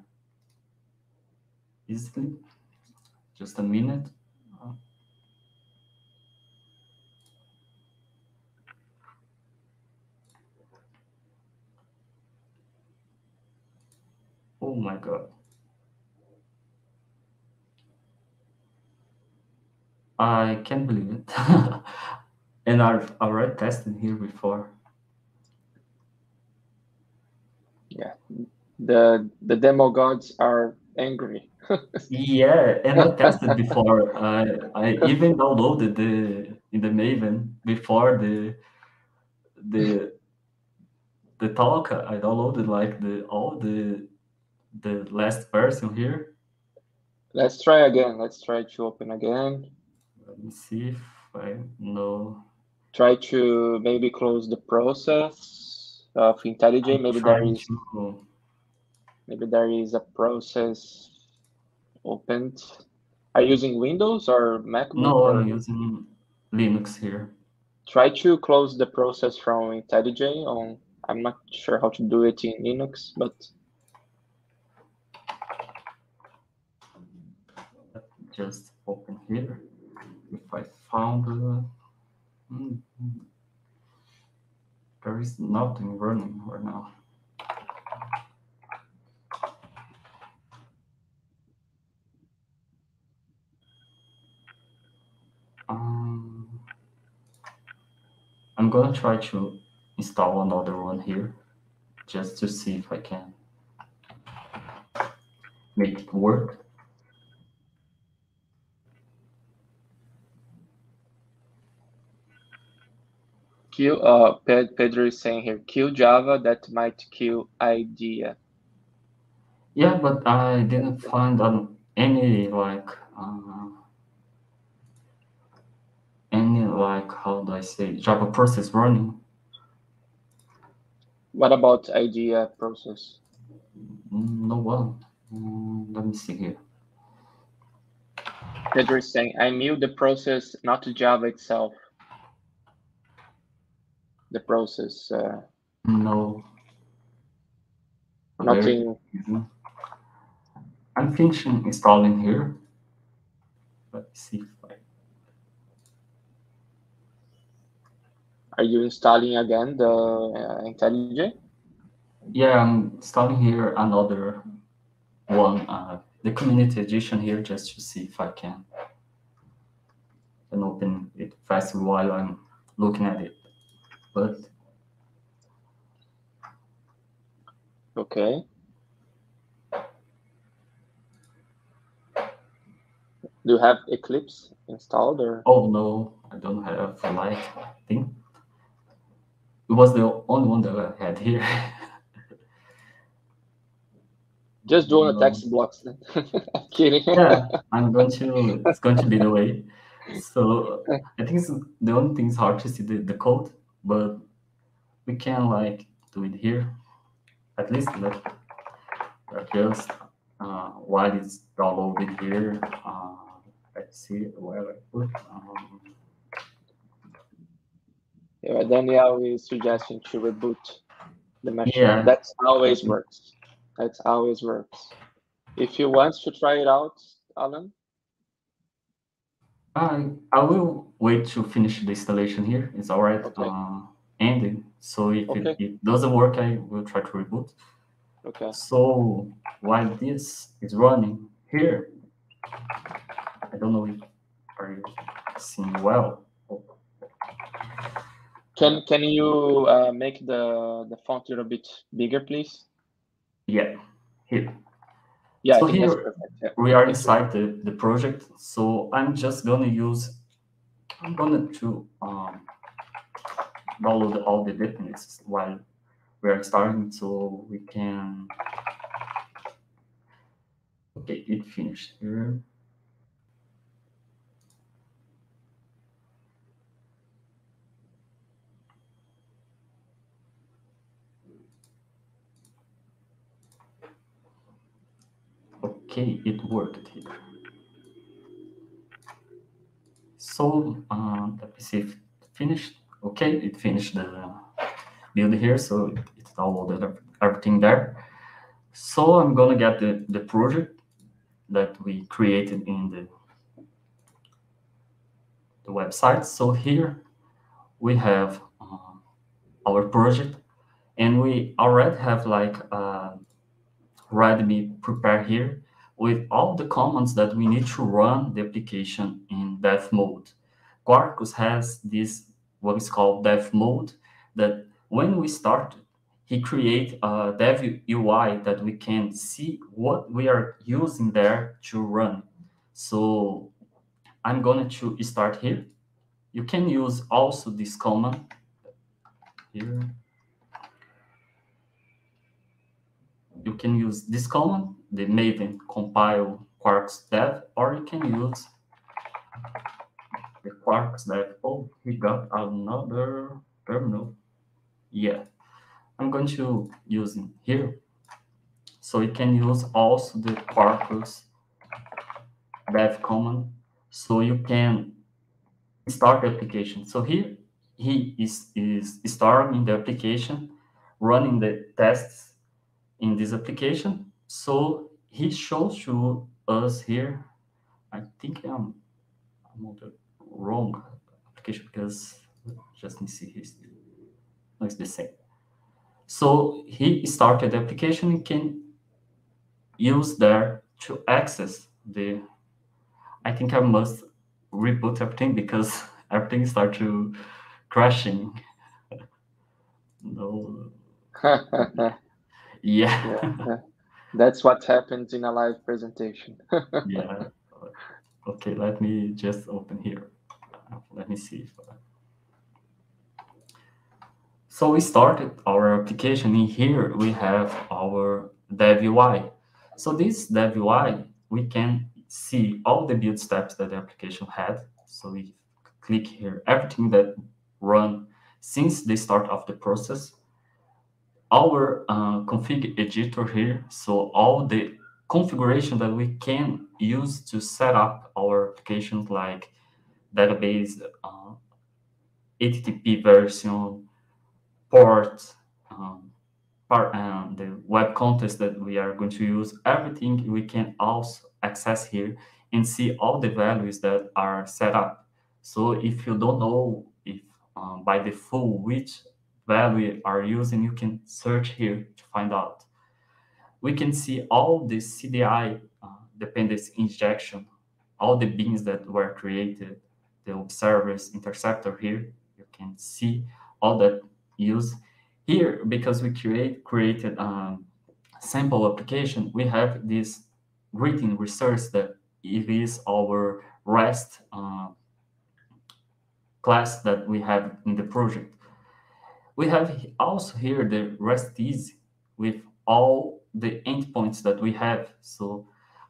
easily. Just a minute. Oh my God. I can't believe it. and I've already tested here before. Yeah, the the demo gods are angry. yeah, and I tested before. I I even downloaded the in the Maven before the the the talk. I downloaded like the all the the last person here. Let's try again. Let's try to open again. Let me see if I know. Try to maybe close the process of IntelliJ. Maybe there is to... maybe there is a process opened. Are you using Windows or Mac? No, or... I'm using Linux here. Try to close the process from IntelliJ on. I'm not sure how to do it in Linux, but just open here. If I found uh, there is nothing running right now. Um, I'm gonna try to install another one here just to see if I can make it work. Kill uh pedro is saying here kill java that might kill idea. Yeah but i didn't find um, any like uh, any like how do i say java process running. What about idea process? No one. Mm, let me see here. Pedro is saying i knew the process not java itself the process? Uh, no. Nothing. I'm finishing installing here. Let's see if I... Are you installing again the uh, IntelliJ? Yeah, I'm installing here another one, uh, the community edition here, just to see if I can and open it faster while I'm looking at it okay. Do you have eclipse installed or? Oh no i don't have like i think. It was the only one that i had here. Just doing no. text blocks then. Kidding. Yeah i'm going to it's going to be the way. So i think the only thing is hard to see the, the code but we can like do it here. At least let just uh, while it's downloaded here. Uh, let's see where I put. Um, yeah, Daniel is suggesting to reboot the machine. Yeah. That's always works. That's always works. If you want to try it out, Allan. I, I will wait to finish the installation here. It's all right. Okay. Uh, ending. So if it, it doesn't work, I will try to reboot. Okay. So while this is running here, I don't know if are you seeing well. Can can you uh, make the the font a little bit bigger, please? Yeah, here Yeah, So I think that's here- perfect. Yeah. we are inside the, the project. So I'm just gonna use, I'm gonna to um, download all the dependencies while we are starting so we can, okay, it finished here. Okay, it worked here. So uh, if it finished. Okay, it finished the build here, so it, it downloaded everything there. So I'm gonna get the, the project that we created in the the website. So here we have uh, our project, and we already have like uh, readme prepared here with all the commands that we need to run the application in dev mode. Quarkus has this what is called dev mode that when we start, he create a dev UI that we can see what we are using there to run. So I'm going to start here. You can use also this command here. you can use this command, the maven compile quarkus dev, or you can use the quarkus dev. Oh, we got another terminal. Yeah, I'm going to use it here. So you can use also the quarkus dev command, so you can start the application. So here he is is starting the application, running the tests in this application. So he shows to us here. I think I'm, I'm on the wrong application because just let me see his. No, it's the same. So he started the application. He can use there to access the. I think I must reboot everything because everything start to crashing. no. Yeah. Yeah. That's what happens in a live presentation. yeah. Okay, let me just open here. Let me see. So we started our application. In here, we have our dev UI. So this dev UI, we can see all the build steps that the application had. So we click here, everything that run since the start of the process our uh, config editor here. So all the configuration that we can use to set up our applications like database, uh, HTTP version, port, um, part, uh, the web context that we are going to use, everything we can also access here and see all the values that are set up. So if you don't know if um, by default which value are using, you can search here to find out. We can see all the CDI uh, dependency injection, all the beans that were created, the observers interceptor here. You can see all that use here because we create created um, sample application. We have this greeting resource that it is our REST uh, class that we have in the project we have also here the RESTEasy with all the endpoints that we have. So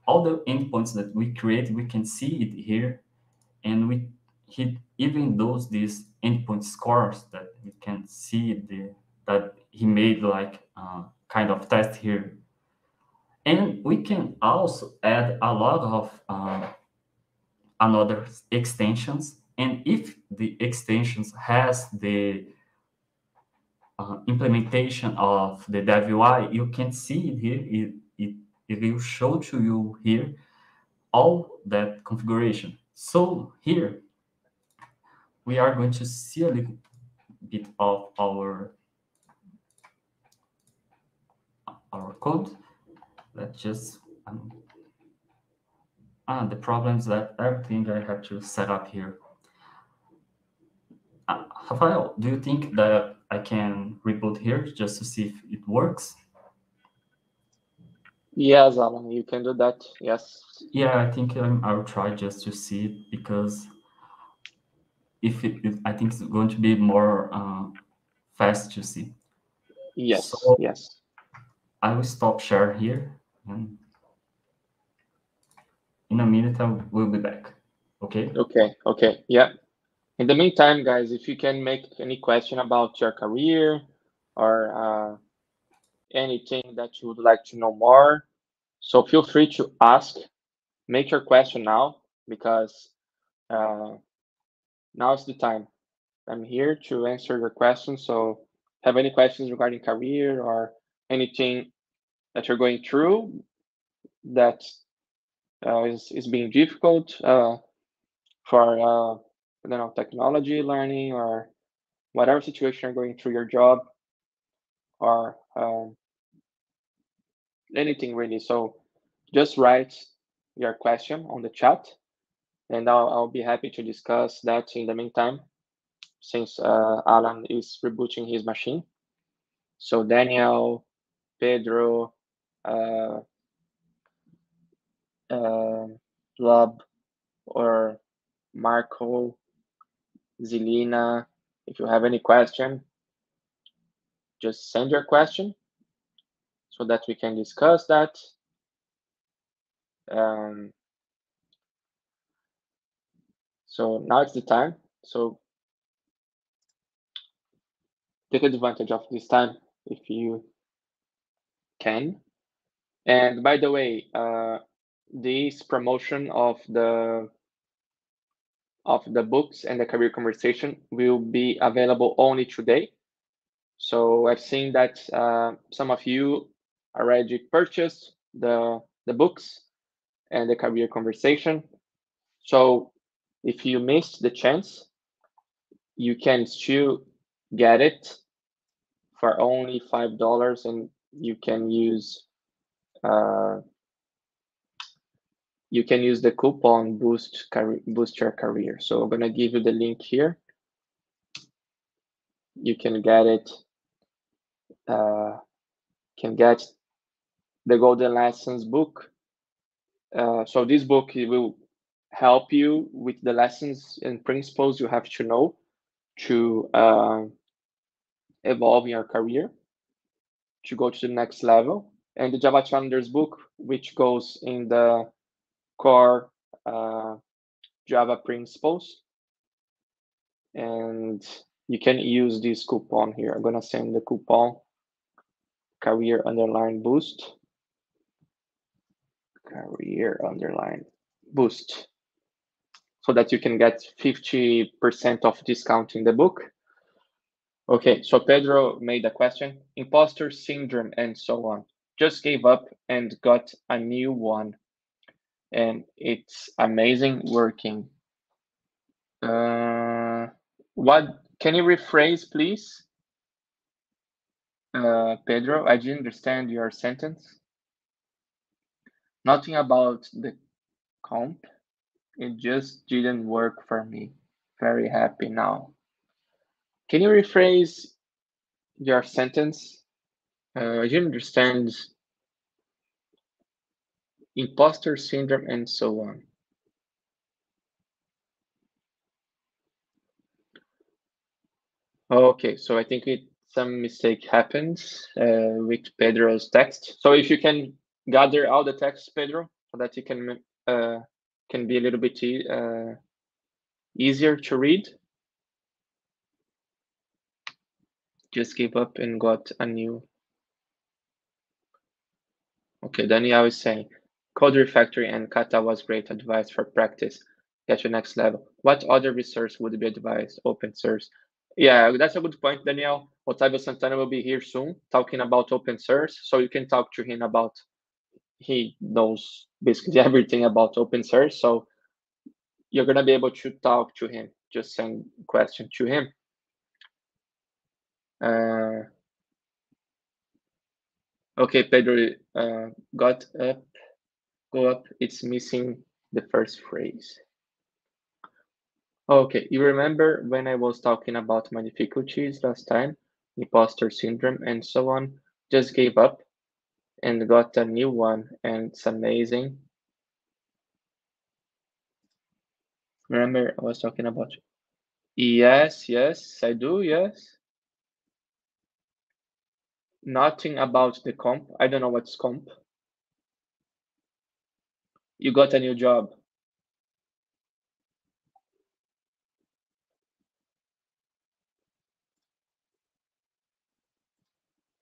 all the endpoints that we create, we can see it here. And we hit even those these endpoint scores that we can see the that he made like uh, kind of test here. And we can also add a lot of uh, another extensions. And if the extensions has the uh, implementation of the dev you can see it here. It, it, it will show to you here all that configuration. So here, we are going to see a little bit of our our code. Let's just um, ah, the problem is that everything I have to set up here. Uh, Rafael, do you think that I can reboot here just to see if it works? Yes, Allan, you can do that. Yes. Yeah, I think um, I'll try just to see it because if it, it I think it's going to be more uh, fast to see. Yes. So- yes. I will stop share here and in a minute I will be back. Okay. Okay. Okay. Yeah. In the meantime, guys, if you can make any question about your career or uh, anything that you would like to know more, so feel free to ask. Make your question now because uh, is the time. I'm here to answer your questions. So, have any questions regarding career or anything that you're going through that uh, is is being difficult uh, for don't know technology learning or whatever situation you're going through your job or um, anything really. So just write your question on the chat, and I'll I'll be happy to discuss that in the meantime, since uh, Allan is rebooting his machine. So Daniel, Pedro, uh, uh, Lub, or Marco, Zelina, if you have any question, just send your question so that we can discuss that. Um, so now it's the time. So take advantage of this time if you can. And by the way, uh, this promotion of the of the books and the career conversation will be available only today. So I've seen that uh, some of you already purchased the the books and the career conversation. So if you missed the chance, you can still get it for only five dollars, and you can use uh, you can use the coupon boost boost your career. So I'm gonna give you the link here. You can get it. Uh, can get the Golden Lessons book. Uh, so this book will help you with the lessons and principles you have to know to uh, evolve your career, to go to the next level. And the Java Challengers book, which goes in the core uh, Java principles. And you can use this coupon here. I'm gonna send the coupon career underline boost. Career underline boost. So that you can get 50% of discount in the book. Okay, so Pedro made a question. Imposter syndrome and so on. Just gave up and got a new one and it's amazing working. Uh, what can you rephrase, please? Uh, Pedro, I didn't understand your sentence. Nothing about the comp. It just didn't work for me. Very happy now. Can you rephrase your sentence? Uh, I didn't understand imposter syndrome, and so on. Okay, so I think it some mistake happens uh, with Pedro's text. So if you can gather all the text, Pedro, so that you can uh, can be a little bit uh, easier to read. Just gave up and got a new. Okay, Daniel is saying Code Refactory and Kata was great advice for practice. Get to next level. What other resource would be advised? Open source. Yeah, that's a good point, Daniel. Otávio Santana will be here soon talking about open source. So you can talk to him about, he knows basically everything about open source. So you're gonna be able to talk to him. Just send question to him. Uh, okay, Pedro uh, got up, go up. It's missing the first phrase. Okay, you remember when I was talking about my difficulties last time, imposter syndrome and so on, just gave up and got a new one and it's amazing. Remember I was talking about Yes, yes, I do, yes. Nothing about the comp. I don't know what's comp. You got a new job.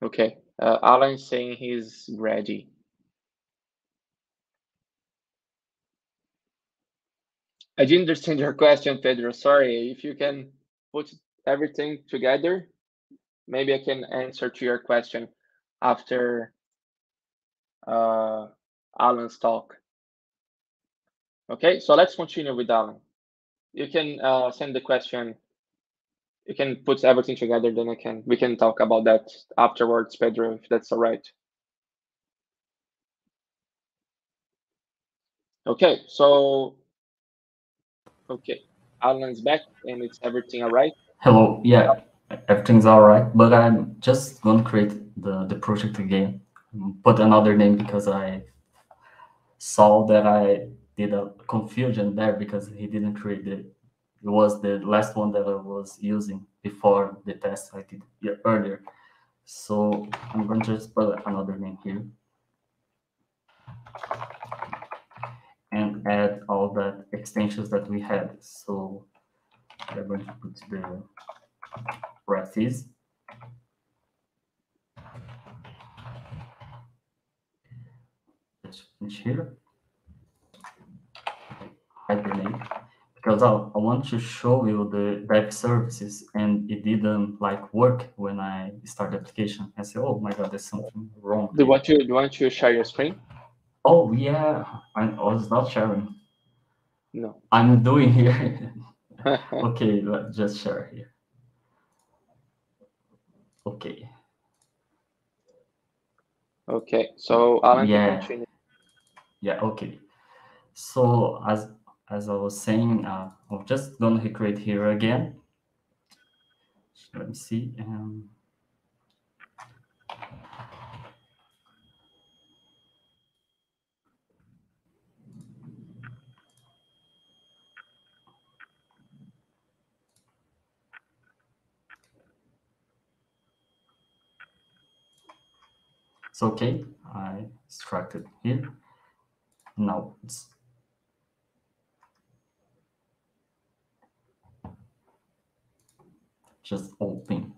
Okay, uh, Allan saying he's ready. I didn't understand your question, Pedro. Sorry. If you can put everything together, maybe I can answer to your question after uh, Allan's talk. Okay, so let's continue with Allan. You can uh, send the question. You can put everything together, then I can we can talk about that afterwards, Pedro, if that's all right. Okay, so Okay, Allan's back and it's everything all right? Hello, yeah, everything's all right, but I'm just going to create the, the project again, put another name because I saw that I did a confusion there because he didn't create it. It was the last one that I was using before the test I did earlier. So I'm going to just put another name here. and add all the extensions that we had. So I'm going to put the recipes. Let's finish here. Hibernate. Because I, I want to show you the dev services and it didn't like work when I start the application. I say, oh my God, there's something wrong. Do you want to, do you want to share your screen? Oh yeah, I was not sharing. No. I'm doing here. okay, let's just share here. Okay. Okay, so Allan, yeah. Yeah, okay. So as as I was saying, uh, I'm just gonna recreate here again. Let me see. Um, It's okay. I extracted here. Now it's just open.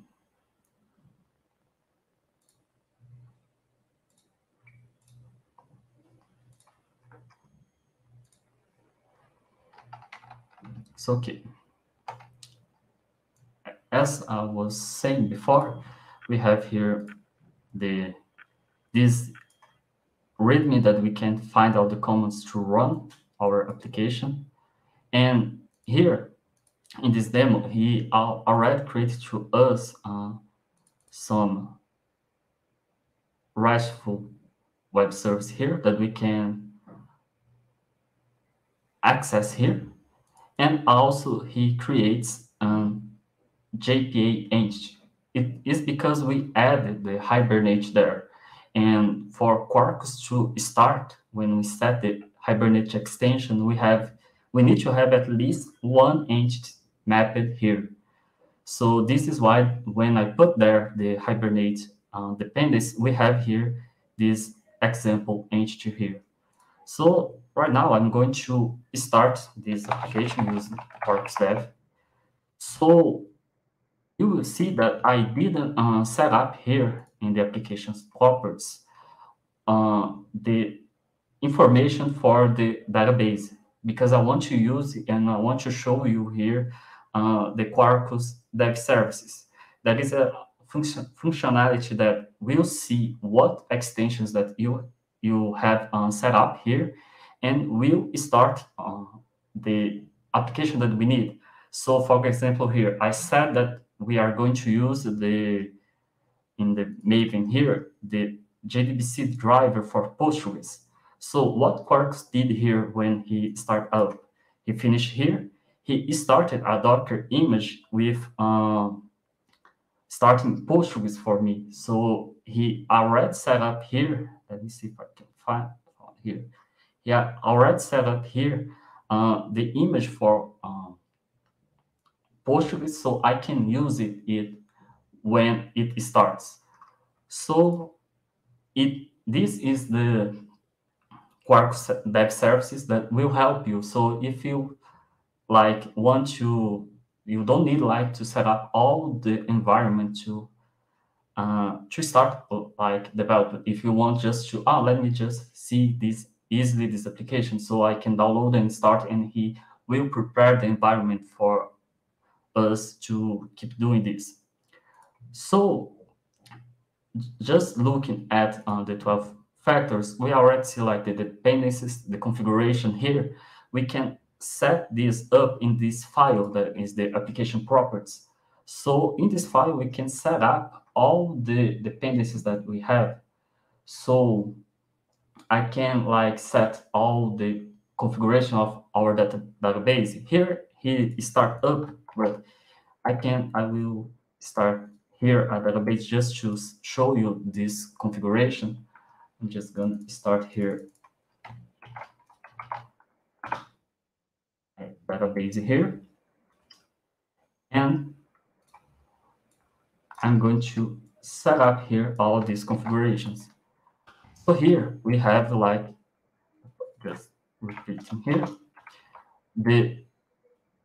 It's okay. As I was saying before, we have here the this readme that we can find all the commands to run our application. And here in this demo, he already created to us uh, some RESTful web service here that we can access here. And also he creates um, JPA entity. It is because we added the Hibernate there. And for Quarkus to start, when we set the Hibernate extension, we have we need to have at least one entity mapped here. So this is why when I put there the Hibernate uh, we have here this example entity here. So right now I'm going to start this application using Quarkus Dev. So you will see that I didn't uh, set up here in the application's properties uh, the information for the database because I want to use and I want to show you here uh, the Quarkus Dev Services. That is a function functionality that will see what extensions that you you have uh, set up here and will start uh, the application that we need. So for example, here, I said that we are going to use the, in the Maven here, the JDBC driver for Postgres. So what Quarkus did here when he started up, he finished here, he started a Docker image with um, starting Postgres for me. So he already set up here, let me see if I can find here. Yeah, already set up here uh, the image for um, Postgres, so I can use it, it when it starts. So it this is the Quarkus Dev Services that will help you. So if you like want to, you don't need like to set up all the environment to uh, to start like develop If you want just to, oh, let me just see this easily this application so I can download and start and he will prepare the environment for us to keep doing this. So just looking at uh, the 12 factors, we already see like the dependencies, the configuration here. We can set this up in this file that is the application properties. So in this file, we can set up all the dependencies that we have. So I can like set all the configuration of our data database. Here, he start up, but I can, I will start here a database just to show you this configuration. I'm just to start here. Database here. And I'm going to set up here all these configurations. So here we have like, just repeating here, the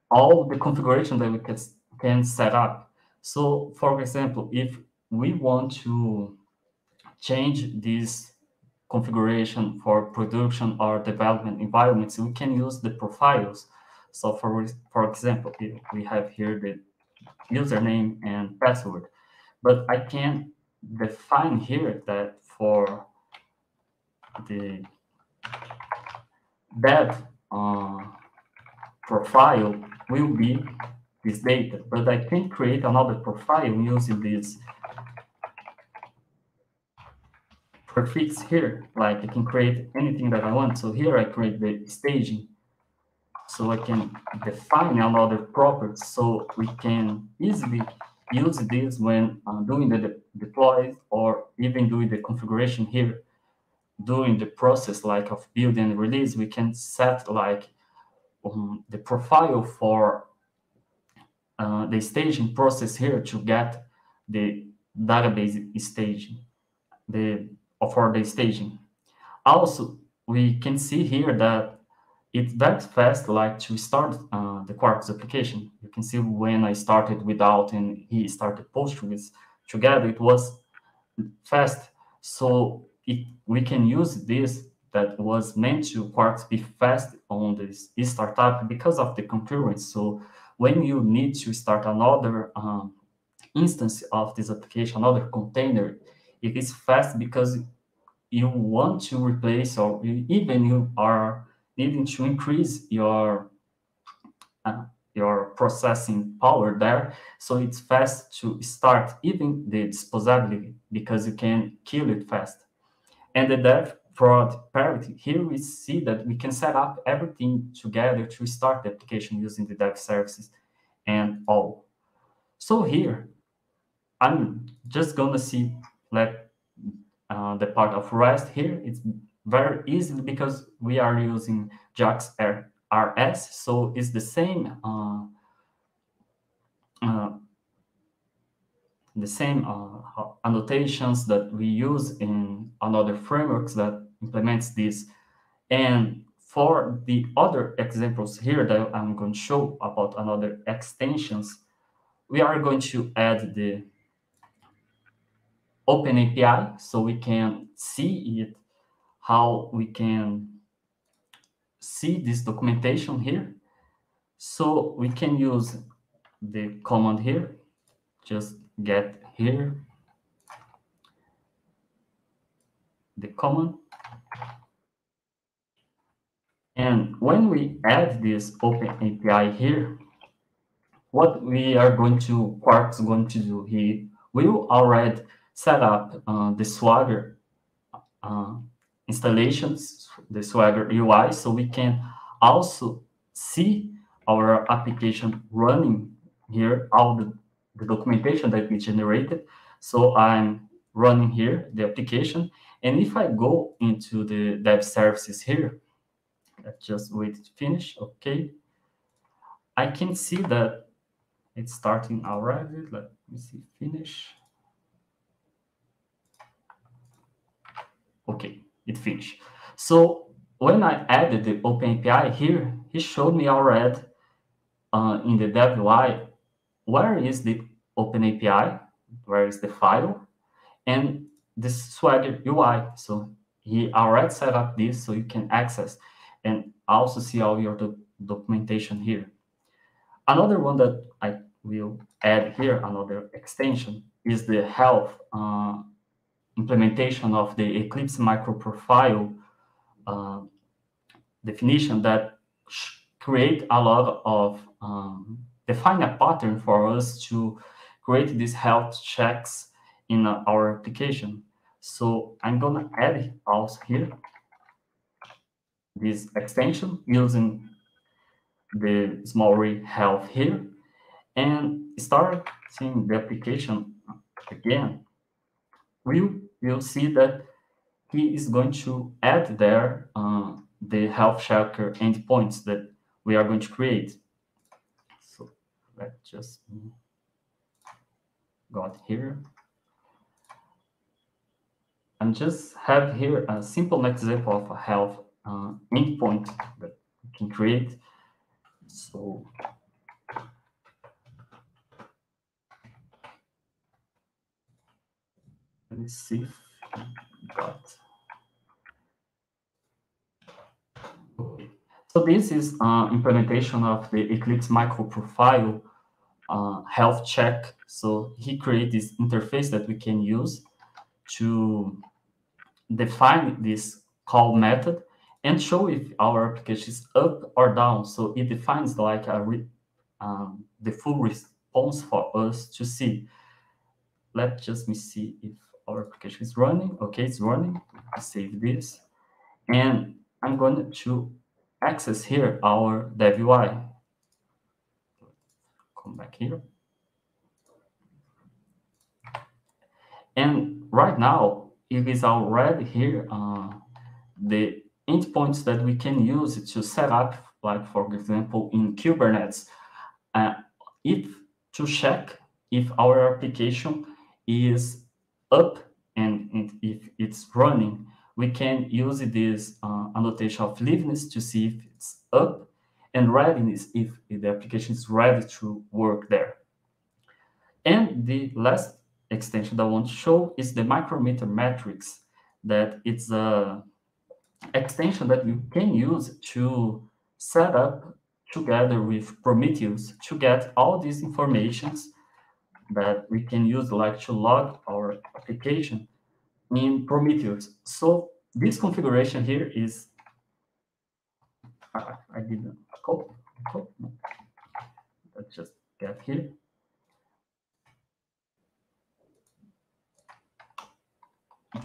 all the configuration that we can, can set up. So for example, if we want to change this configuration for production or development environments, we can use the profiles. So for, for example, we have here the username and password, but I can define here that for the that uh, profile will be this data, but I can create another profile using this prefix here. Like I can create anything that I want. So here I create the staging. So I can define another property so we can easily use this when uh, doing the de deploy or even doing the configuration here during the process like of build and release, we can set like um, the profile for uh, the staging process here to get the database staging, the for the staging. Also, we can see here that it's very fast, like to start uh, the Quarkus application. You can see when I started without and he started Postgres together, it was fast. So it, we can use this that was meant to Quarkus be fast on this startup because of the concurrence. So when you need to start another um, instance of this application, another container, it is fast because you want to replace or even you are needing to increase your uh, your processing power there. So it's fast to start even the disposability because you can kill it fast. And the dev prod parity, here we see that we can set up everything together to start the application using the dev services and all. So here, I'm just gonna see like uh, the part of REST here. It's very easily because we are using JAX RS, so it's the same uh, uh, the same uh, annotations that we use in another frameworks that implements this. And for the other examples here that I'm going to show about another extensions, we are going to add the Open API so we can see it, how we can see this documentation here. So we can use the command here, just get here the command. and when we add this open API here, what we are going to, Quarkus going to do here, we will already set up uh, the Swagger uh, installations, the Swagger UI, so we can also see our application running here, all the, the documentation that we generated. So I'm running here the application. And if I go into the dev services here, let's just wait to finish, okay. I can see that it's starting already. Let me see, finish. Okay, it. So when I added the OpenAPI here, he showed me already uh, in the dev UI where is the OpenAPI, where is the file, and the Swagger UI. So he already set up this so you can access and also see all your do documentation here. Another one that I will add here, another extension, is the health uh, implementation of the Eclipse microprofile uh, definition that create a lot of um, define a pattern for us to create these health checks in uh, our application. So I'm gonna add also here this extension using the SmallRye health here and start seeing the application again. We will see that he is going to add there uh, the health checker endpoints that we are going to create. So let's just got here. And just have here a simple example of a health uh, endpoint that we can create. So let me see if got. Okay. So this is uh, implementation of the Eclipse microprofile uh, health check. So he created this interface that we can use to define this call method and show if our application is up or down. So it defines like a um, the full response for us to see. Let's just me see if our application is running. Okay, it's running. I save this. And I'm going to access here our dev UI. Come back here. And right now, it is already here uh, the endpoints that we can use to set up, like for example, in Kubernetes, uh, if to check if our application is up and if it's running, we can use this uh, annotation of liveness to see if it's up and readiness if the application is ready to work there. And the last extension that I want to show is the micrometer metrics that it's a extension that you can use to set up together with Prometheus to get all these informations that we can use like to log our application in Prometheus. So this configuration here is, uh, I didn't copy, copy. Let's just get here.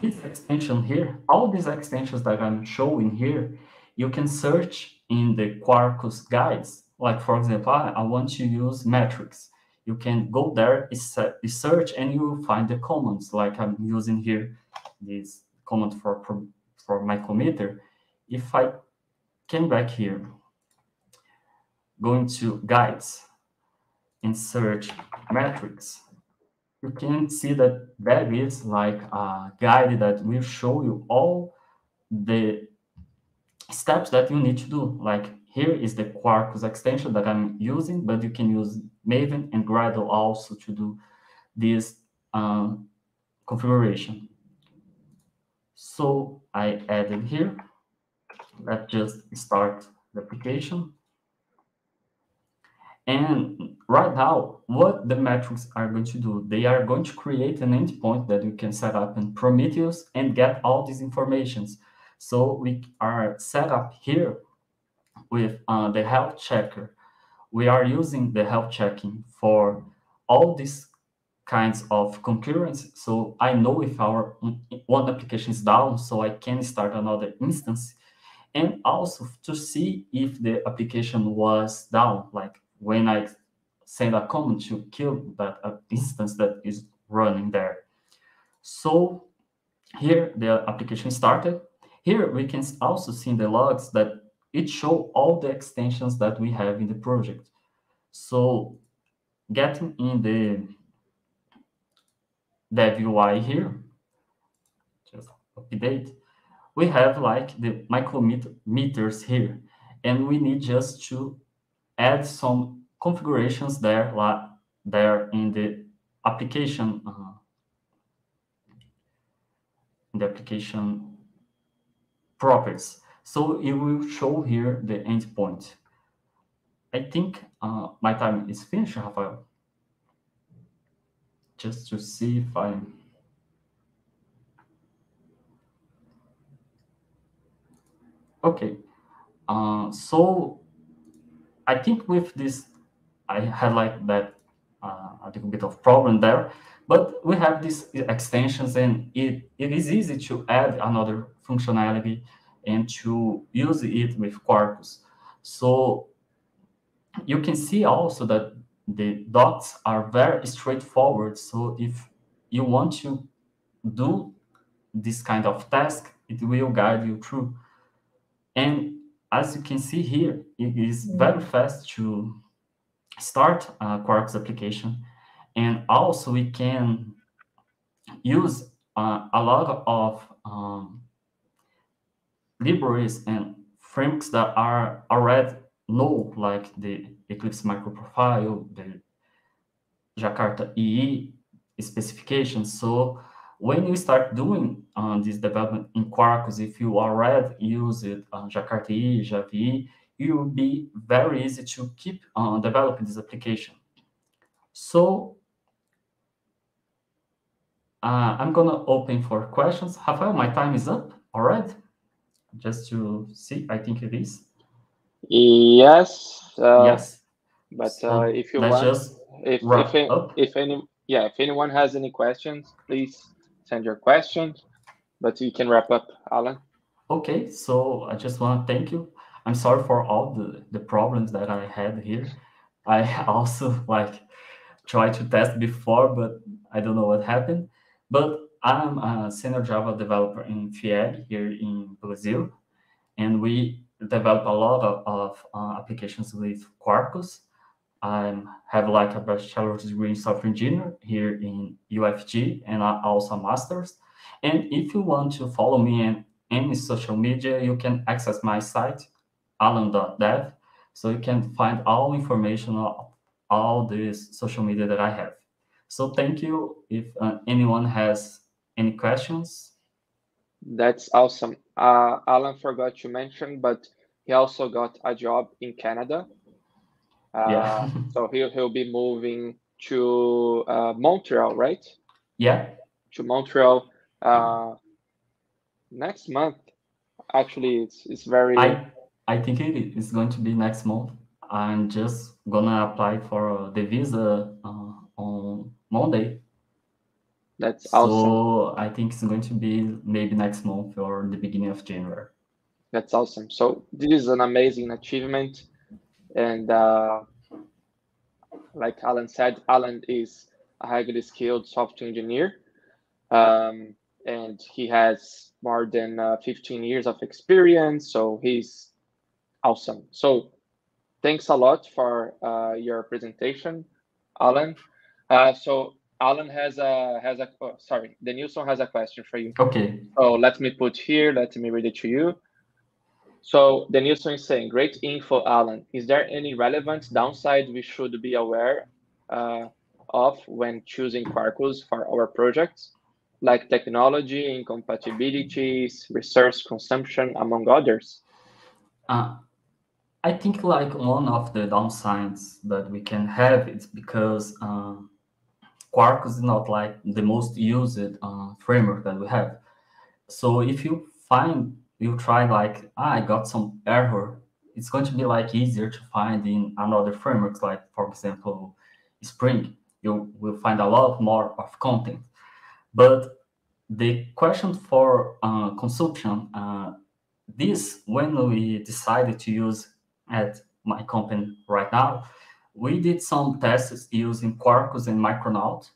This extension here, all these extensions that I'm showing here, you can search in the Quarkus guides. Like for example, I, I want to use metrics you can go there, uh, search, and you find the commands like I'm using here, this command for, for micrometer. If I came back here, going to guides and search metrics, you can see that there is like a guide that will show you all the steps that you need to do. Like here is the Quarkus extension that I'm using, but you can use Maven and Gradle also to do this um, configuration. So I added here. Let's just start the application. And right now, what the metrics are going to do, they are going to create an endpoint that you can set up in Prometheus and get all these informations. So we are set up here with uh, the health checker, we are using the health checking for all these kinds of concurrency. So I know if our one application is down, so I can start another instance. And also to see if the application was down, like when I send a command to kill that uh, instance that is running there. So here the application started. Here we can also see in the logs that it show all the extensions that we have in the project. So getting in the dev UI here, just update, we have like the micrometers here, and we need just to add some configurations there, like there in the application, uh, the application properties. So it will show here the endpoint. I think uh, my time is finished, Rafael. Just to see if I... Okay, uh, so I think with this, I had like that uh, a little bit of problem there, but we have these extensions and it, it is easy to add another functionality and to use it with Quarkus. So you can see also that the dots are very straightforward. So if you want to do this kind of task, it will guide you through. And as you can see here, it is very fast to start a Quarkus application. And also we can use uh, a lot of um, libraries and frameworks that are already known, like the Eclipse microprofile, the Jakarta EE specifications. So when you start doing uh, this development in Quarkus, if you already use it on uh, Jakarta EE, JavaE, it will be very easy to keep uh, developing this application. So uh, I'm gonna open for questions. Rafael, my time is up, all right? Just to see, I think it is. Yes. Uh, yes. But uh, if you want, just if if, up. if any yeah, if anyone has any questions, please send your questions. But you can wrap up, Alan. Okay, so I just want to thank you. I'm sorry for all the, the problems that I had here. I also like tried to test before, but I don't know what happened. But I'm a senior Java developer in FIEG here in Brazil, and we develop a lot of, of uh, applications with Quarkus. I have like a bachelor's degree in software engineer here in UFG and also a master's. And if you want to follow me in any social media, you can access my site, alan.dev. So you can find all information of all these social media that I have. So thank you. If uh, anyone has any questions. That's awesome. Uh, Alan forgot to mention, but he also got a job in Canada. Uh, Yeah. so he'll he'll be moving to uh, Montreal, right? Yeah, To Montreal uh, next month. Actually, it's it's very I I think it is going to be next month. I'm just gonna apply for the visa uh, on Monday. That's awesome. So I think it's going to be maybe next month or the beginning of January. That's awesome. So this is an amazing achievement, and uh, like Alan said, Alan is a highly skilled software engineer, um, and he has more than uh, 15 years of experience. So he's awesome. So thanks a lot for uh, your presentation, Alan. Uh, so Alan has a has a oh, sorry, Denilson has a question for you. Okay. So let me put here, let me read it to you. So Denilson is saying, great info, Alan. Is there any relevant downside we should be aware uh, of when choosing Quarkus for our projects, like technology, incompatibilities, resource consumption, among others? Uh, I think like one of the downsides that we can have is because um, Quarkus is not like the most used uh, framework that we have. So if you find you try like ah, I got some error it's going to be like easier to find in another frameworks, like for example, Spring. You will find a lot more of content. But the question for uh, consumption, uh, this when we decided to use at my company right now, we did some tests using Quarkus and Micronaut.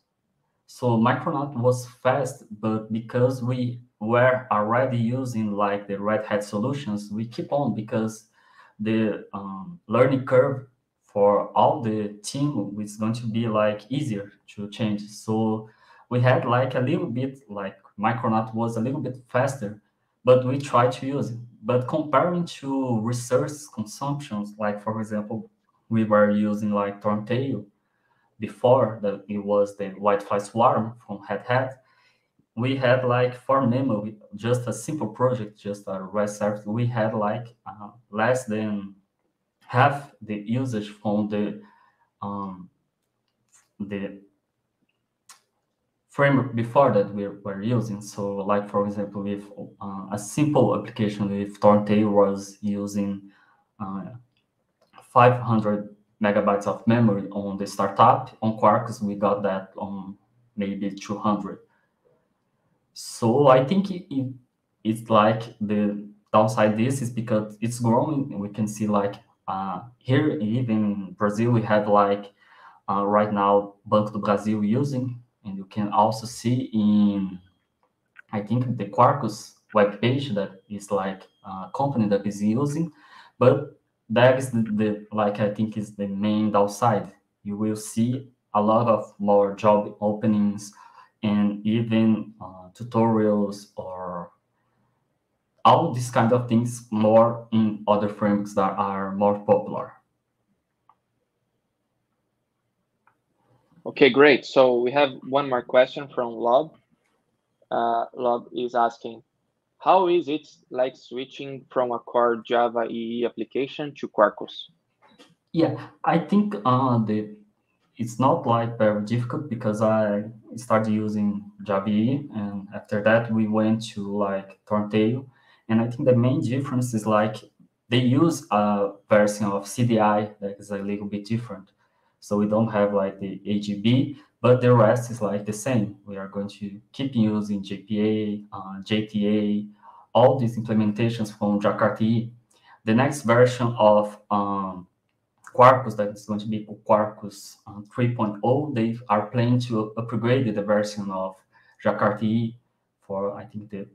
So Micronaut was fast, but because we were already using like the Red Hat solutions, we keep on because the um, learning curve for all the team is going to be like easier to change. So we had like a little bit like Micronaut was a little bit faster, but we tried to use it. But comparing to resource consumptions, like for example, we were using like Thorntail before that it was the WildFly Swarm from Red Hat. We had like for memory, just a simple project, just a REST service. We had like uh, less than half the usage from the um, the framework before that we were using. So like, for example, if uh, a simple application with Thorntail was using uh, 500 megabytes of memory on the startup, on Quarkus, we got that on maybe 200. So I think it, it, it's like the downside this is because it's growing. We can see like uh, here, even in Brazil, we have like uh, right now Banco do Brasil using and you can also see in, I think the Quarkus web page that is like a company that is using, but that is the, the like I think is the main downside. You will see a lot of more job openings and even uh, tutorials or all these kind of things more in other frameworks that are more popular. Okay, great. So we have one more question from Lob. Uh, Lob is asking, how is it like switching from a core Java EE application to Quarkus? Yeah, I think uh, the it's not like very difficult because I started using Java EE, and after that we went to like Thorntail, and I think the main difference is like they use a version of CDI that is a little bit different. So we don't have like the EJB, but the rest is like the same. We are going to keep using JPA, uh, JTA, all these implementations from Jakarta. The next version of um, Quarkus that is going to be Quarkus uh, 3.0, they are planning to upgrade the version of Jakarta for, I think, the,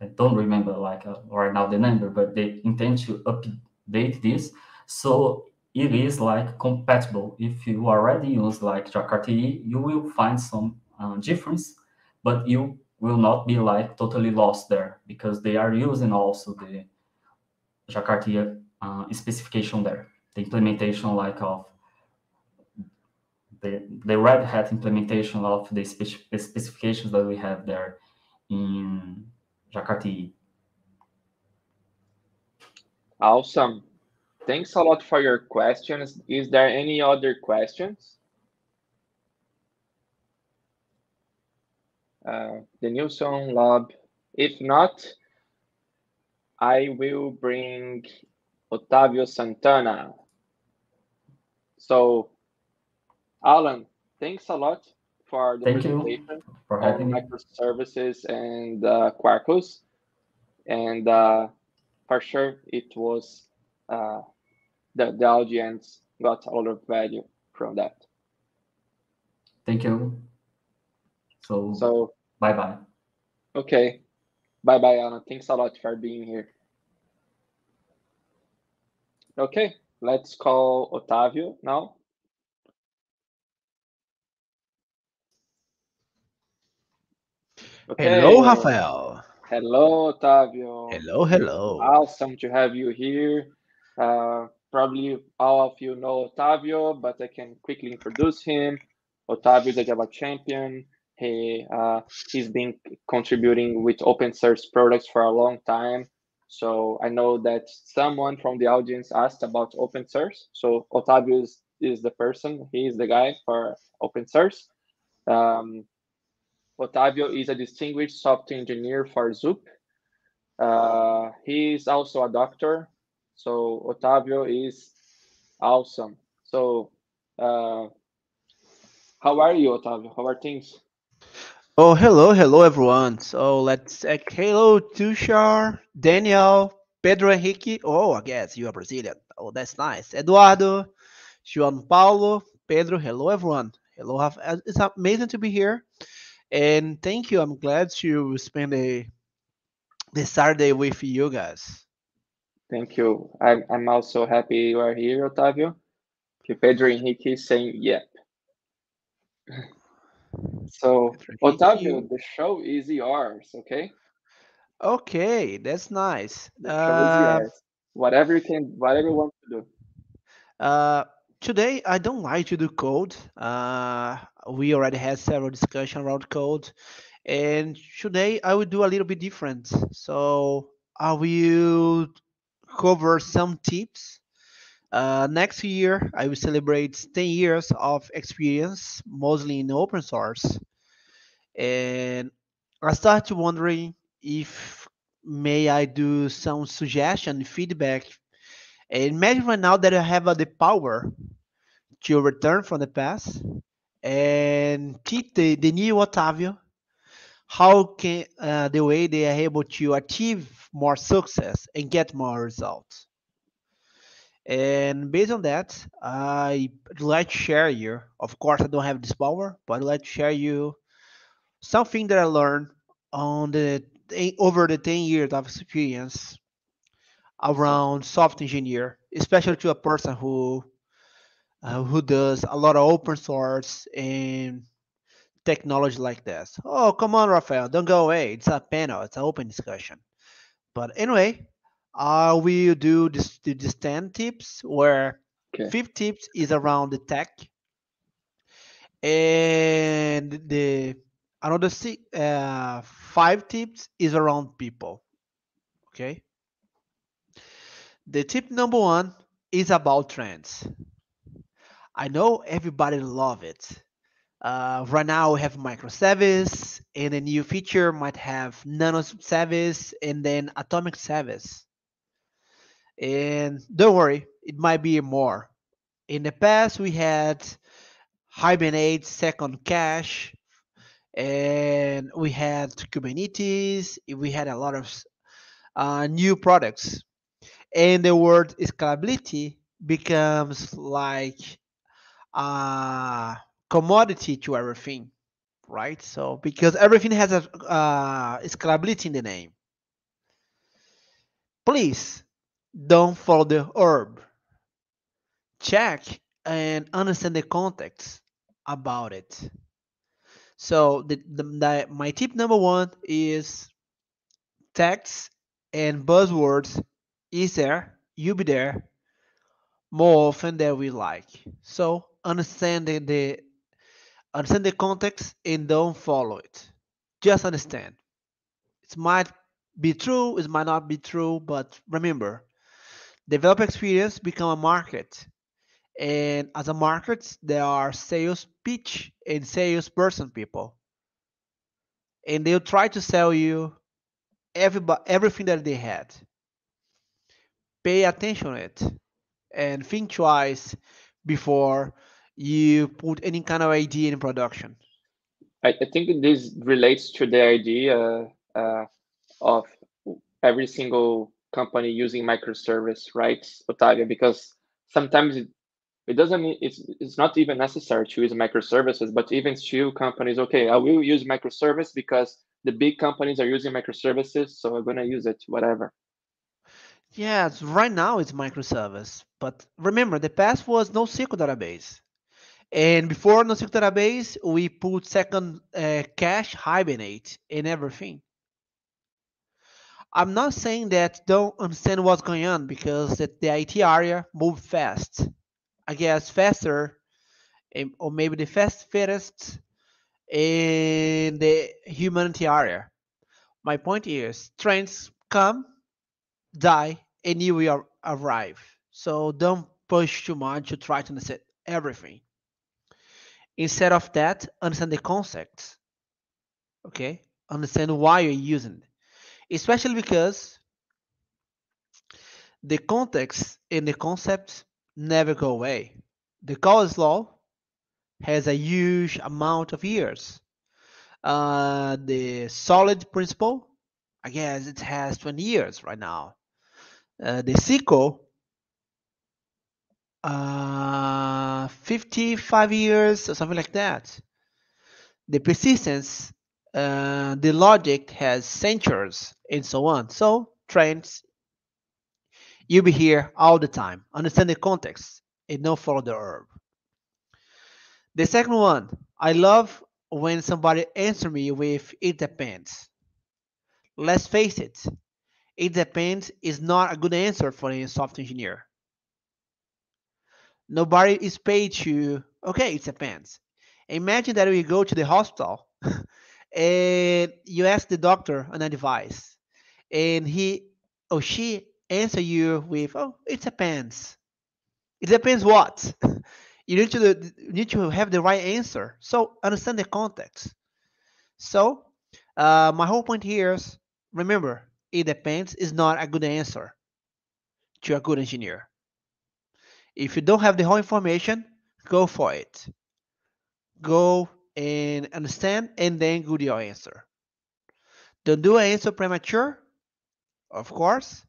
I don't remember like uh, right now the number, but they intend to update this. So it is like compatible. If you already use like Jakarta, you will find some uh, difference, but you will not be like totally lost there because they are using also the Jakarta uh, specification there, the implementation like of the, the Red Hat implementation of the specifications that we have there in Jakarta. Awesome. Thanks a lot for your questions. Is there any other questions? Uh, Denilson Lab. If not, I will bring Otavio Santana. So, Alan, thanks a lot for the Thank presentation you for having microservices and uh, Quarkus. And uh, for sure, it was uh, the, the audience got a lot of value from that. Thank you. So, So, bye bye. okay. Bye bye, Anna. Thanks a lot for being here. Okay, let's call Otavio now. Okay. Hello, Rafael. Hello, Otavio. Hello, hello. Awesome to have you here. Uh, probably all of you know Otavio, but I can quickly introduce him. Otavio is a Java champion. He uh, he's been contributing with open source products for a long time. So I know that someone from the audience asked about open source. So Otavio is, is the person. He is the guy for open source. Um, Otavio is a distinguished software engineer for Zup. Uh, he is also a doctor So Otavio is awesome. So uh, how are you, Otavio? How are things? Oh, hello, hello, everyone. So let's say hello, Tushar, Daniel, Pedro Henrique. Oh, I guess you are Brazilian. Oh, that's nice. Eduardo, João Paulo, Pedro. Hello, everyone. Hello, uh, it's amazing to be here, and thank you. I'm glad to spend a the Saturday with you guys. Thank you. I'm, I'm also happy you are here, Otavio. Okay, Pedro Henrique is saying yep. So, Otavio, the show is yours, okay? Okay, that's nice. The show is Uh. Whatever you can, whatever you want to do. Uh, today I don't like to do code. Uh, we already had several discussion around code, and today I will do a little bit different. So I will cover some tips. Uh, next year I will celebrate 10 years of experience, mostly in open source, and I started wondering if may I do some suggestion, feedback imagine right now that I have uh, the power to return from the past and teach the, the new Otavio how can uh, the way they are able to achieve more success and get more results. And based on that, I'd like to share you. Of course, I don't have this power, but I'd like to share you something that I learned on the over the 10 years of experience around software engineer, especially to a person who uh, who does a lot of open source and technology like this. Oh, come on, Rafael, don't go away. It's a panel, it's an open discussion. But anyway, I will do this, this 10 tips where Okay. fifth tips is around the tech and the another six, uh, five tips is around people. Okay. The tip number one is about trends. I know everybody love it. Uh, right now we have microservice, and a new feature might have nano service and then atomic service. And don't worry, it might be more. In the past, we had Hibernate, Second Cache, and we had Kubernetes. We had a lot of uh, new products and the word scalability becomes like a commodity to everything right? So because everything has a uh, scalability in the name. Please don't follow the herb. Check and understand the context about it. So the, the, the my tip number one is text and buzzwords is there, you'll be there more often than we like. So understand the, the understand the context and don't follow it. Just understand. It might be true, it might not be true, but remember, developer experience become a market. And as a market, there are sales pitch and salesperson people. And they'll try to sell you everybody, everything that they had pay attention to it and think twice before you put any kind of idea in production. I, I think this relates to the idea uh, of every single company using microservice, right, Otavio? Because sometimes it, it doesn't mean it's it's not even necessary to use microservices, but even few companies, okay, I will use microservice because the big companies are using microservices, so I'm gonna use it, whatever. Yes, right now it's microservice, but remember the past was NoSQL database. And before NoSQL database, we put second uh, cache hibernate and everything. I'm not saying that don't understand what's going on because the, the IT area moved fast. I guess faster, or maybe the fast fittest in the humanity area. My point is, trends come, die, and you will arrive. So don't push too much to try to understand everything. Instead of that, understand the concepts. Okay, understand why you're using it, especially because the context and the concept never go away. The Gauss law has a huge amount of years. Uh, the solid principle, I guess it has 20 years right now. Uh, the SQL, uh, 55 years or something like that. The persistence, uh, the logic has centuries and so on. So trends, you'll be here all the time. Understand the context and don't follow the herb. The second one, I love when somebody answer me with it depends. Let's face it, it depends is not a good answer for a software engineer. Nobody is paid to, okay, it depends. Imagine that we go to the hospital and you ask the doctor an advice and he or she answer you with, oh, it depends. It depends what? you need to need to have the right answer. So understand the context. So uh, my whole point here is remember it depends is not a good answer to a good engineer. If you don't have the whole information, go for it. Go and understand and then give your answer. Don't do an answer premature, of course,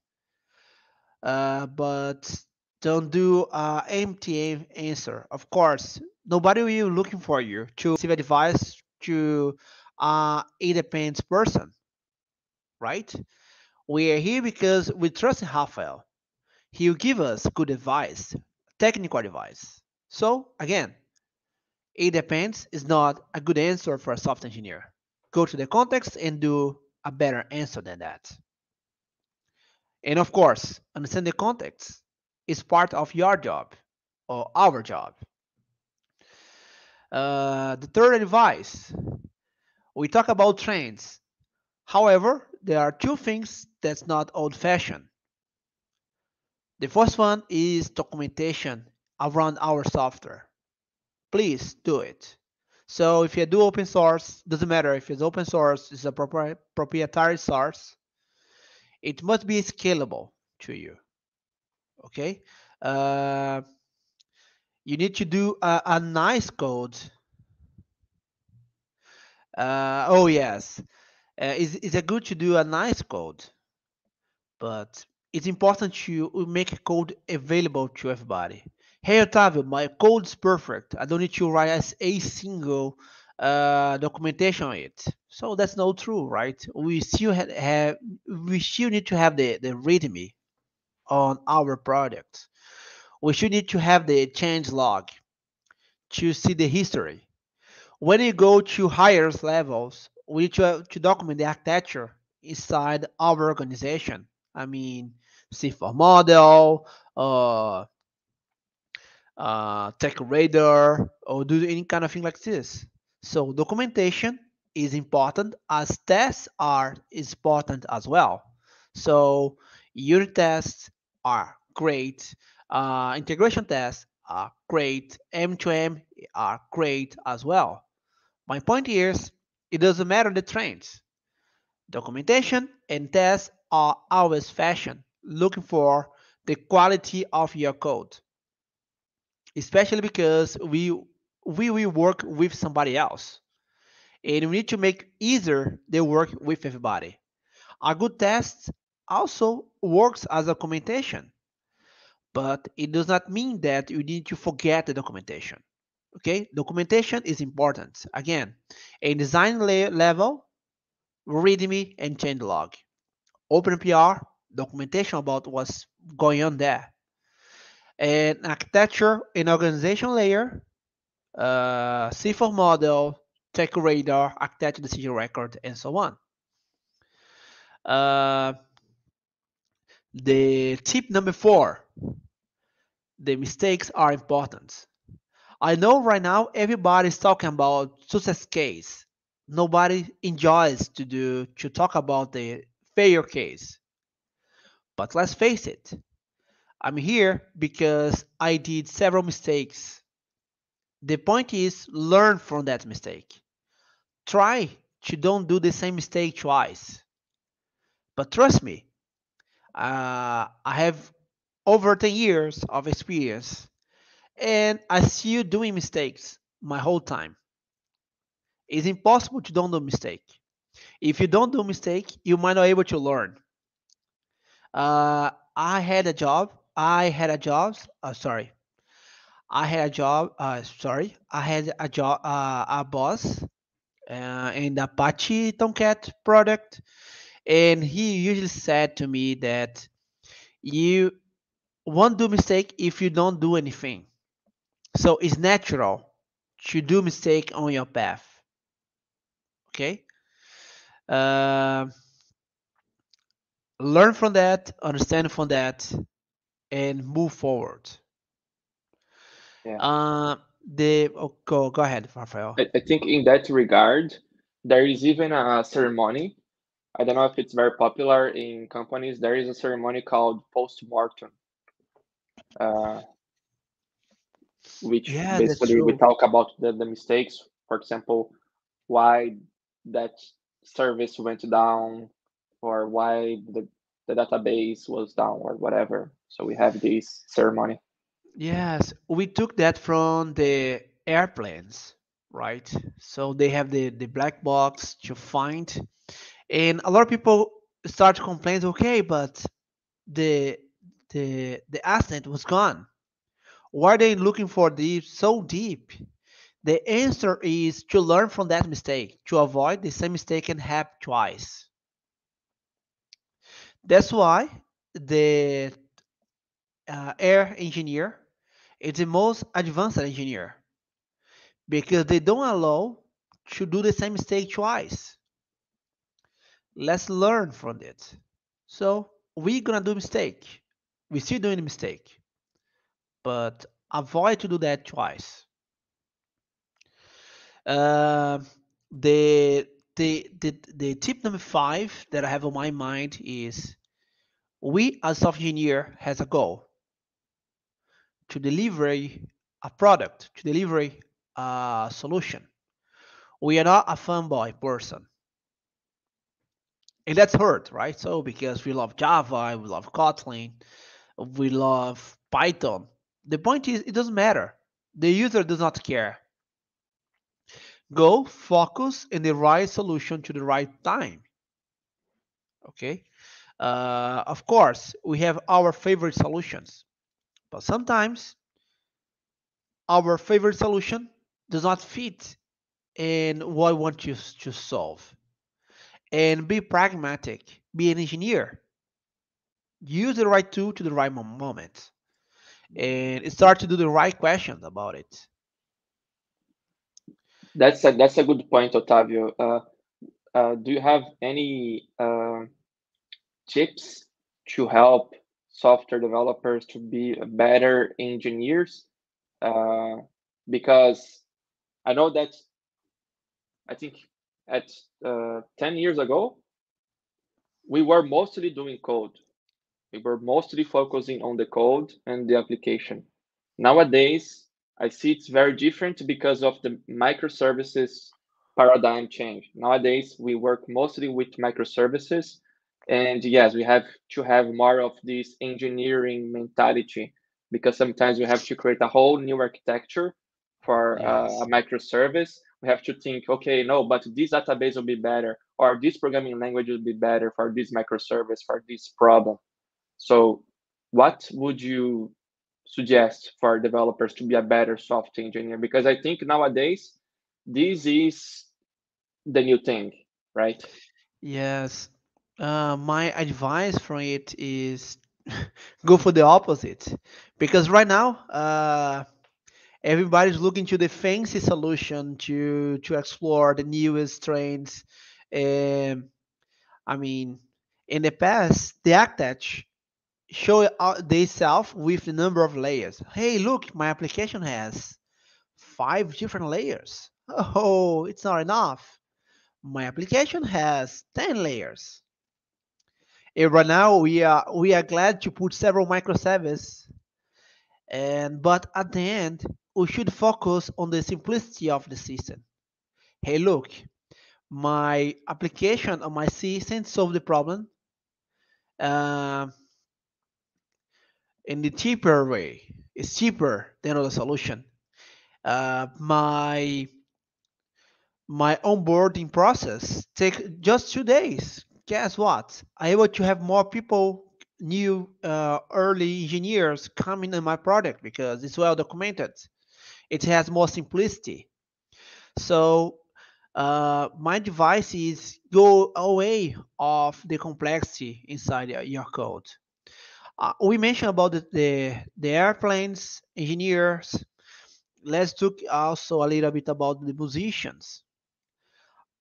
uh, but don't do an empty answer. Of course, nobody will be looking for you to receive advice to uh, a depends person, right? We are here because we trust Rafael. He will give us good advice, technical advice. So again, it depends is not a good answer for a software engineer. Go to the context and do a better answer than that. And of course, understand the context is part of your job or our job. Uh, the third advice, we talk about trends. However, there are two things that's not old-fashioned. The first one is documentation around our software. Please do it. So if you do open source, doesn't matter if it's open source, it's a proprietary source, it must be scalable to you. Okay. Uh, you need to do a, a nice code. Uh, oh yes, uh, it's a good to do a nice code, but it's important to make code available to everybody. Hey Otavio, my code is perfect. I don't need to write a single uh, documentation on it. So that's not true, right? We still have, we still need to have the the README on our product. We should need to have the change log to see the history. When you go to higher levels, we need to, to document the architecture inside our organization. I mean, C4 model, uh, uh, tech radar, or do any kind of thing like this. So documentation is important as tests are important as well. So unit tests are great. Uh, integration tests are great. M2M are great as well. My point is, it doesn't matter the trends. Documentation and tests are always fashion, looking for the quality of your code. Especially because we we will work with somebody else. And we need to make easier the work with everybody. A good test also works as a documentation, but it does not mean that you need to forget the documentation. Okay, documentation is important. Again, a design level, README and changelog. OpenPR, documentation about what's going on there. And architecture and organization layer, uh, C4 model, tech radar, architecture decision record, and so on. Uh, the tip number four, the mistakes are important. I know right now everybody's talking about success case. Nobody enjoys to do to talk about the failure case. But let's face it, I'm here because I did several mistakes the point is learn from that mistake. Try to don't do the same mistake twice. But trust me, uh, I have over 10 years of experience and I see you doing mistakes my whole time. It's impossible to don't do mistake. If you don't do mistake, you might not able to learn. Uh, I had a job. I had a job. Uh, sorry, I had a job. Uh, sorry, I had a job. Uh, a boss uh, in the Apache Tomcat product, and he usually said to me that you won't do mistake if you don't do anything. So it's natural to do mistake on your path. Okay. Uh, learn from that, understand from that, and move forward. Yeah. Uh, the oh, go go ahead, Rafael. I, I think in that regard, there is even a ceremony. I don't know if it's very popular in companies. There is a ceremony called post-mortem, uh, which Yeah, basically we talk about the, the mistakes. For example, why that service went down, or why the, the database was down, or whatever. So we have this ceremony. Yes, we took that from the airplanes, right? So they have the the black box to find, and a lot of people start to complain. Okay, but the the the asset was gone. Why are they looking for deep so deep? The answer is to learn from that mistake, to avoid the same mistake can happen twice. That's why the uh, air engineer is the most advanced engineer because they don't allow to do the same mistake twice. Let's learn from it. So we're gonna do mistake. We're still doing mistake, but avoid to do that twice. Uh, the the the the tip number five that I have on my mind is we as software engineer has a goal to deliver a product, to deliver a solution. We are not a fanboy person. And that's hurt, right? So because we love Java, we love Kotlin, we love Python. The point is it doesn't matter. The user does not care. Go focus in the right solution to the right time. Okay. Uh, of course, we have our favorite solutions, but sometimes our favorite solution does not fit in what we want to, to solve. And be pragmatic, be an engineer. Use the right tool to the right moment and start to do the right questions about it. That's a that's a good point, Otavio. Uh, uh, do you have any uh, tips to help software developers to be better engineers? Uh, because I know that I think at uh, 10 years ago, we were mostly doing code. We were mostly focusing on the code and the application. Nowadays, I see it's very different because of the microservices paradigm change. Nowadays, we work mostly with microservices. And yes, we have to have more of this engineering mentality because sometimes we have to create a whole new architecture for uh, a microservice. We have to think, okay, no, but this database will be better, or this programming language will be better for this microservice, for this problem. So, what would you suggest for developers to be a better software engineer? Because I think nowadays this is the new thing, right? Yes. Uh, my advice from it is go for the opposite because right now uh, everybody's looking to the fancy solution to to explore the newest trends. I mean, in the past, the Actech show out themselves with the number of layers. Hey, look, my application has five different layers. Oh, it's not enough. My application has 10 layers. And right now we are we are glad to put several microservices and but at the end we should focus on the simplicity of the system. Hey look, my application on my C since solve the problem. Uh, in the cheaper way. It's cheaper than other solution. Uh, my my onboarding process take just two days. Guess what? I able to have more people, new uh, early engineers coming in my product because it's well documented. It has more simplicity. So uh, my devices go away of the complexity inside your code. Uh, we mentioned about the, the, the airplanes engineers. Let's talk also a little bit about the musicians.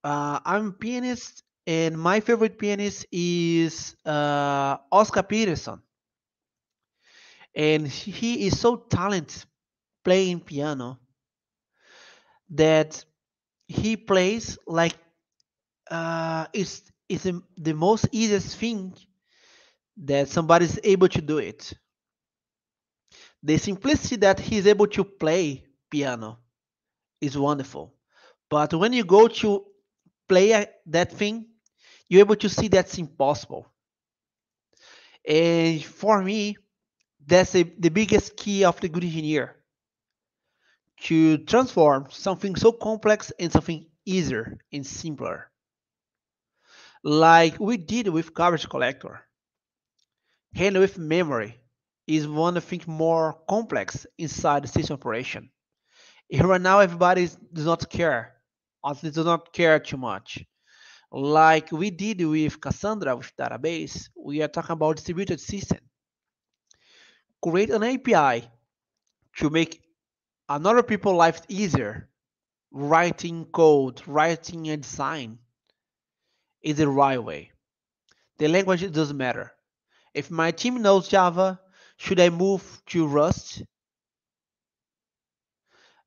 Uh, I'm a pianist, and my favorite pianist is uh, Oscar Peterson, and he is so talented playing piano that he plays like uh, it's it's the, the most easiest thing that somebody's able to do it. The simplicity that he's able to play piano is wonderful. But when you go to play that thing, you're able to see that's impossible. And for me, that's a, the biggest key of the good engineer to transform something so complex in something easier and simpler. Like we did with garbage collector. Handle with memory is one thing more complex inside the system operation. Right now, everybody does not care, or they do not care too much. Like we did with Cassandra with database, we are talking about distributed system. Create an API to make another people life easier. Writing code, writing a design is the right way. The language doesn't matter. If my team knows Java, should I move to Rust?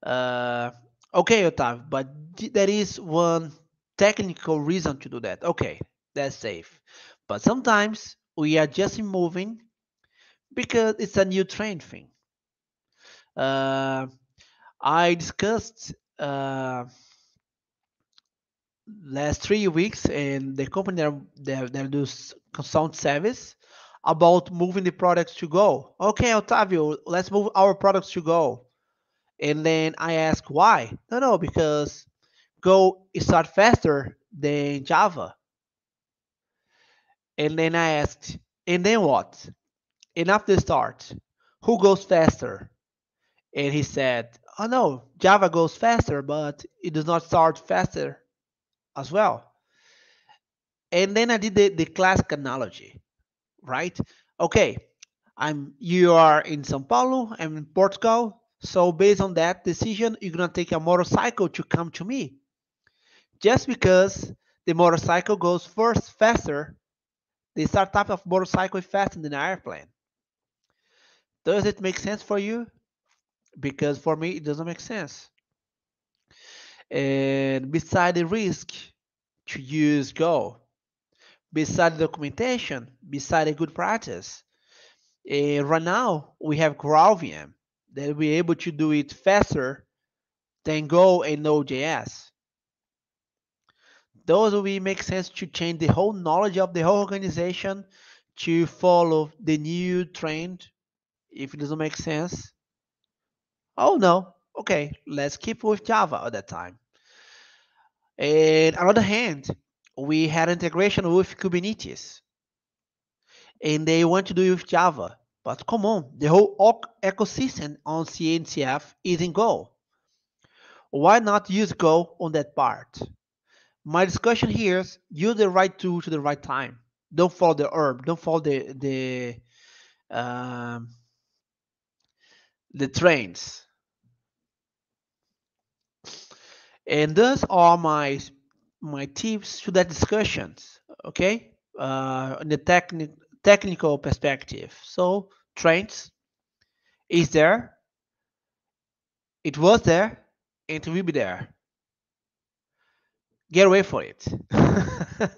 Uh, okay, Otavio, but there is one technical reason to do that. Okay, that's safe. But sometimes we are just moving because it's a new trend thing. Uh, I discussed uh, last three weeks in the company that, that, that does consult service about moving the products to Go. Okay, Otavio, let's move our products to Go. And then I ask why? No, no, because Go is start faster than Java. And then I asked, and then what? And after start, who goes faster? And he said, oh no, Java goes faster, but it does not start faster as well. And then I did the, the classic analogy, right? Okay, I'm you are in São Paulo, I'm in Portugal. So based on that decision, you're gonna take a motorcycle to come to me. Just because the motorcycle goes first faster, the startup of motorcycle is faster than an airplane. Does it make sense for you? Because for me, it doesn't make sense. And beside the risk to use Go, beside documentation, beside a good practice, uh, right now we have GraalVM that we're able to do it faster than Go and Node.js. Those will make sense to change the whole knowledge of the whole organization to follow the new trend. If it doesn't make sense, oh no, okay, let's keep with Java at that time. And on the other hand, we had integration with Kubernetes. And they want to do it with Java. But come on, the whole ecosystem on CNCF is in Go. Why not use Go on that part? My discussion here is use the right tool to the right time. Don't follow the herb. Don't follow the the um, the trains. And those are my my tips to that discussions. Okay, uh, in the technical technical perspective. So trends is there. It was there. And it will be there. Get away for it.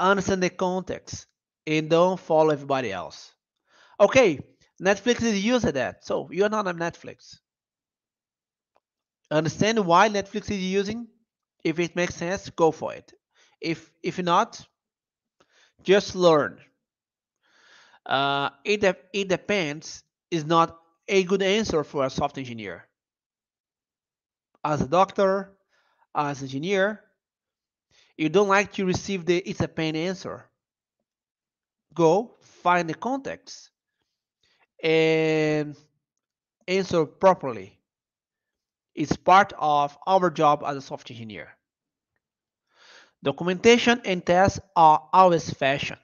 Understand the context and don't follow everybody else. Okay, Netflix is using that. So you're not on Netflix. Understand why Netflix is using. If it makes sense, go for it. If if not, just learn. Uh, it, it depends is not a good answer for a soft engineer. As a doctor, as an engineer, you don't like to receive the it's a pain answer. Go find the context and answer properly. It's part of our job as a software engineer. Documentation and tests are always fashion.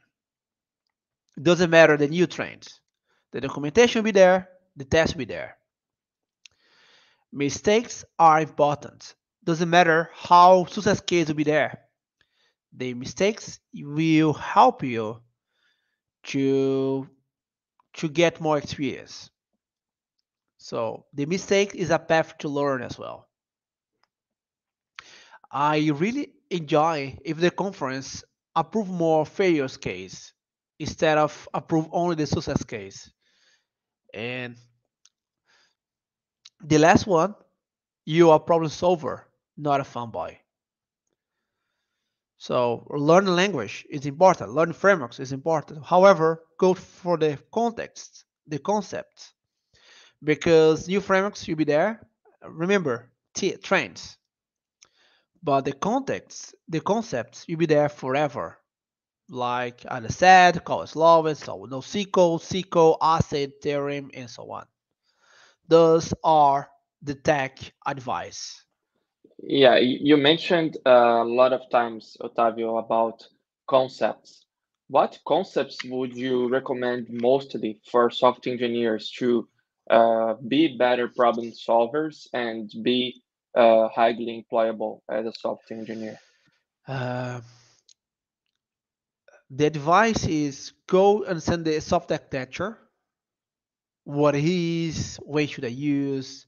It Doesn't matter the new trends. The documentation will be there, the test will be there. Mistakes are important. Doesn't matter how success case will be there. The mistakes will help you to to get more experience. So the mistake is a path to learn as well. I really enjoy if the conference approve more failures case instead of approve only the success case. And the last one, you are problem solver, not a fanboy. So learn language is important. Learn frameworks is important. However, go for the context, the concepts, because new frameworks will be there. Remember, trends, but the context, the concepts will be there forever. Like I said, Slovis, so NoSQL, SQL, ACID, theorem, and so on. Those are the tech advice. Yeah, you mentioned a lot of times, Otavio, about concepts. What concepts would you recommend mostly for software engineers to uh, be better problem solvers and be uh, highly employable as a software engineer? Uh, the advice is go and send the soft architecture. What is, when should I use,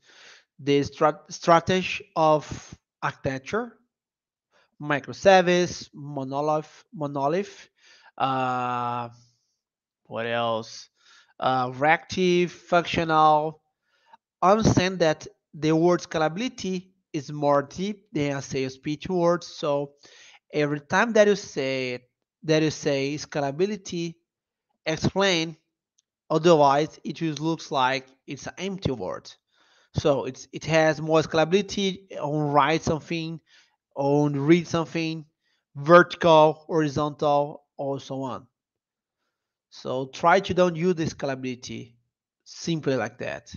the strat- strategy of architecture, microservice, monolith, monolith. Uh, what else? Uh, reactive, functional. I understand that the word scalability is more deep than a sales pitch word. So every time that you say that you say scalability, explain. Otherwise, it just looks like it's an empty word. So it's it has more scalability on write something, on read something, vertical, horizontal, or so on. So try to don't use the scalability simply like that.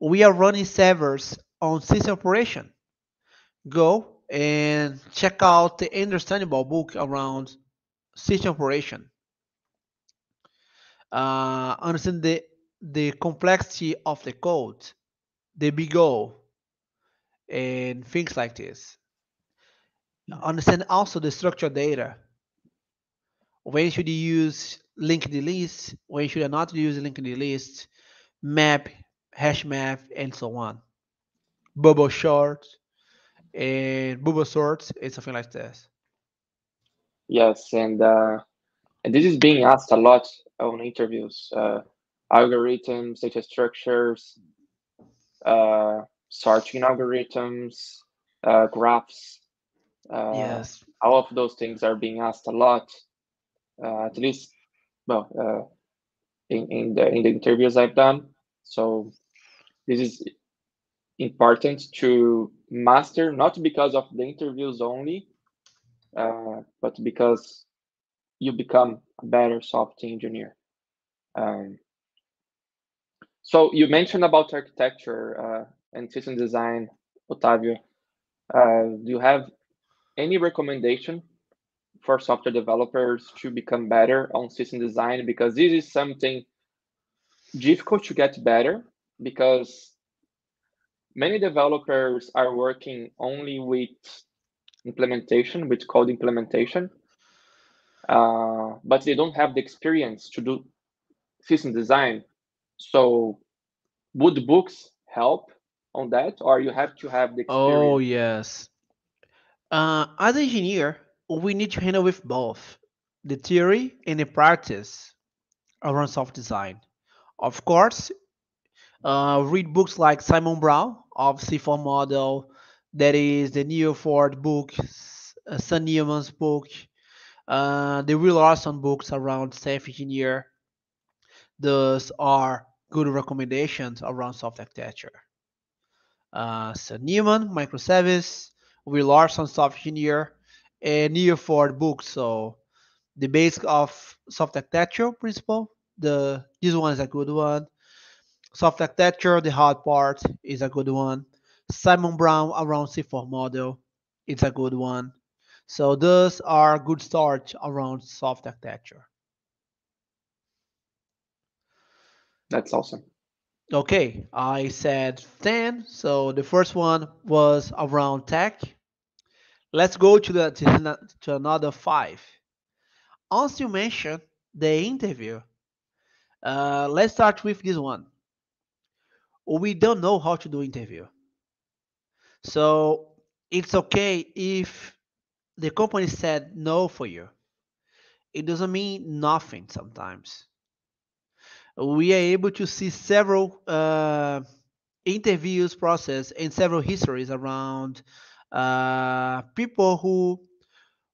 We are running servers on system operation. Go and check out the understandable book around system operation. Uh, understand the the complexity of the code, the big O, and things like this. Understand also the structured data. When should you use linked list? When should I not use linked list? Map, hash map, and so on. Bubble short and bubble sorts and something like this. Yes, and uh, and this is being asked a lot on interviews. Uh, algorithms, data structures, uh, sorting algorithms, uh, graphs. Uh, Yes. all of those things are being asked a lot. Uh, at least, well, uh, in in the in the interviews I've done. So this is important to master, not because of the interviews only, uh, but because you become a better software engineer. Um, so you mentioned about architecture uh, and system design, Otavio. Uh, do you have any recommendation for software developers to become better on system design? Because this is something difficult to get better because many developers are working only with implementation, with code implementation, uh, but they don't have the experience to do system design. So would books help on that, or you have to have the Oh yes. Uh, as an engineer, we need to handle with both the theory and the practice around soft design. Of course, uh, read books like Simon Brown of C4 Model, that is the Neal Ford book, uh, Sam Newman's book, uh, the Will Larson books around self engineer. those are good recommendations around soft architecture. Uh, so Newman, microservice, Will Larson, soft engineer, and Neal Ford book. So the basic of soft architecture principle. The this one is a good one. Soft architecture, the hard part is a good one. Simon Brown around C4 model, it's a good one. So those are good start around soft architecture. That's awesome. Okay, I said 10. So the first one was around tech. Let's go to the to, another five. Once you mentioned, the interview. Uh, let's start with this one. We don't know how to do interview. So it's okay if the company said no for you. It doesn't mean nothing sometimes. We are able to see several uh, interviews process and several histories around uh, people who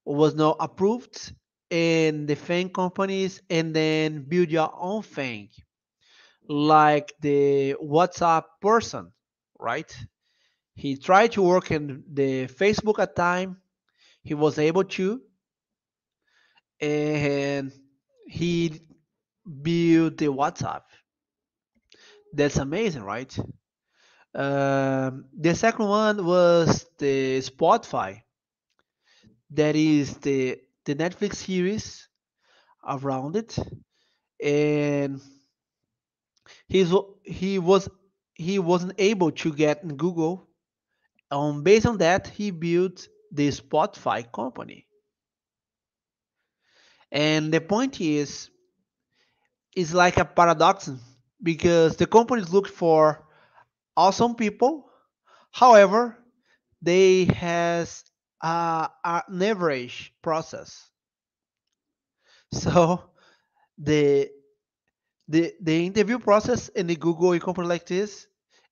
was not approved in the FANG companies and then build your own FANG, like the WhatsApp person, right? He tried to work in the Facebook at time. He was able to, and he built the WhatsApp. That's amazing, right? Um, the second one was the Spotify. That is the the Netflix series around it, and he's he was he wasn't able to get in Google. Um, based on that, he built the Spotify company. And the point is, it's like a paradox because the companies look for awesome people. However, they has a, an average process. So the the the interview process in the Google a company like this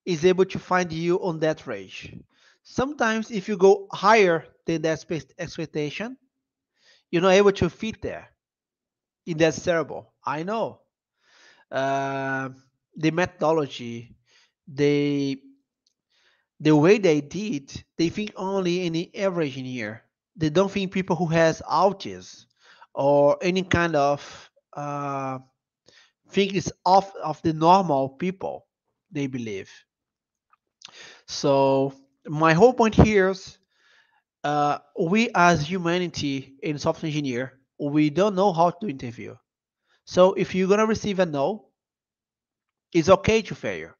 is able to find you on that range. Sometimes if you go higher than that expect- expectation, you're not able to fit there. And that's terrible. I know. Uh, the methodology, they the way they did, they think only in the average in here. They don't think people who has autism or any kind of uh, think is off of the normal people. They believe. So my whole point here is, uh, we as humanity in software engineer, we don't know how to interview. So if you're gonna receive a no, it's okay to fail.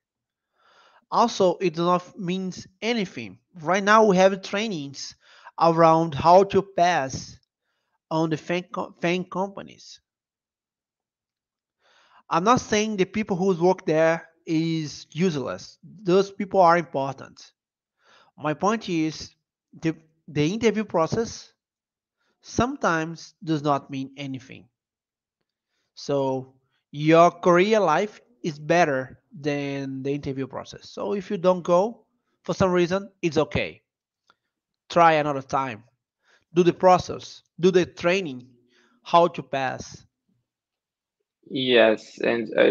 Also, it does not means anything. Right now, we have trainings around how to pass on the FANG, co- FANG companies. I'm not saying the people who work there is useless. Those people are important. My point is the the interview process sometimes does not mean anything. So your career life is better than the interview process. So if you don't go for some reason, it's okay. Try another time. Do the process. Do the training. How to pass. Yes, and uh,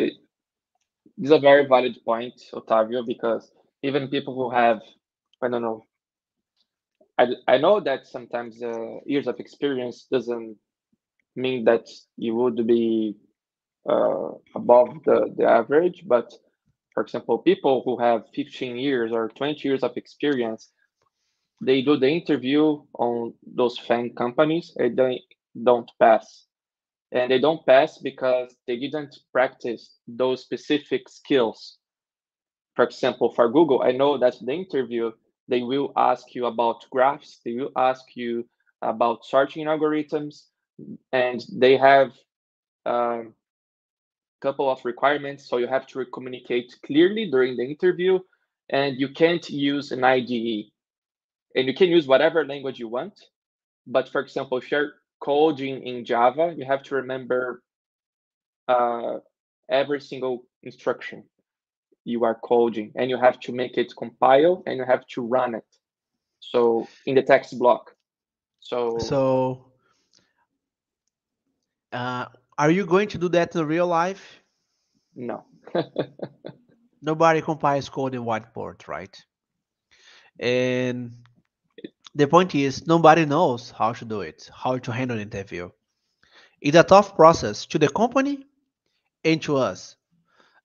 this is a very valid point, Otavio, because even people who have, I don't know, I, I know that sometimes uh, years of experience doesn't mean that you would be uh, above the, the average, but for example, people who have 15 years or 20 years of experience, they do the interview on those FANG companies and they don't pass. And they don't pass because they didn't practice those specific skills. For example, for Google, I know that the interview, they will ask you about graphs, they will ask you about searching algorithms, and they have a couple of requirements. So you have to communicate clearly during the interview, and you can't use an IDE. And you can use whatever language you want. But for example, if you're coding in Java, you have to remember uh, every single instruction you are coding, and you have to make it compile, and you have to run it. So in the text block. So, So, uh, are you going to do that in real life? No. Nobody compiles code in whiteboard, right? And the point is, nobody knows how to do it, how to handle an interview. It's a tough process to the company and to us.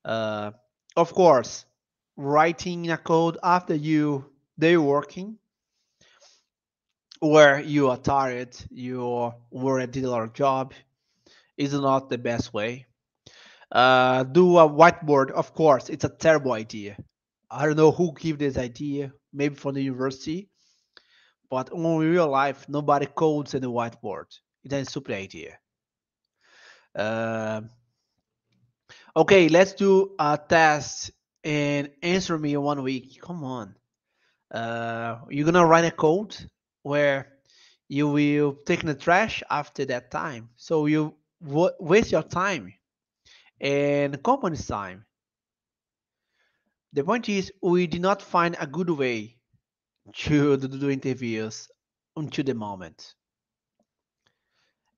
Uh, of course, writing a code after you day working, where you are tired, you were did a lot of job, is not the best way. Uh, do a whiteboard, of course, it's a terrible idea. I don't know who gave this idea, maybe from the university, but in real life, nobody codes in the whiteboard. It's a stupid idea. Uh, okay, let's do a test and answer me in one week. Come on. Uh, you're gonna write a code where you will take the trash after that time. So you waste your time and company's time. The point is, we did not find a good way to do interviews until the moment.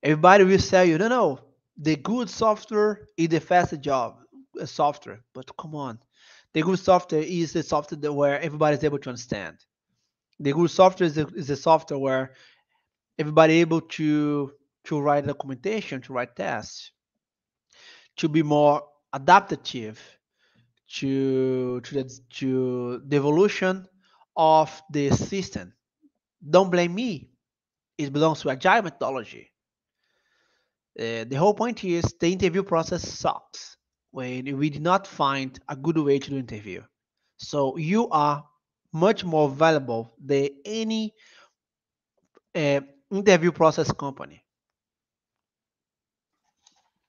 Everybody will tell you, no, no, the good software is the fastest job uh, software. But come on, the good software is the software where everybody is able to understand. The good software is the, is the software where everybody able to to write documentation, to write tests, to be more adaptive to to the to the evolution of the system. Don't blame me. It belongs to agile methodology. Uh, the whole point is the interview process sucks when we did not find a good way to do interview. So you are much more valuable than any uh, interview process company.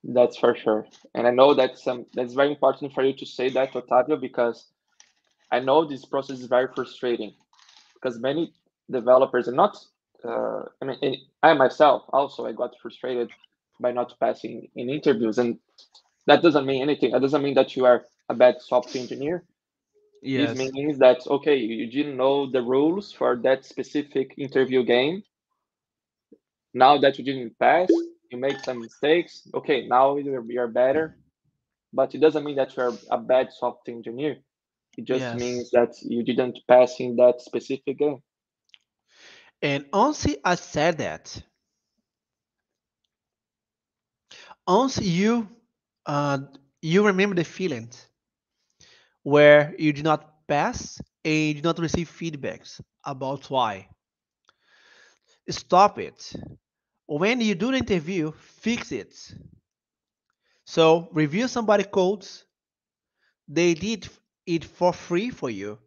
That's for sure. And I know that's um, that's very important for you to say that, Otavio, because I know this process is very frustrating because many developers are not. Uh, I mean, I myself also I got frustrated by not passing in interviews, and that doesn't mean anything. That doesn't mean that you are a bad software engineer. Yes. This means that okay, you didn't know the rules for that specific interview game. Now that you didn't pass, you make some mistakes. Okay, now you're, you're better, but it doesn't mean that you're a bad software engineer. It just Yes. means that you didn't pass in that specific game. And once I said that, once you uh, you remember the feelings where you did not pass and you did not receive feedbacks about why. Stop it. When you do the interview, fix it. So review somebody codes. They did it for free for you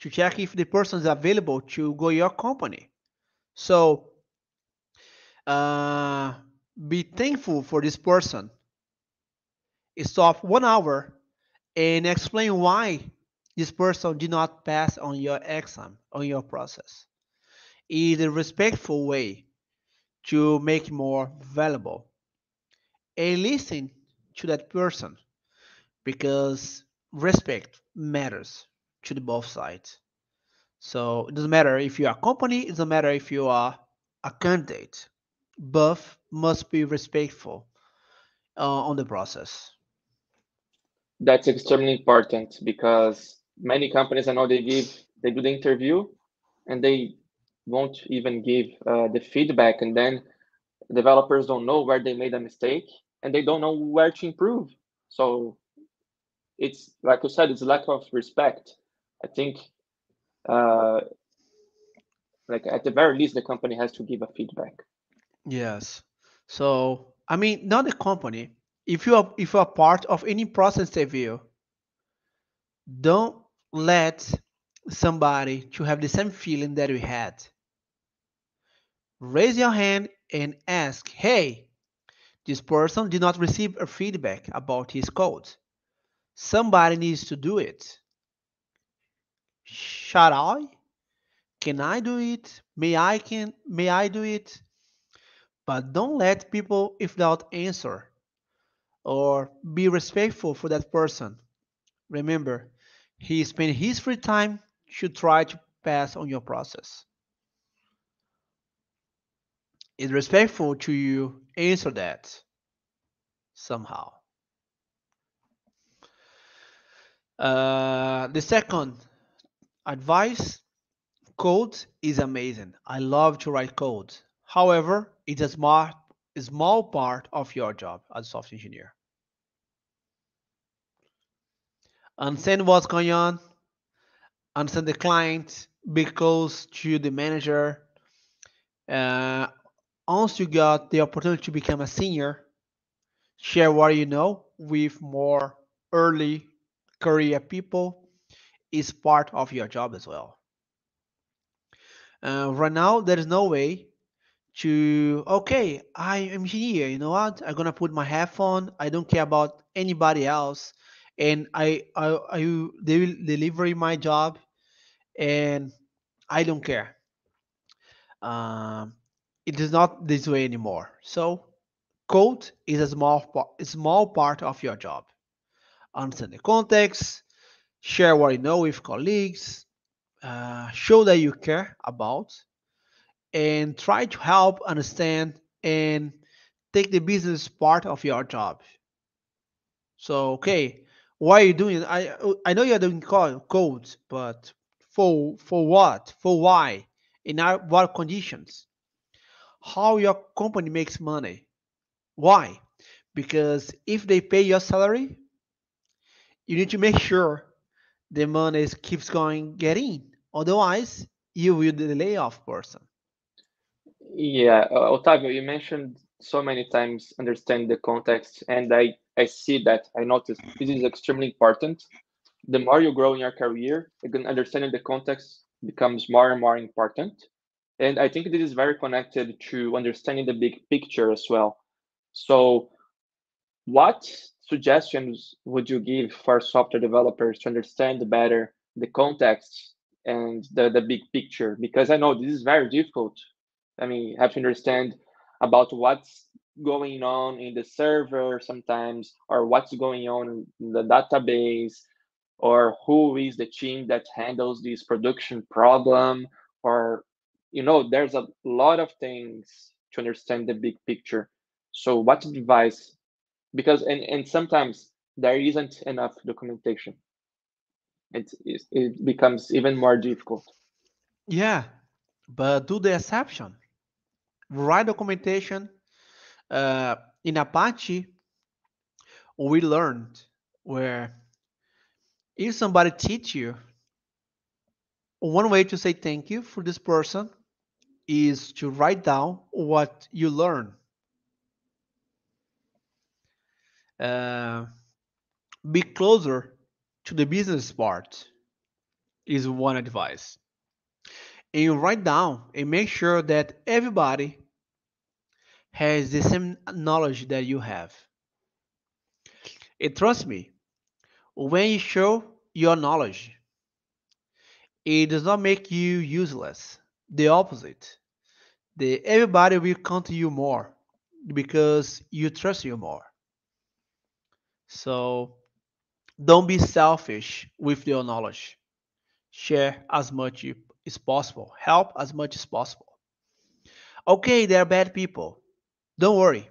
to check if the person is available to go your company. So uh, be thankful for this person. Stop one hour and explain why this person did not pass on your exam, on your process. Is a respectful way to make more valuable. And listen to that person because respect matters to the both sides. So it doesn't matter if you are a company, it doesn't matter if you are a candidate. Both must be respectful uh, on the process. That's extremely important because many companies I know they give they do the interview and they won't even give uh, the feedback, and then developers don't know where they made a mistake and they don't know where to improve. So it's like you said, it's a lack of respect. I think, uh, like at the very least, the company has to give a feedback. Yes. So I mean, not the company. If you are if you are part of any process review, don't let somebody to have the same feeling that we had. Raise your hand and ask, "Hey, this person did not receive a feedback about his code. Somebody needs to do it. Shall I? Can I do it? May I can may I do it? But don't let people without answer or be respectful for that person. Remember, he spent his free time to try to pass on your process. It's respectful to you answer that somehow. Uh, the second advice code is amazing. I love to write code. However, it's a small, small part of your job as a software engineer. Understand what's going on, understand the client, be close to the manager. Uh, once you got the opportunity to become a senior, share what you know with more early career people is part of your job as well. Uh, right now, there is no way to, okay, I am here, you know what? I'm gonna put my headphone. I don't care about anybody else. And I, I, I they will deliver my job and I don't care. Um, it is not this way anymore. So code is a small, small part of your job. Understand the context, share what you know with colleagues, uh, show that you care about, and try to help understand and take the business part of your job. So, okay, why are you doing? I I know you're doing code, but for for what? For why? In our, what conditions? How your company makes money? Why? Because if they pay your salary, you need to make sure the money keeps going getting. Otherwise, you will the layoff person. Yeah, uh, Otavio, you mentioned so many times understand the context, and I I see that I noticed this is extremely important. The more you grow in your career, again, understanding the context becomes more and more important. And I think this is very connected to understanding the big picture as well. So, what suggestions would you give for software developers to understand better the context and the, the big picture? Because I know this is very difficult I mean, you have to understand about what's going on in the server sometimes, or what's going on in the database, or who is the team that handles this production problem, or you know, there's a lot of things to understand the big picture. So, what advice? Because and and sometimes there isn't enough documentation. It it becomes even more difficult. Yeah, but do the exception. Write documentation. Uh, in Apache, we learned where if somebody teach you, one way to say thank you for this person is to write down what you learn. Uh, be closer to the business part is one advice. And you write down and make sure that everybody has the same knowledge that you have. And trust me, when you show your knowledge, it does not make you useless. The opposite. The everybody will count you more because you trust you more. So don't be selfish with your knowledge. Share as much as possible. Help as much as possible. Okay, they are bad people. Don't worry.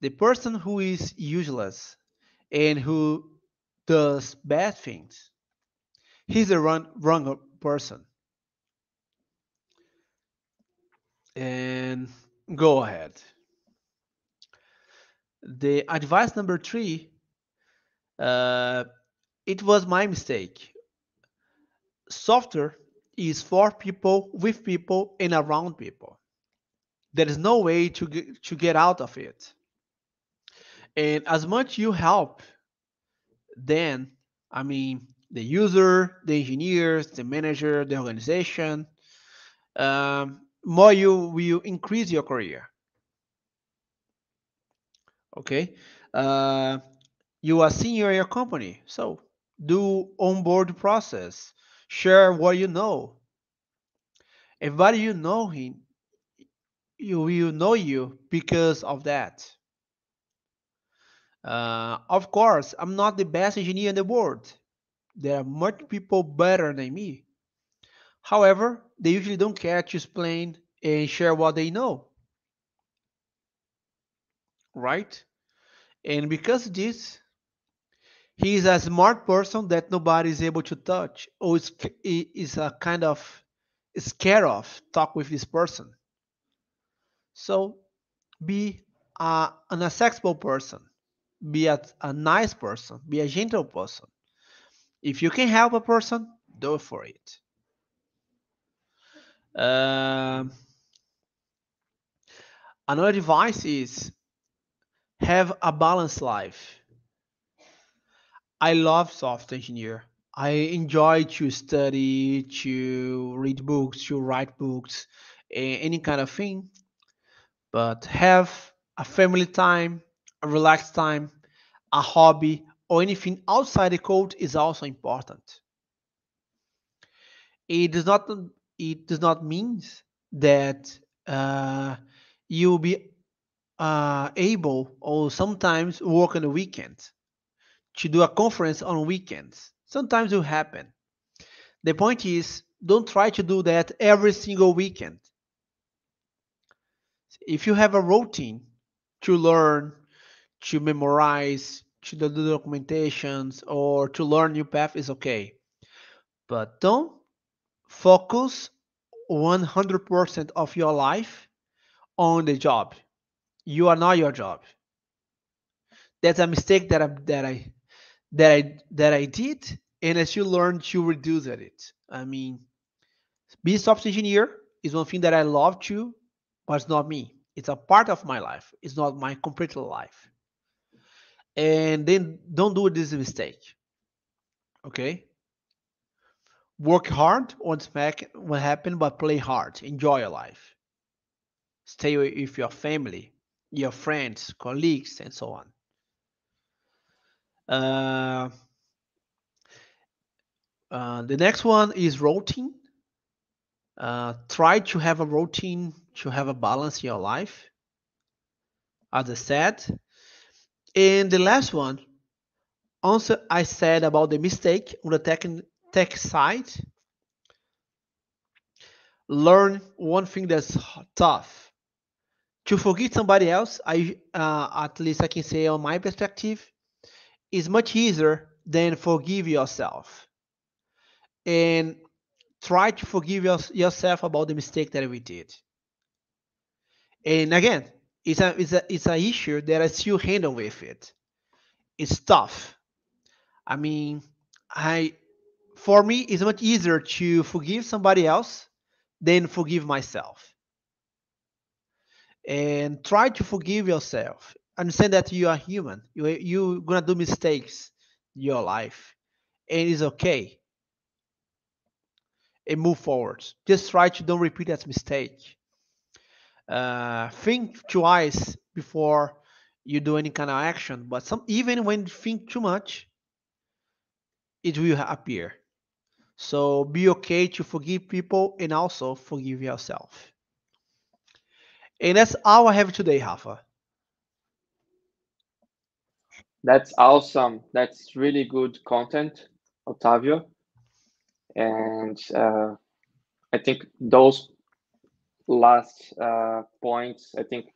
The person who is useless and who does bad things, he's the wrong, wrong person. And go ahead. The advice number three, uh, it was my mistake. Software is for people, with people, and around people. There is no way to get, to get out of it. And as much you help, then I mean the user, the engineers, the manager, the organization, um, more you will increase your career. Okay, uh, you are senior in your company, so do onboard process, share what you know. Everybody you know him, you will know you because of that. Uh, of course, I'm not the best engineer in the world. There are much people better than me. However, they usually don't care to explain and share what they know, right? And because this, He's a smart person that nobody is able to touch or is, is a kind of scared of talk with this person. So be a, an accessible person, be a, a nice person, be a gentle person. If you can help a person, do it for it. Um, another advice is have a balanced life. I love software engineer. I enjoy to study, to read books, to write books, any kind of thing. But have a family time, a relaxed time, a hobby, or anything outside the code is also important. It does not it does not mean that uh, you'll be uh, able or sometimes work on the weekend to do a conference on weekends. Sometimes it will happen. The point is, don't try to do that every single weekend. If you have a routine to learn, to memorize, to do the documentations, or to learn new path is okay. But don't focus 100% of your life on the job. You are not your job. That's a mistake that I that I that I that I did, and as you learn to reduce it. I mean, being a software engineer is one thing that I love to, but it's not me. It's a part of my life. It's not my complete life. And then don't do this mistake. Okay. Work hard what's back what happened, but play hard. Enjoy your life. Stay with your family, your friends, colleagues, and so on. Uh, uh, the next one is routine. Uh, try to have a routine to have a balance in your life, as I said. And the last one, also I said about the mistake on the tech side. Learn one thing that's tough. To forgive somebody else, I uh, at least I can say on my perspective, is much easier than forgive yourself. And try to forgive your, yourself about the mistake that we did. And again, it's a it's a it's a issue that I still handle with it. It's tough. I mean, I for me it's much easier to forgive somebody else than forgive myself. And try to forgive yourself. Understand that you are human. You you're gonna do mistakes in your life, and it's okay. And move forward. Just try to don't repeat that mistake uh, think twice before you do any kind of action. But some even when you think too much, it will appear. So be okay to forgive people and also forgive yourself. And that's all I have today, Rafa. That's awesome. That's really good content, Otavio. And uh, I think those last uh, points, I think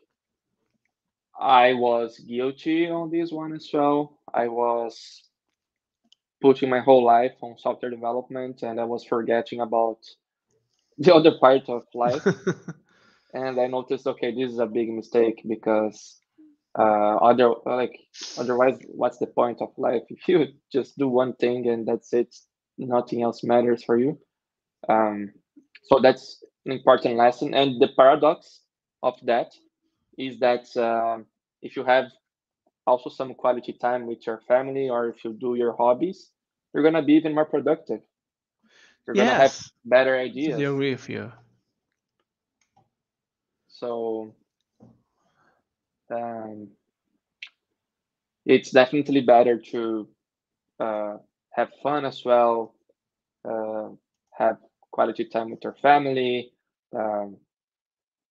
I was guilty on this one as well. I was putting my whole life on software development and I was forgetting about the other part of life. and I noticed, okay, this is a big mistake because uh, other like otherwise, what's the point of life if you just do one thing and that's it, nothing else matters for you. Um, so that's an important lesson. And the paradox of that is that uh, if you have also some quality time with your family or if you do your hobbies, you're gonna be even more productive. You're gonna have better ideas. I agree with you. So um, it's definitely better to uh, have fun as well, uh, have quality time with your family, um,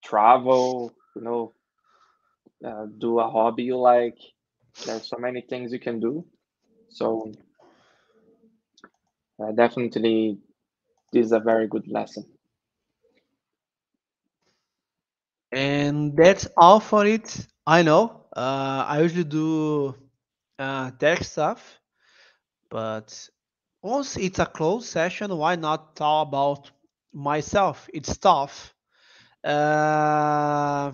travel, you know, uh, do a hobby you like. There's so many things you can do. So uh, definitely, this is a very good lesson. And that's all for it. I know. Uh, I usually do uh, tech stuff, But once it's a closed session, why not talk about myself? It's tough uh,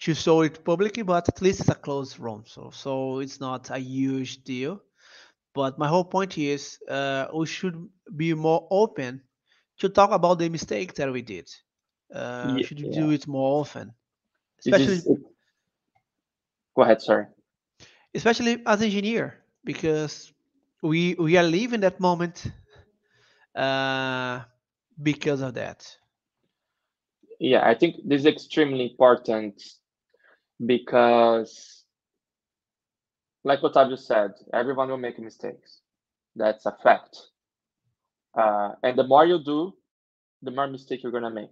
to show it publicly, but at least it's a closed room, so so it's not a huge deal. But my whole point is, uh, we should be more open to talk about the mistakes that we did. Uh, Ye- should yeah. do it more often, especially is- Go ahead, sorry. especially as engineer because we we are living that moment uh, because of that. Yeah, I think this is extremely important because, like what Otavio said, everyone will make mistakes. That's a fact. Uh, and the more you do, the more mistake you're gonna make.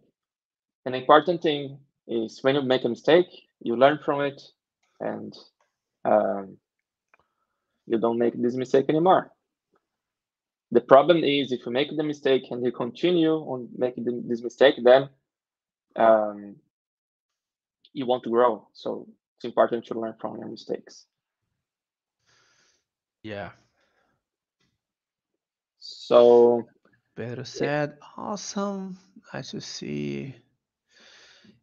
An important thing is when you make a mistake, you learn from it, and um, you don't make this mistake anymore. The problem is if you make the mistake and you continue on making the, this mistake, then um, you want to grow. So it's important to learn from your mistakes. Yeah. So Pedro said, awesome. Nice to see.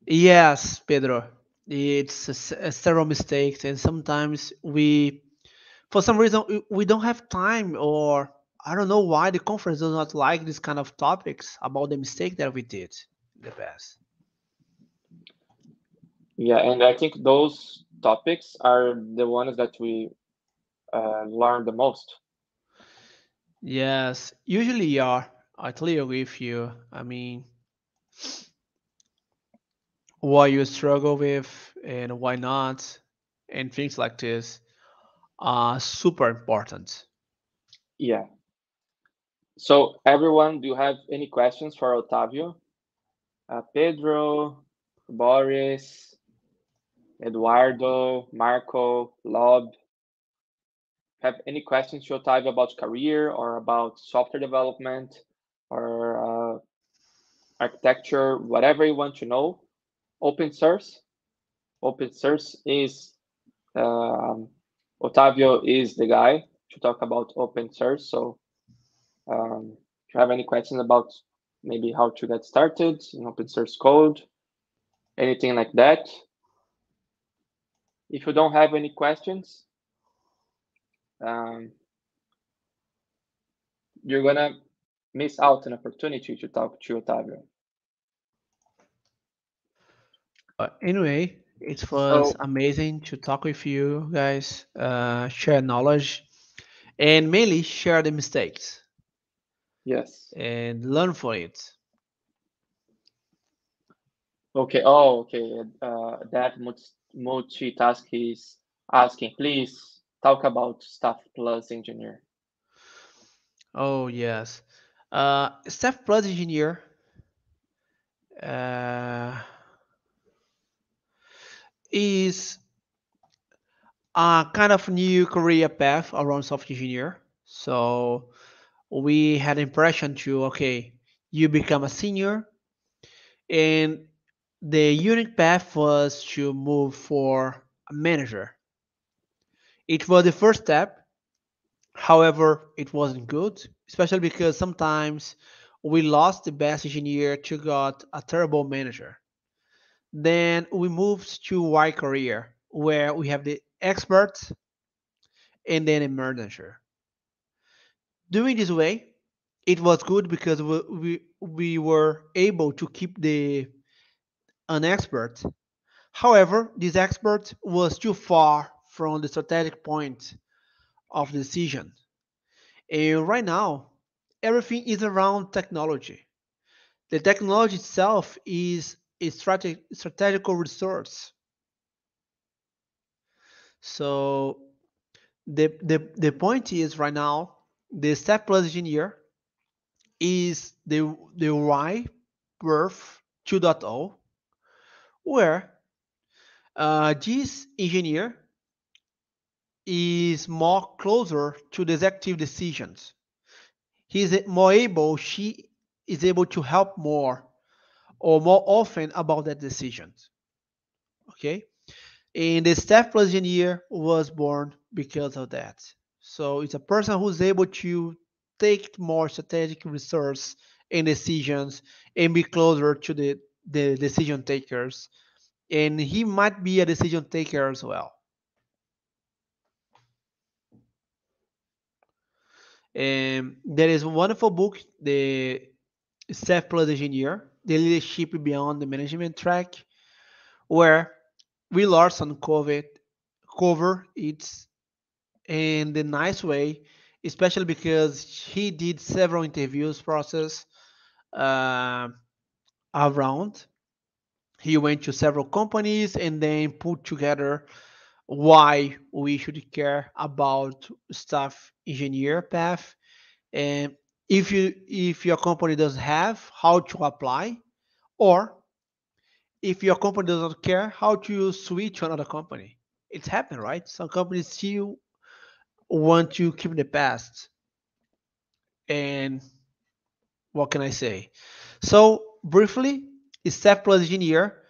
Yes, Pedro. It's a a several mistakes, and sometimes we, for some reason, we- we don't have time, or I don't know why the conference does not like this kind of topics about the mistake that we did in the past. Yeah, and I think those topics are the ones that we uh, learn the most. Yes, usually are. I totally agree with you. I mean, what you struggle with and why not, and things like this are super important. Yeah. So everyone, do you have any questions for Otavio? Uh, Pedro, Boris, Eduardo, Marco, Lob. Have any questions Otavio about career or about software development or uh, architecture, whatever you want to know? Open source. Open source is um, Otavio is the guy to talk about open source. So um, if you have any questions about maybe how to get started in open source code, anything like that. If you don't have any questions, um, you're gonna miss out an opportunity to talk to Otavio. But anyway, it was So- amazing to talk with you guys, uh, share knowledge, and mainly share the mistakes Yes. and learn from it. Okay. Oh, okay. Uh, that multi- multitask is asking, please talk about Staff Plus Engineer. Oh yes, uh, Staff Plus engineer. Uh, is a kind of new career path around software engineer. So we had impression to okay, you become a senior, and the unique path was to move for a manager. It was the first step. However, it wasn't good, especially because sometimes we lost the best engineer to got a terrible manager. Then we moved to Y career, where we have the expert and then a manager. Doing this way, it was good because we, we, we were able to keep the an expert. However, this expert was too far from the strategic point of decision. And right now, everything is around technology. The technology itself is a strate- strategical resource. So the, the the point is right now the staff plus engineer is the the Y birth 2.0 where uh, this engineer is more closer to the executive decisions. He is more able, she is able to help more or more often about that decisions. Okay. And the staff plus engineer was born because of that. So it's a person who's able to take more strategic research and decisions and be closer to the, the decision takers. And he might be a decision taker as well. And there is a wonderful book, the Staff Plus Engineer, the leadership beyond the management track, where Will Larson covered cover it in the nice way, especially because he did several interviews process uh, around. He went to several companies and then put together why we should care about staff engineer path. And if you if your company doesn't have how to apply or if your company doesn't care how to switch to another company it's happened right? Some companies still want to keep the past. And what can i say? So briefly staff plus engineer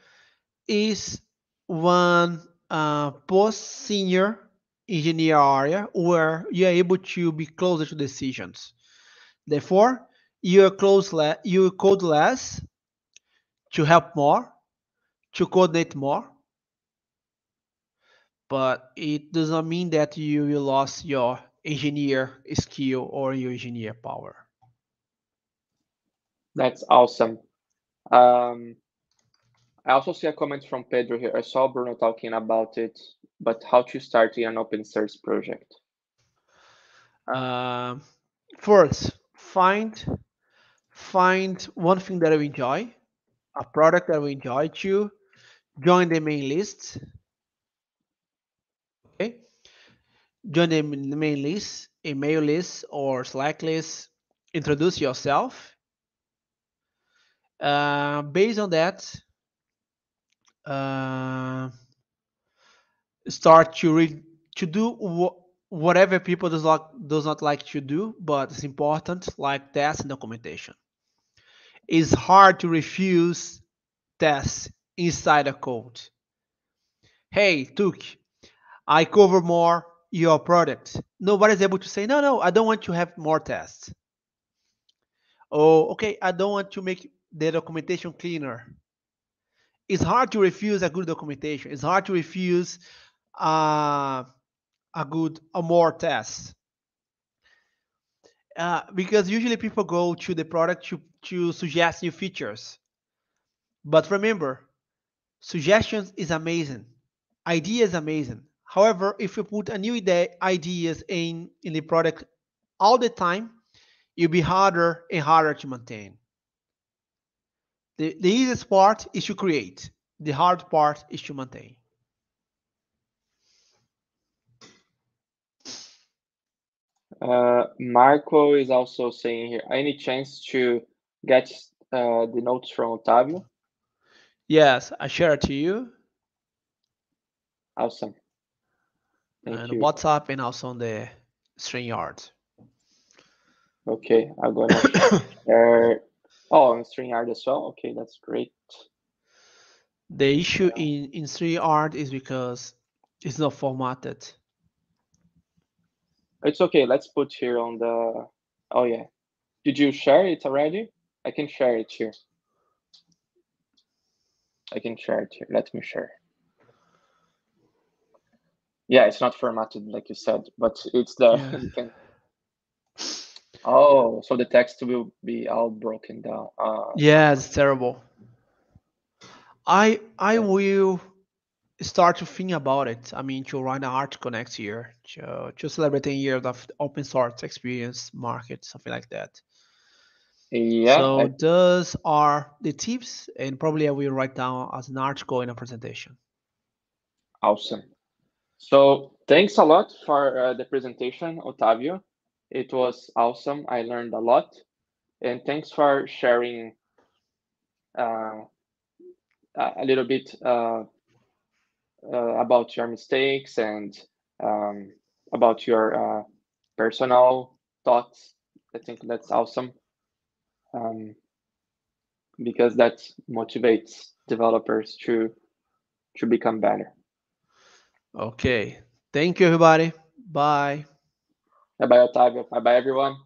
is one uh, post senior engineer area where you are able to be closer to decisions. Therefore, you close le- you code less to help more, to coordinate more. But it does not mean that you, you lost your engineer skill or your engineer power. That's awesome. Um, I also see a comment from Pedro here. I saw Bruno talking about it, but how to start an open source project? Uh, first, find find one thing that you enjoy, a product that you enjoy to join the main list. Okay, join the main list, email list or Slack list. Introduce yourself. Uh, based on that, uh, start to read to do wha- whatever people does not does not like to do, but it's important, like tests and documentation. It's hard to refuse tests inside a code. Hey, Tuk, I cover more your product. Nobody's able to say, no, no, I don't want to have more tests. Oh, okay, I don't want to make the documentation cleaner it's hard to refuse a good documentation. It's hard to refuse uh, a good a more test uh, because usually people go to the product to to suggest new features. But remember, suggestions is amazing, idea is amazing. However, if you put a new idea, ideas in in the product all the time, it'll be harder and harder to maintain. The, the easiest part is to create. The hard part is to maintain. Uh, Marco is also saying here, any chance to get uh, the notes from Otavio? Yes, I share it to you Awesome. Thank and you. WhatsApp and also on the StreamYard. Okay, I'm gonna share. Oh, on StreamYard as well. Okay, that's great. The issue in in StreamYard is because it's not formatted. It's okay. Let's put here on the. Oh yeah. Did you share it already? I can share it here. I can share it here. Let me share. Yeah, it's not formatted like you said, but it's there. Yeah. Oh, so the text will be all broken down. Uh, Yeah, it's terrible. I I will start to think about it. I mean, to write an article next year to to celebrate 10 years of open source experience market, something like that. yeah, so I- those are the tips, and probably I will write down as an article in a presentation. Awesome. So thanks a lot for uh, the presentation, Otavio. It was awesome. I learned a lot. And thanks for sharing uh, a little bit uh, uh, about your mistakes and um, about your uh, personal thoughts. I think that's awesome um, because that motivates developers to to become better. Okay. Thank you, everybody. Bye. Bye bye, Otávio. Bye bye, everyone.